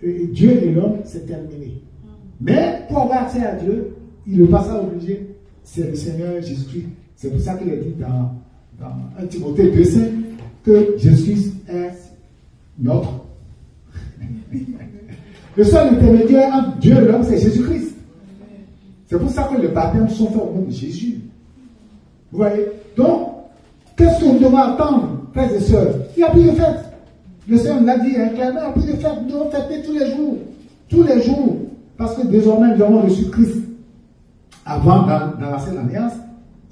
et Dieu et l'homme, c'est terminé. Mais pour avoir accès à Dieu, il le passage obligé, c'est le Seigneur Jésus-Christ. C'est pour ça qu'il est dit dans, dans 1 Timothée 2,5 que Jésus est notre. *laughs* le seul intermédiaire entre Dieu et l'homme, c'est Jésus-Christ. C'est pour ça que les baptêmes sont faits au nom de Jésus. Vous voyez? Donc, qu'est-ce que nous devons attendre, frères et sœurs? Il n'y a plus de fête. Le Seigneur l'a dit hein, clairement, il n'y a plus de fête. Nous devons fêter tous les jours. Tous les jours. Parce que désormais, nous avons reçu Christ. Avant, dans, dans la Sainte Alliance,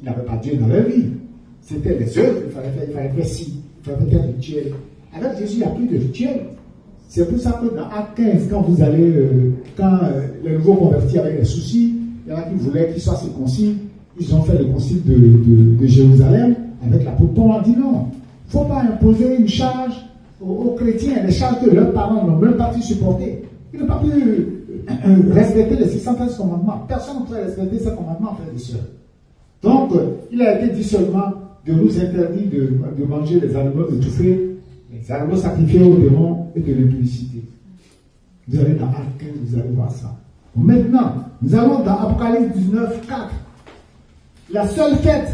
il n'y avait pas Dieu dans leur vie. C'était des œuvres, il fallait faire, il fallait faire ci, il fallait faire des rituels. Avec Jésus, il n'y a plus de rituels. C'est pour ça que dans Acte 15, quand vous allez, euh, quand euh, les nouveaux convertis avaient des soucis, il y en a qui voulaient qu'ils soient circoncis. Ils ont fait le concile de, Jérusalem avec la Paul a dit non. Il ne faut pas imposer une charge aux, chrétiens, des charges que leurs parents n'ont même pas pu supporter. Ils n'ont pas pu euh, respecter les 613 commandements. Personne ne peut respecter ces commandements, frères et sœurs. Donc, il a été dit seulement de nous interdire de, manger les animaux étouffés, les animaux sacrifiés aux démons et de l'impudicité. Vous allez dans Acte vous allez voir ça. Maintenant, nous allons dans Apocalypse 19, 4. La seule fête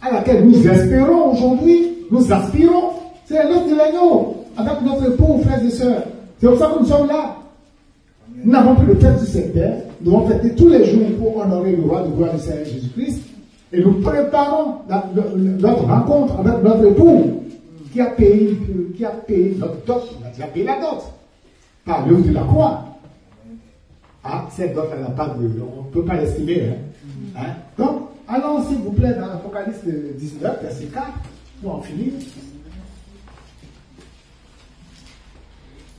à laquelle nous espérons aujourd'hui, nous aspirons, c'est la de l'agneau, avec notre époux, frères et sœurs. C'est pour ça que nous sommes là. Nous n'avons plus de fête sur cette. Nous devons fêter tous les jours pour honorer le roi de gloire du Seigneur Jésus-Christ. Et nous préparons notre rencontre avec notre époux qui a payé, qui a payé notre dot, il a payé la dot. Par l'œuvre de la croix. Ah, cette dot, elle n'a pas de. On ne peut pas l'estimer. Hein. Hein? Donc, allons s'il vous plaît dans l'Apocalypse 19, verset 4, pour en finir.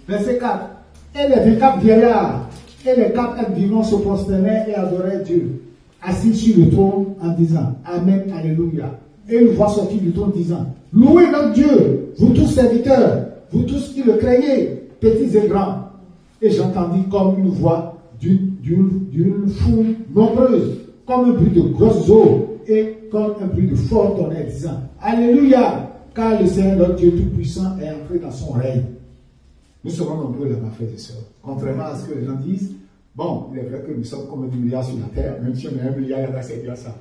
Verset 4. Et les véritables vieillards et les quatre vivants se prosternaient et adoraient Dieu, assis sur le trône en disant Amen, Alléluia. Et une voix sortit du trône disant Louez notre Dieu, vous tous serviteurs, vous tous qui le craignez, petits et grands. Et j'entendis comme une voix d'une foule nombreuse, comme un bruit de grosses eaux et comme un bruit de fort tonnerre, disant Alléluia, car le Seigneur notre Dieu Tout-Puissant est entré dans son règne. Nous serons nombreux là-bas, frères et sœurs. Contrairement à ce que les gens disent, bon, il est vrai que nous sommes comme un milliard sur la terre, même si on est un milliard, il y a d'accéder à ça.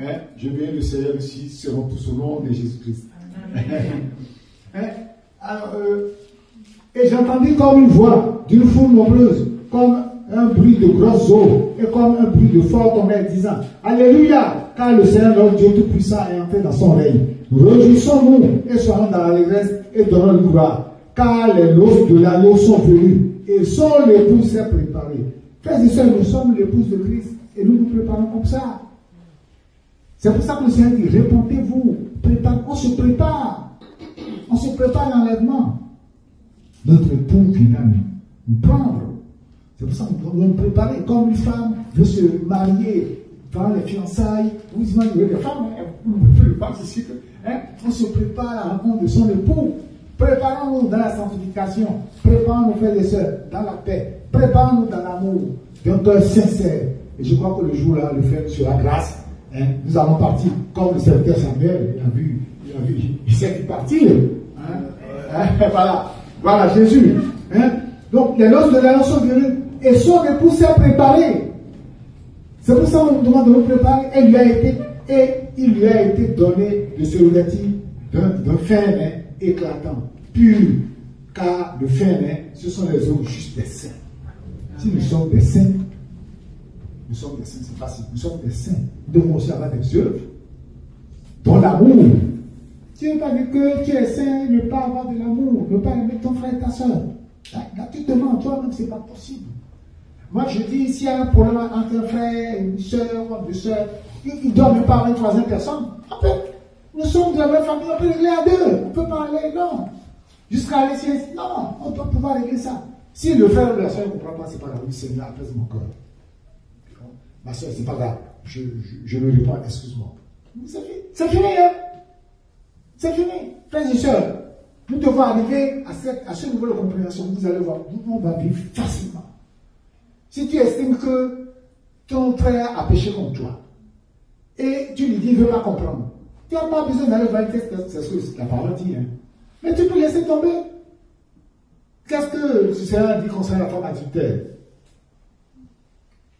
Hein? Je viens le Seigneur aussi, seront tous au nom de Jésus-Christ. hein? Euh, et j'entendis comme une voix d'une foule nombreuse, comme un bruit de grosses eaux et comme un bruit de fort tonnerre disant Alléluia, car le Seigneur notre Dieu Tout-Puissant est entré dans son règne. Réjouissons-nous et soyons dans l'allégresse et donnons le gloire car les noces de l'agneau sont venues et son épouse s'est préparée. Frères et sœurs, nous sommes l'épouse de Christ et nous nous préparons comme ça. C'est pour ça que le Seigneur dit répondez-vous, on se prépare. On se prépare l'enlèvement. Notre époux vient nous prendre. C'est pour ça nous devons nous préparer comme une femme veut se marier pendant les fiançailles. Vous imaginez les femmes, hein, hein, on se prépare à la rencontre de son époux. Préparons-nous dans la sanctification. Préparons-nous, frères et sœurs, dans la paix. Préparons-nous dans l'amour, d'un cœur sincère. Et je crois que le jour-là, le fait sur la grâce, hein, nous allons partir comme le serviteur Samuel. Il a vu, il a vu, il sait qu'il partir. Hein. Hein, *laughs* voilà, voilà Jésus. Donc les noces de la sont venues et son époux s'est préparé. C'est pour ça qu'on nous demande de nous préparer. Et, lui a été, et il lui a été donné de se revêtir d'un fin éclatant, pur, car le fin, ce sont les hommes juste des saints. Si nous sommes des saints, nous sommes des saints, c'est facile, nous sommes des saints. Nous devons aussi avoir des œuvres, dans l'amour. Tu ne pas dire que tu es saint, ne pas avoir de l'amour, ne pas aimer ton frère et ta soeur. Là, tu te demandes toi-même, ce n'est pas possible. Moi, je dis, s'il y a un problème entre un frère, une soeur, deux soeurs, il ne même pas avoir une troisième personne. En fait, nous sommes de la même famille, on peut régler à deux. On peut pas aller, non. Jusqu'à aller non, on doit pouvoir régler ça. Si le frère ou la soeur ne comprend pas, c'est pas grave. Seigneur, apaise mon cœur. Ma soeur, c'est pas grave. Je, je, me réponds, excuse-moi. C'est fini. C'est fini, hein? C'est fini. Frères et sœurs, nous devons arriver à, cette, à ce niveau de compréhension. Vous allez voir, nous, on va vivre facilement. Si tu estimes que ton frère a péché contre toi, et tu lui dis, il ne veut pas comprendre, tu n'as pas besoin d'aller voir c'est ce que la parole dit. Hein. Mais tu peux laisser tomber. Qu'est-ce que le Seigneur dit concernant la femme adultère?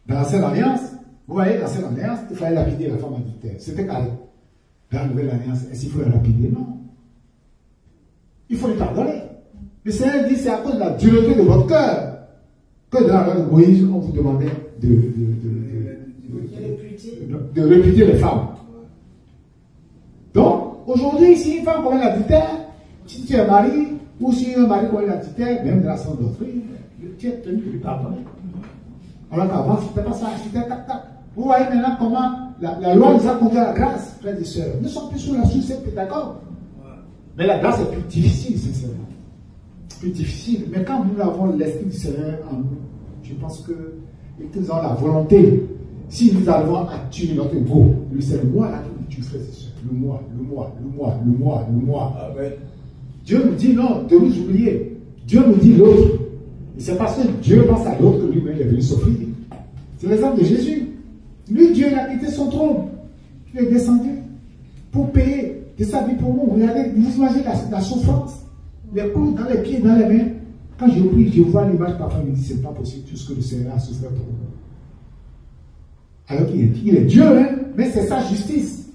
Dans la Sainte Alliance, vous voyez, la Sainte Alliance, il fallait lapider la femme adultère. C'était carré. Dans la Nouvelle Alliance, est-ce qu'il faut la lapider? Non. Il faut lui pardonner. Le Seigneur dit c'est à cause de la dureté de votre cœur que dans la loi de Moïse, on vous demandait de, de, de, de répudier les femmes. Donc, aujourd'hui, si une femme commet l'adultère, si tu es mari, ou si un mari commet l'adultère, même la sainte doctrine, tu es tenu de pardonner. Alors qu'avant, c'était pas ça, c'était tac tac. Vous voyez maintenant comment la, loi nous a conduit à la grâce, frères et sœurs. Nous sommes plus sous la sous d'accord? Mais la grâce est plus difficile, sincèrement. Plus difficile. Mais quand nous avons l'Esprit du Seigneur en nous, je pense que, et que nous avons la volonté, si nous arrivons à tuer notre ego, lui c'est moi là qui nous tue, sœurs le moi, le moi, le moi, le moi, le moi. Dieu nous dit non, de nous oublier. Dieu nous dit l'autre. Et c'est parce que Dieu pense à l'autre que lui-même est venu souffrir. C'est l'exemple de Jésus. Lui, Dieu a quitté son trône. Il est descendu pour payer de sa vie pour nous. Regardez, vous imaginez la, souffrance. Les coups dans les pieds, dans les mains. Quand je prie, je vois l'image, parfois je me dis, c'est pas possible tout ce que le Seigneur a souffert pour nous. Alors qu'il est, il est Dieu, hein, mais c'est sa justice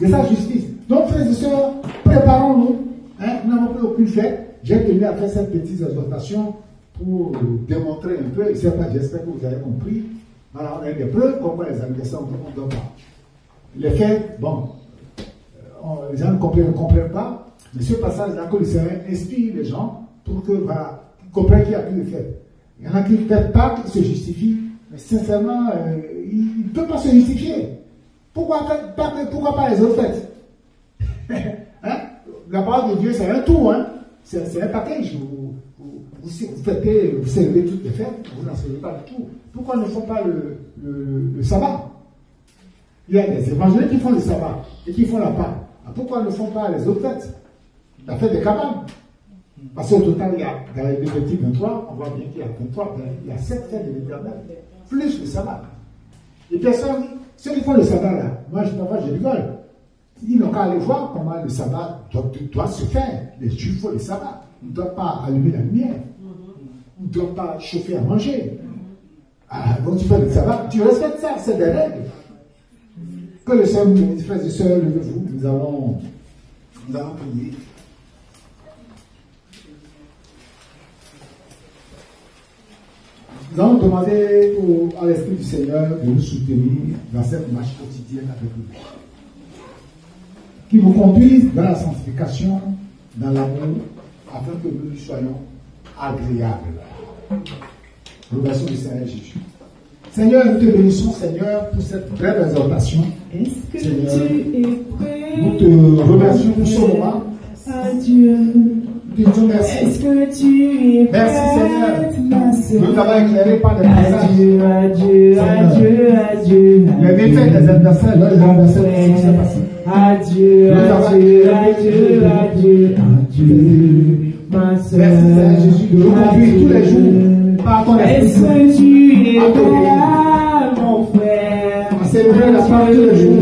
de sa justice. Donc, frères et sœurs, préparons-nous. Hein, nous n'avons plus aucune fête. J'ai tenu à faire cette petite exhortation pour démontrer un peu, j'espère que vous avez compris. Voilà, on a des preuves, comment les anniversaires, on ne donne pas. les fêtes, bon, euh, on- les gens ne comprennent pas, mais ce passage-là que le inspire les gens pour que, voilà, qu'ils comprennent qu'il n'y a plus de fêtes. Il y en a qui ne fêtent pas, qui se justifient, mais sincèrement, euh, ils ne peuvent pas se justifier. Pourquoi pas, les autres fêtes? *laughs* Hein? La parole de Dieu, c'est un tout, hein? c'est un package. Vous, vous, vous, vous fêtez, toutes les fêtes, vous n'en célébrez pas du tout. Pourquoi ne font pas le, sabbat? Il y a des évangéliques qui font le sabbat et qui font la Pâque. Ah, Pourquoi ne font pas les autres fêtes? La fête des cabanes. Parce qu'au total, il y a, dans les Lévitique 23, on voit bien qu'il y a 23, il y a 7 fêtes de l'éternel, plus le sabbat. Les personnes, ceux qui font le sabbat là, moi je parfois je rigole. Ils n'ont qu'à aller voir comment le sabbat doit, se faire. Les juifs font le sabbat. Ils ne doivent pas allumer la lumière. Ils ne doivent pas chauffer à manger. Ah, donc tu fais le sabbat, tu respectes ça, c'est des règles. Que le Seigneur nous bénisse, frères et sœurs, levez-vous, nous nous allons prier. Nous allons demander au- à l'Esprit du Seigneur de nous soutenir dans cette marche quotidienne avec lui. Qui nous conduise dans la sanctification, dans l'amour, afin que nous soyons agréables. Remercions du Seigneur Jésus. Seigneur, nous te bénissons, Seigneur, pour cette brève exhortation. Est-ce que Seigneur, tu es prêt Nous te remercions pour ce moment. Adieu. Disons merci. Est-ce que tu es Merci, sœur Nous t'avons éclairé par des messages. Adieu, adieu, adieu, adieu. Les méfaits des adversaires, leurs adversaires, qu'est-ce qui s'est passé Adieu, adieu, adieu, adieu. Merci, Seigneur Jésus, de nous conduire tous les jours par ton Est-ce que tu es prêt, mon frère? À célébrer la part tous les jours.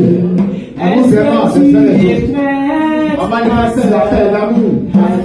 Est-ce que tu es prêt? On manifeste la paix, l'amour.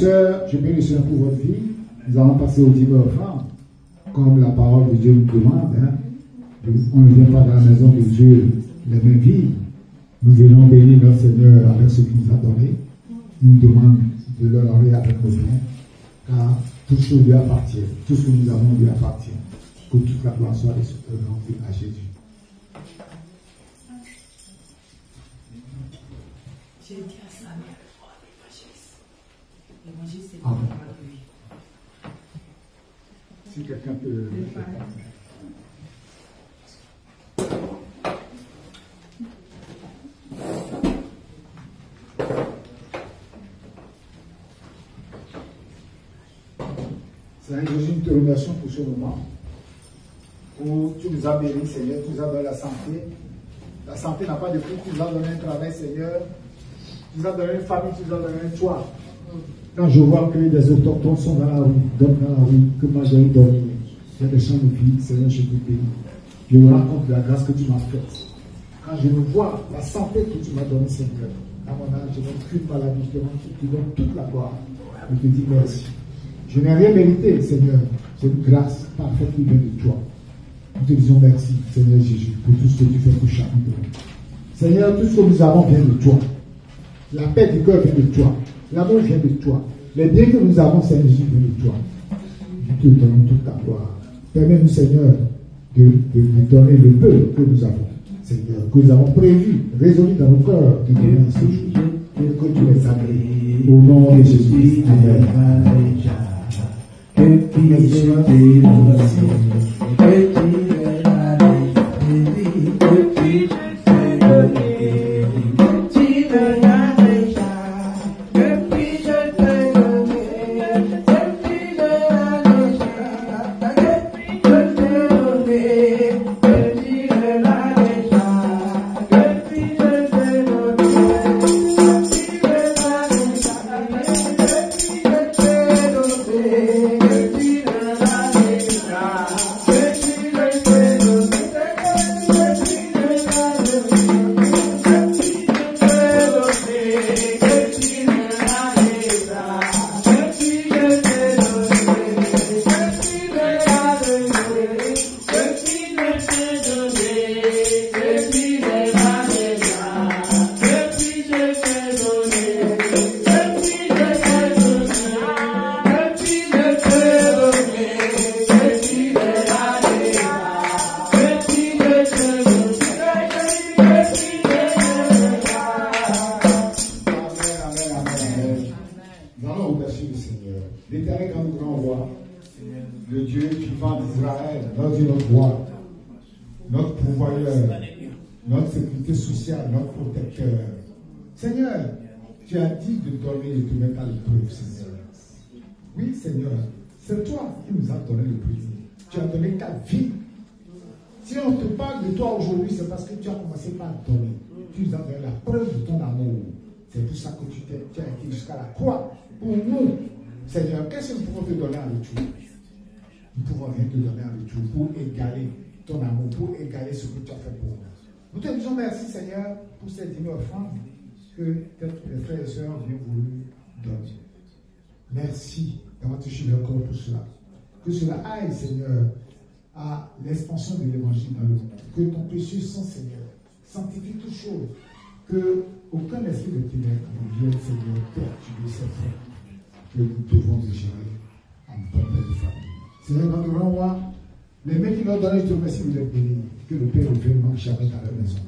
je bénis le pour votre vie. Nous allons passer au dîner offrant, comme la parole de Dieu nous demande. hein. On ne vient pas dans la maison de Dieu les mains vides. Nous venons bénir notre Seigneur avec ce qu'il nous a donné. Il nous demande de l'honorer avec nos biens, car tout ce qui lui appartient, tout ce que nous avons lui appartient. Que toute la gloire soit rendue à Jésus. Amen. Si quelqu'un peut. Seigneur Jésus, te remercions pour ce moment où tu nous as bénis, Seigneur, tu nous as donné la santé. La santé n'a pas de prix, tu nous as donné un travail, Seigneur. Tu nous as donné une famille, tu nous as donné un toit. Quand je vois que des autochtones sont dans la rue, dorment dans la rue, que moi j'ai dormi, il y a des champs de vie, Seigneur, je te bénis. Je me rends compte de la grâce que tu m'as faite. Quand je me vois la santé que tu m'as donnée, Seigneur, à mon âge, je n'ai je te rends- je te donne toute la gloire. Je te dis merci. Je n'ai rien mérité, Seigneur. C'est une grâce parfaite qui vient de toi. Nous te disons merci, Seigneur Jésus, pour tout ce que tu fais pour chacun de nous. Seigneur, tout ce que nous avons vient de toi. La paix du cœur vient de toi. L'amour vient de toi. Les biens que nous avons, Seigneur Jésus, de toi. Nous te donnons toute ta gloire. Permets-nous, Seigneur, de, de nous donner le peu que nous avons. Seigneur, que nous avons prévu, résolu dans nos cœurs, de donner ce jour. Et que tu les agrées. Au nom de Jésus. Amen. Seigneur, à l'expansion de l'évangile dans le monde. Que ton précieux sang, Seigneur, sanctifie toutes choses. Que aucun esprit de ténèbres ne vienne, Seigneur, perturber cette foi que nous devons gérer en paix de famille. Seigneur, quand nous voir les mains qui nous donné, je te remercie de les bénir. Que le Père ne manque jamais dans leur maison.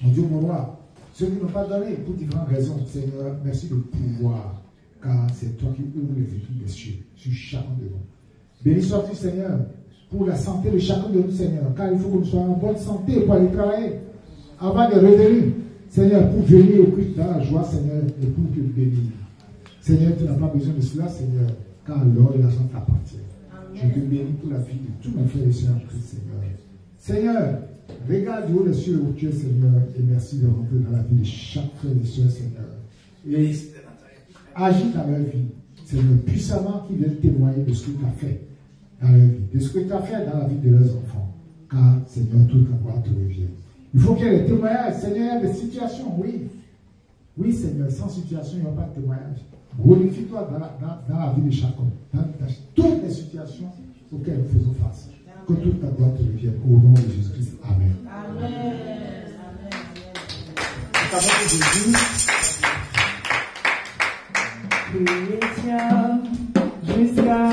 Mon Dieu, mon roi, ceux qui n'ont pas donné pour différentes raisons, Seigneur, merci de pouvoir, car c'est toi qui ouvres les études des cieux sur chacun de nous. Béni sois-tu, Seigneur, pour la santé de chacun de nous, Seigneur, car il faut que nous soyons en bonne santé pour aller travailler avant de revenir, Seigneur, pour venir au Christ dans la joie, Seigneur, et pour te bénir. Seigneur, tu n'as pas besoin de cela, Seigneur, car l'or et l'argent t'appartiennent. Je te bénis pour la vie de tous mes frères et sœurs en Christ, Seigneur. Seigneur, regarde du haut des cieux où tu es, Seigneur, et merci de rentrer dans la vie de chaque frère et sœur, Seigneur. Et agis dans leur vie, Seigneur, puissamment qu'ils viennent témoigner de ce que tu as fait dans leur vie, de ce que tu as fait dans la vie de leurs enfants. Car, Seigneur, toute la gloire te revient. Il faut qu'il y ait des témoignages, Seigneur, des situations, oui. Oui, Seigneur, sans situation, il n'y a pas de témoignage. Glorifie-toi dans, la- dans- dans la vie de chacun, dans, dans toutes les situations auxquelles nous faisons face. Que toute ta gloire te revienne au nom de Jésus-Christ. Amen. Avant que Jésus, Chrétien jusqu'à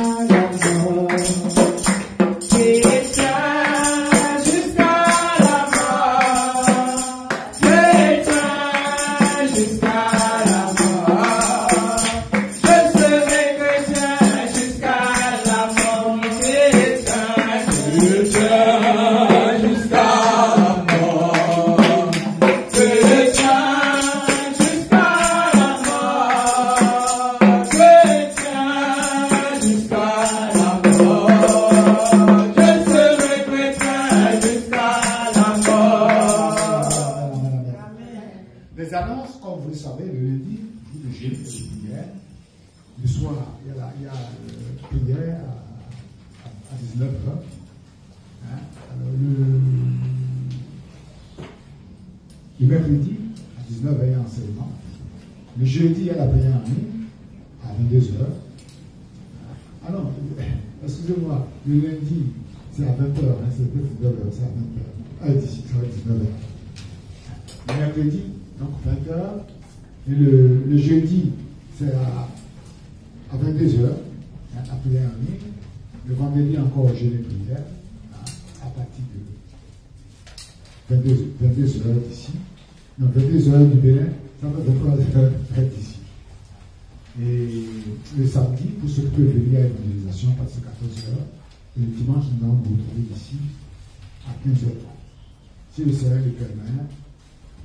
Donc 20h. Et le, jeudi, c'est à, à 22h, hein, à prière en. Le vendredi, encore jeûne et prière, à partir de 22, 22h d'ici. Non, 22h du Bénin, ça va 23h d'ici. Et le samedi, pour ceux qui peuvent venir à l'évangélisation, que 14h. Et le dimanche, nous allons nous retrouver ici à 15h30. Si le Seigneur le permet,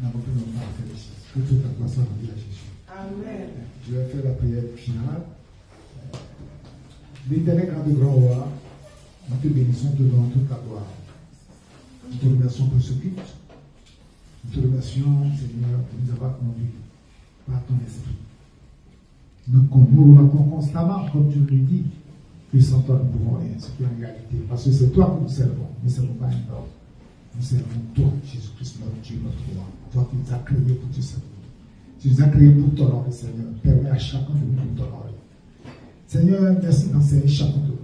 à faire ici. Que toute la gloire soit rendue à Jésus. Amen. Je vais faire la prière finale. L'éternel grand de grand roi, nous te bénissons donnons toute la gloire. Nous te remercions pour ce culte. Nous te remercions, Seigneur, de nous avoir conduits par ton esprit. Nous nous remarquons constamment, comme tu le dis, que sans toi nous pouvons rien, ce qui est en réalité. Parce que c'est toi que nous servons, nous ne servons pas un homme. Nous servons toi, Jésus-Christ, notre Dieu, notre roi. Toi qui nous as créés pour te servir. Tu nous as créés pour t'honorer, Seigneur. Permets à chacun de nous de t'honorer. Seigneur, merci d'enseigner chacun de nous.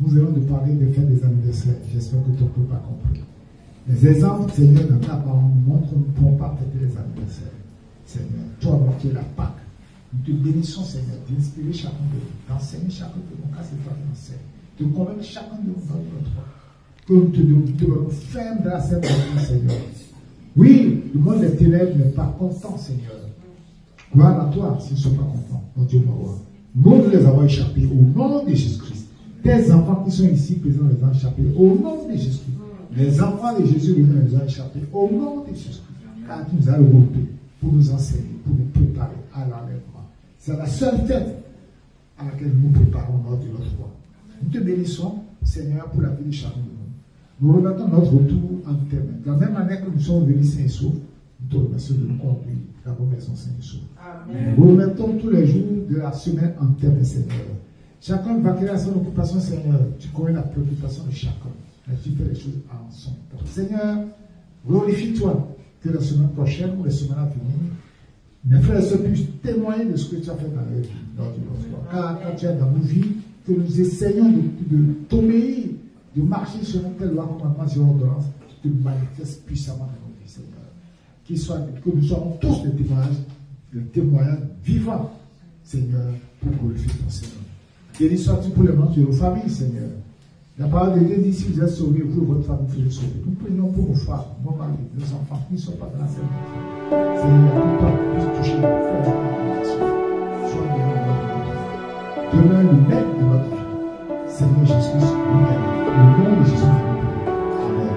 Nous allons nous parler de faire des anniversaires. J'espère que ton peuple a compris. Les exemples, Seigneur, dans ta parole nous montrent que nous ne pouvons pas fêter les anniversaires. Seigneur, toi, qui es la Pâque, nous te bénissons, Seigneur, d'inspirer chacun de nous, d'enseigner chacun de nous, car c'est toi qui enseignes, de convaincre chacun de nous dans notre. Que nous te demeurons fermes dans cette Seigneur. Oui, le monde des ténèbres n'est pas content, Seigneur. Gloire à toi s'ils ne sont pas contents, mon Dieu, mon. Nous, nous les avons échappés au nom de Jésus-Christ. Tes enfants qui sont ici présents les ont échappés au nom de Jésus-Christ. Les enfants de Jésus les ont échappés au nom de Jésus-Christ. Car tu nous as regroupés pour nous enseigner, pour nous préparer à l'enlèvement. C'est la seule fête à laquelle nous nous préparons lors de notre roi. Nous te bénissons, Seigneur, pour la vie de chacun nous. Remettons notre retour en mains. De la même manière que nous sommes venus saint et saufs, nous te remercions de nous conduire dans vos maisons saint et saufs. Nous remettons tous les jours de la semaine en mains, Seigneur. Chacun va créer son occupation, Seigneur. Tu connais la préoccupation de chacun. Mais tu fais les choses en son temps. Seigneur, glorifie-toi que la semaine prochaine ou la semaine à venir, mes frères et sœurs puissent témoigner de ce que tu as fait dans leur vie. Car quand tu es dans nos vies, que nous essayons de, de t'obéir, de marcher selon tes lois, commandements et ordonnances, tu te manifestes puissamment dans nos vies, Seigneur. Que nous soyons tous des témoignages, des témoignages vivants, Seigneur, pour glorifier ton Seigneur. Béni sois-tu pour les membres de nos familles, Seigneur. La parole de Dieu dit si vous êtes sauvés, vous et votre famille, vous êtes sauvés. Nous prions pour nos femmes, nos maris, nos enfants qui ne sont pas dans la scène. Seigneur, que toi puisses toucher nos frères et nos Sois béni notre vie. Demeure le maître de notre vie. Seigneur Jésus, nous t'aimons. Au nom de Jésus, Amen.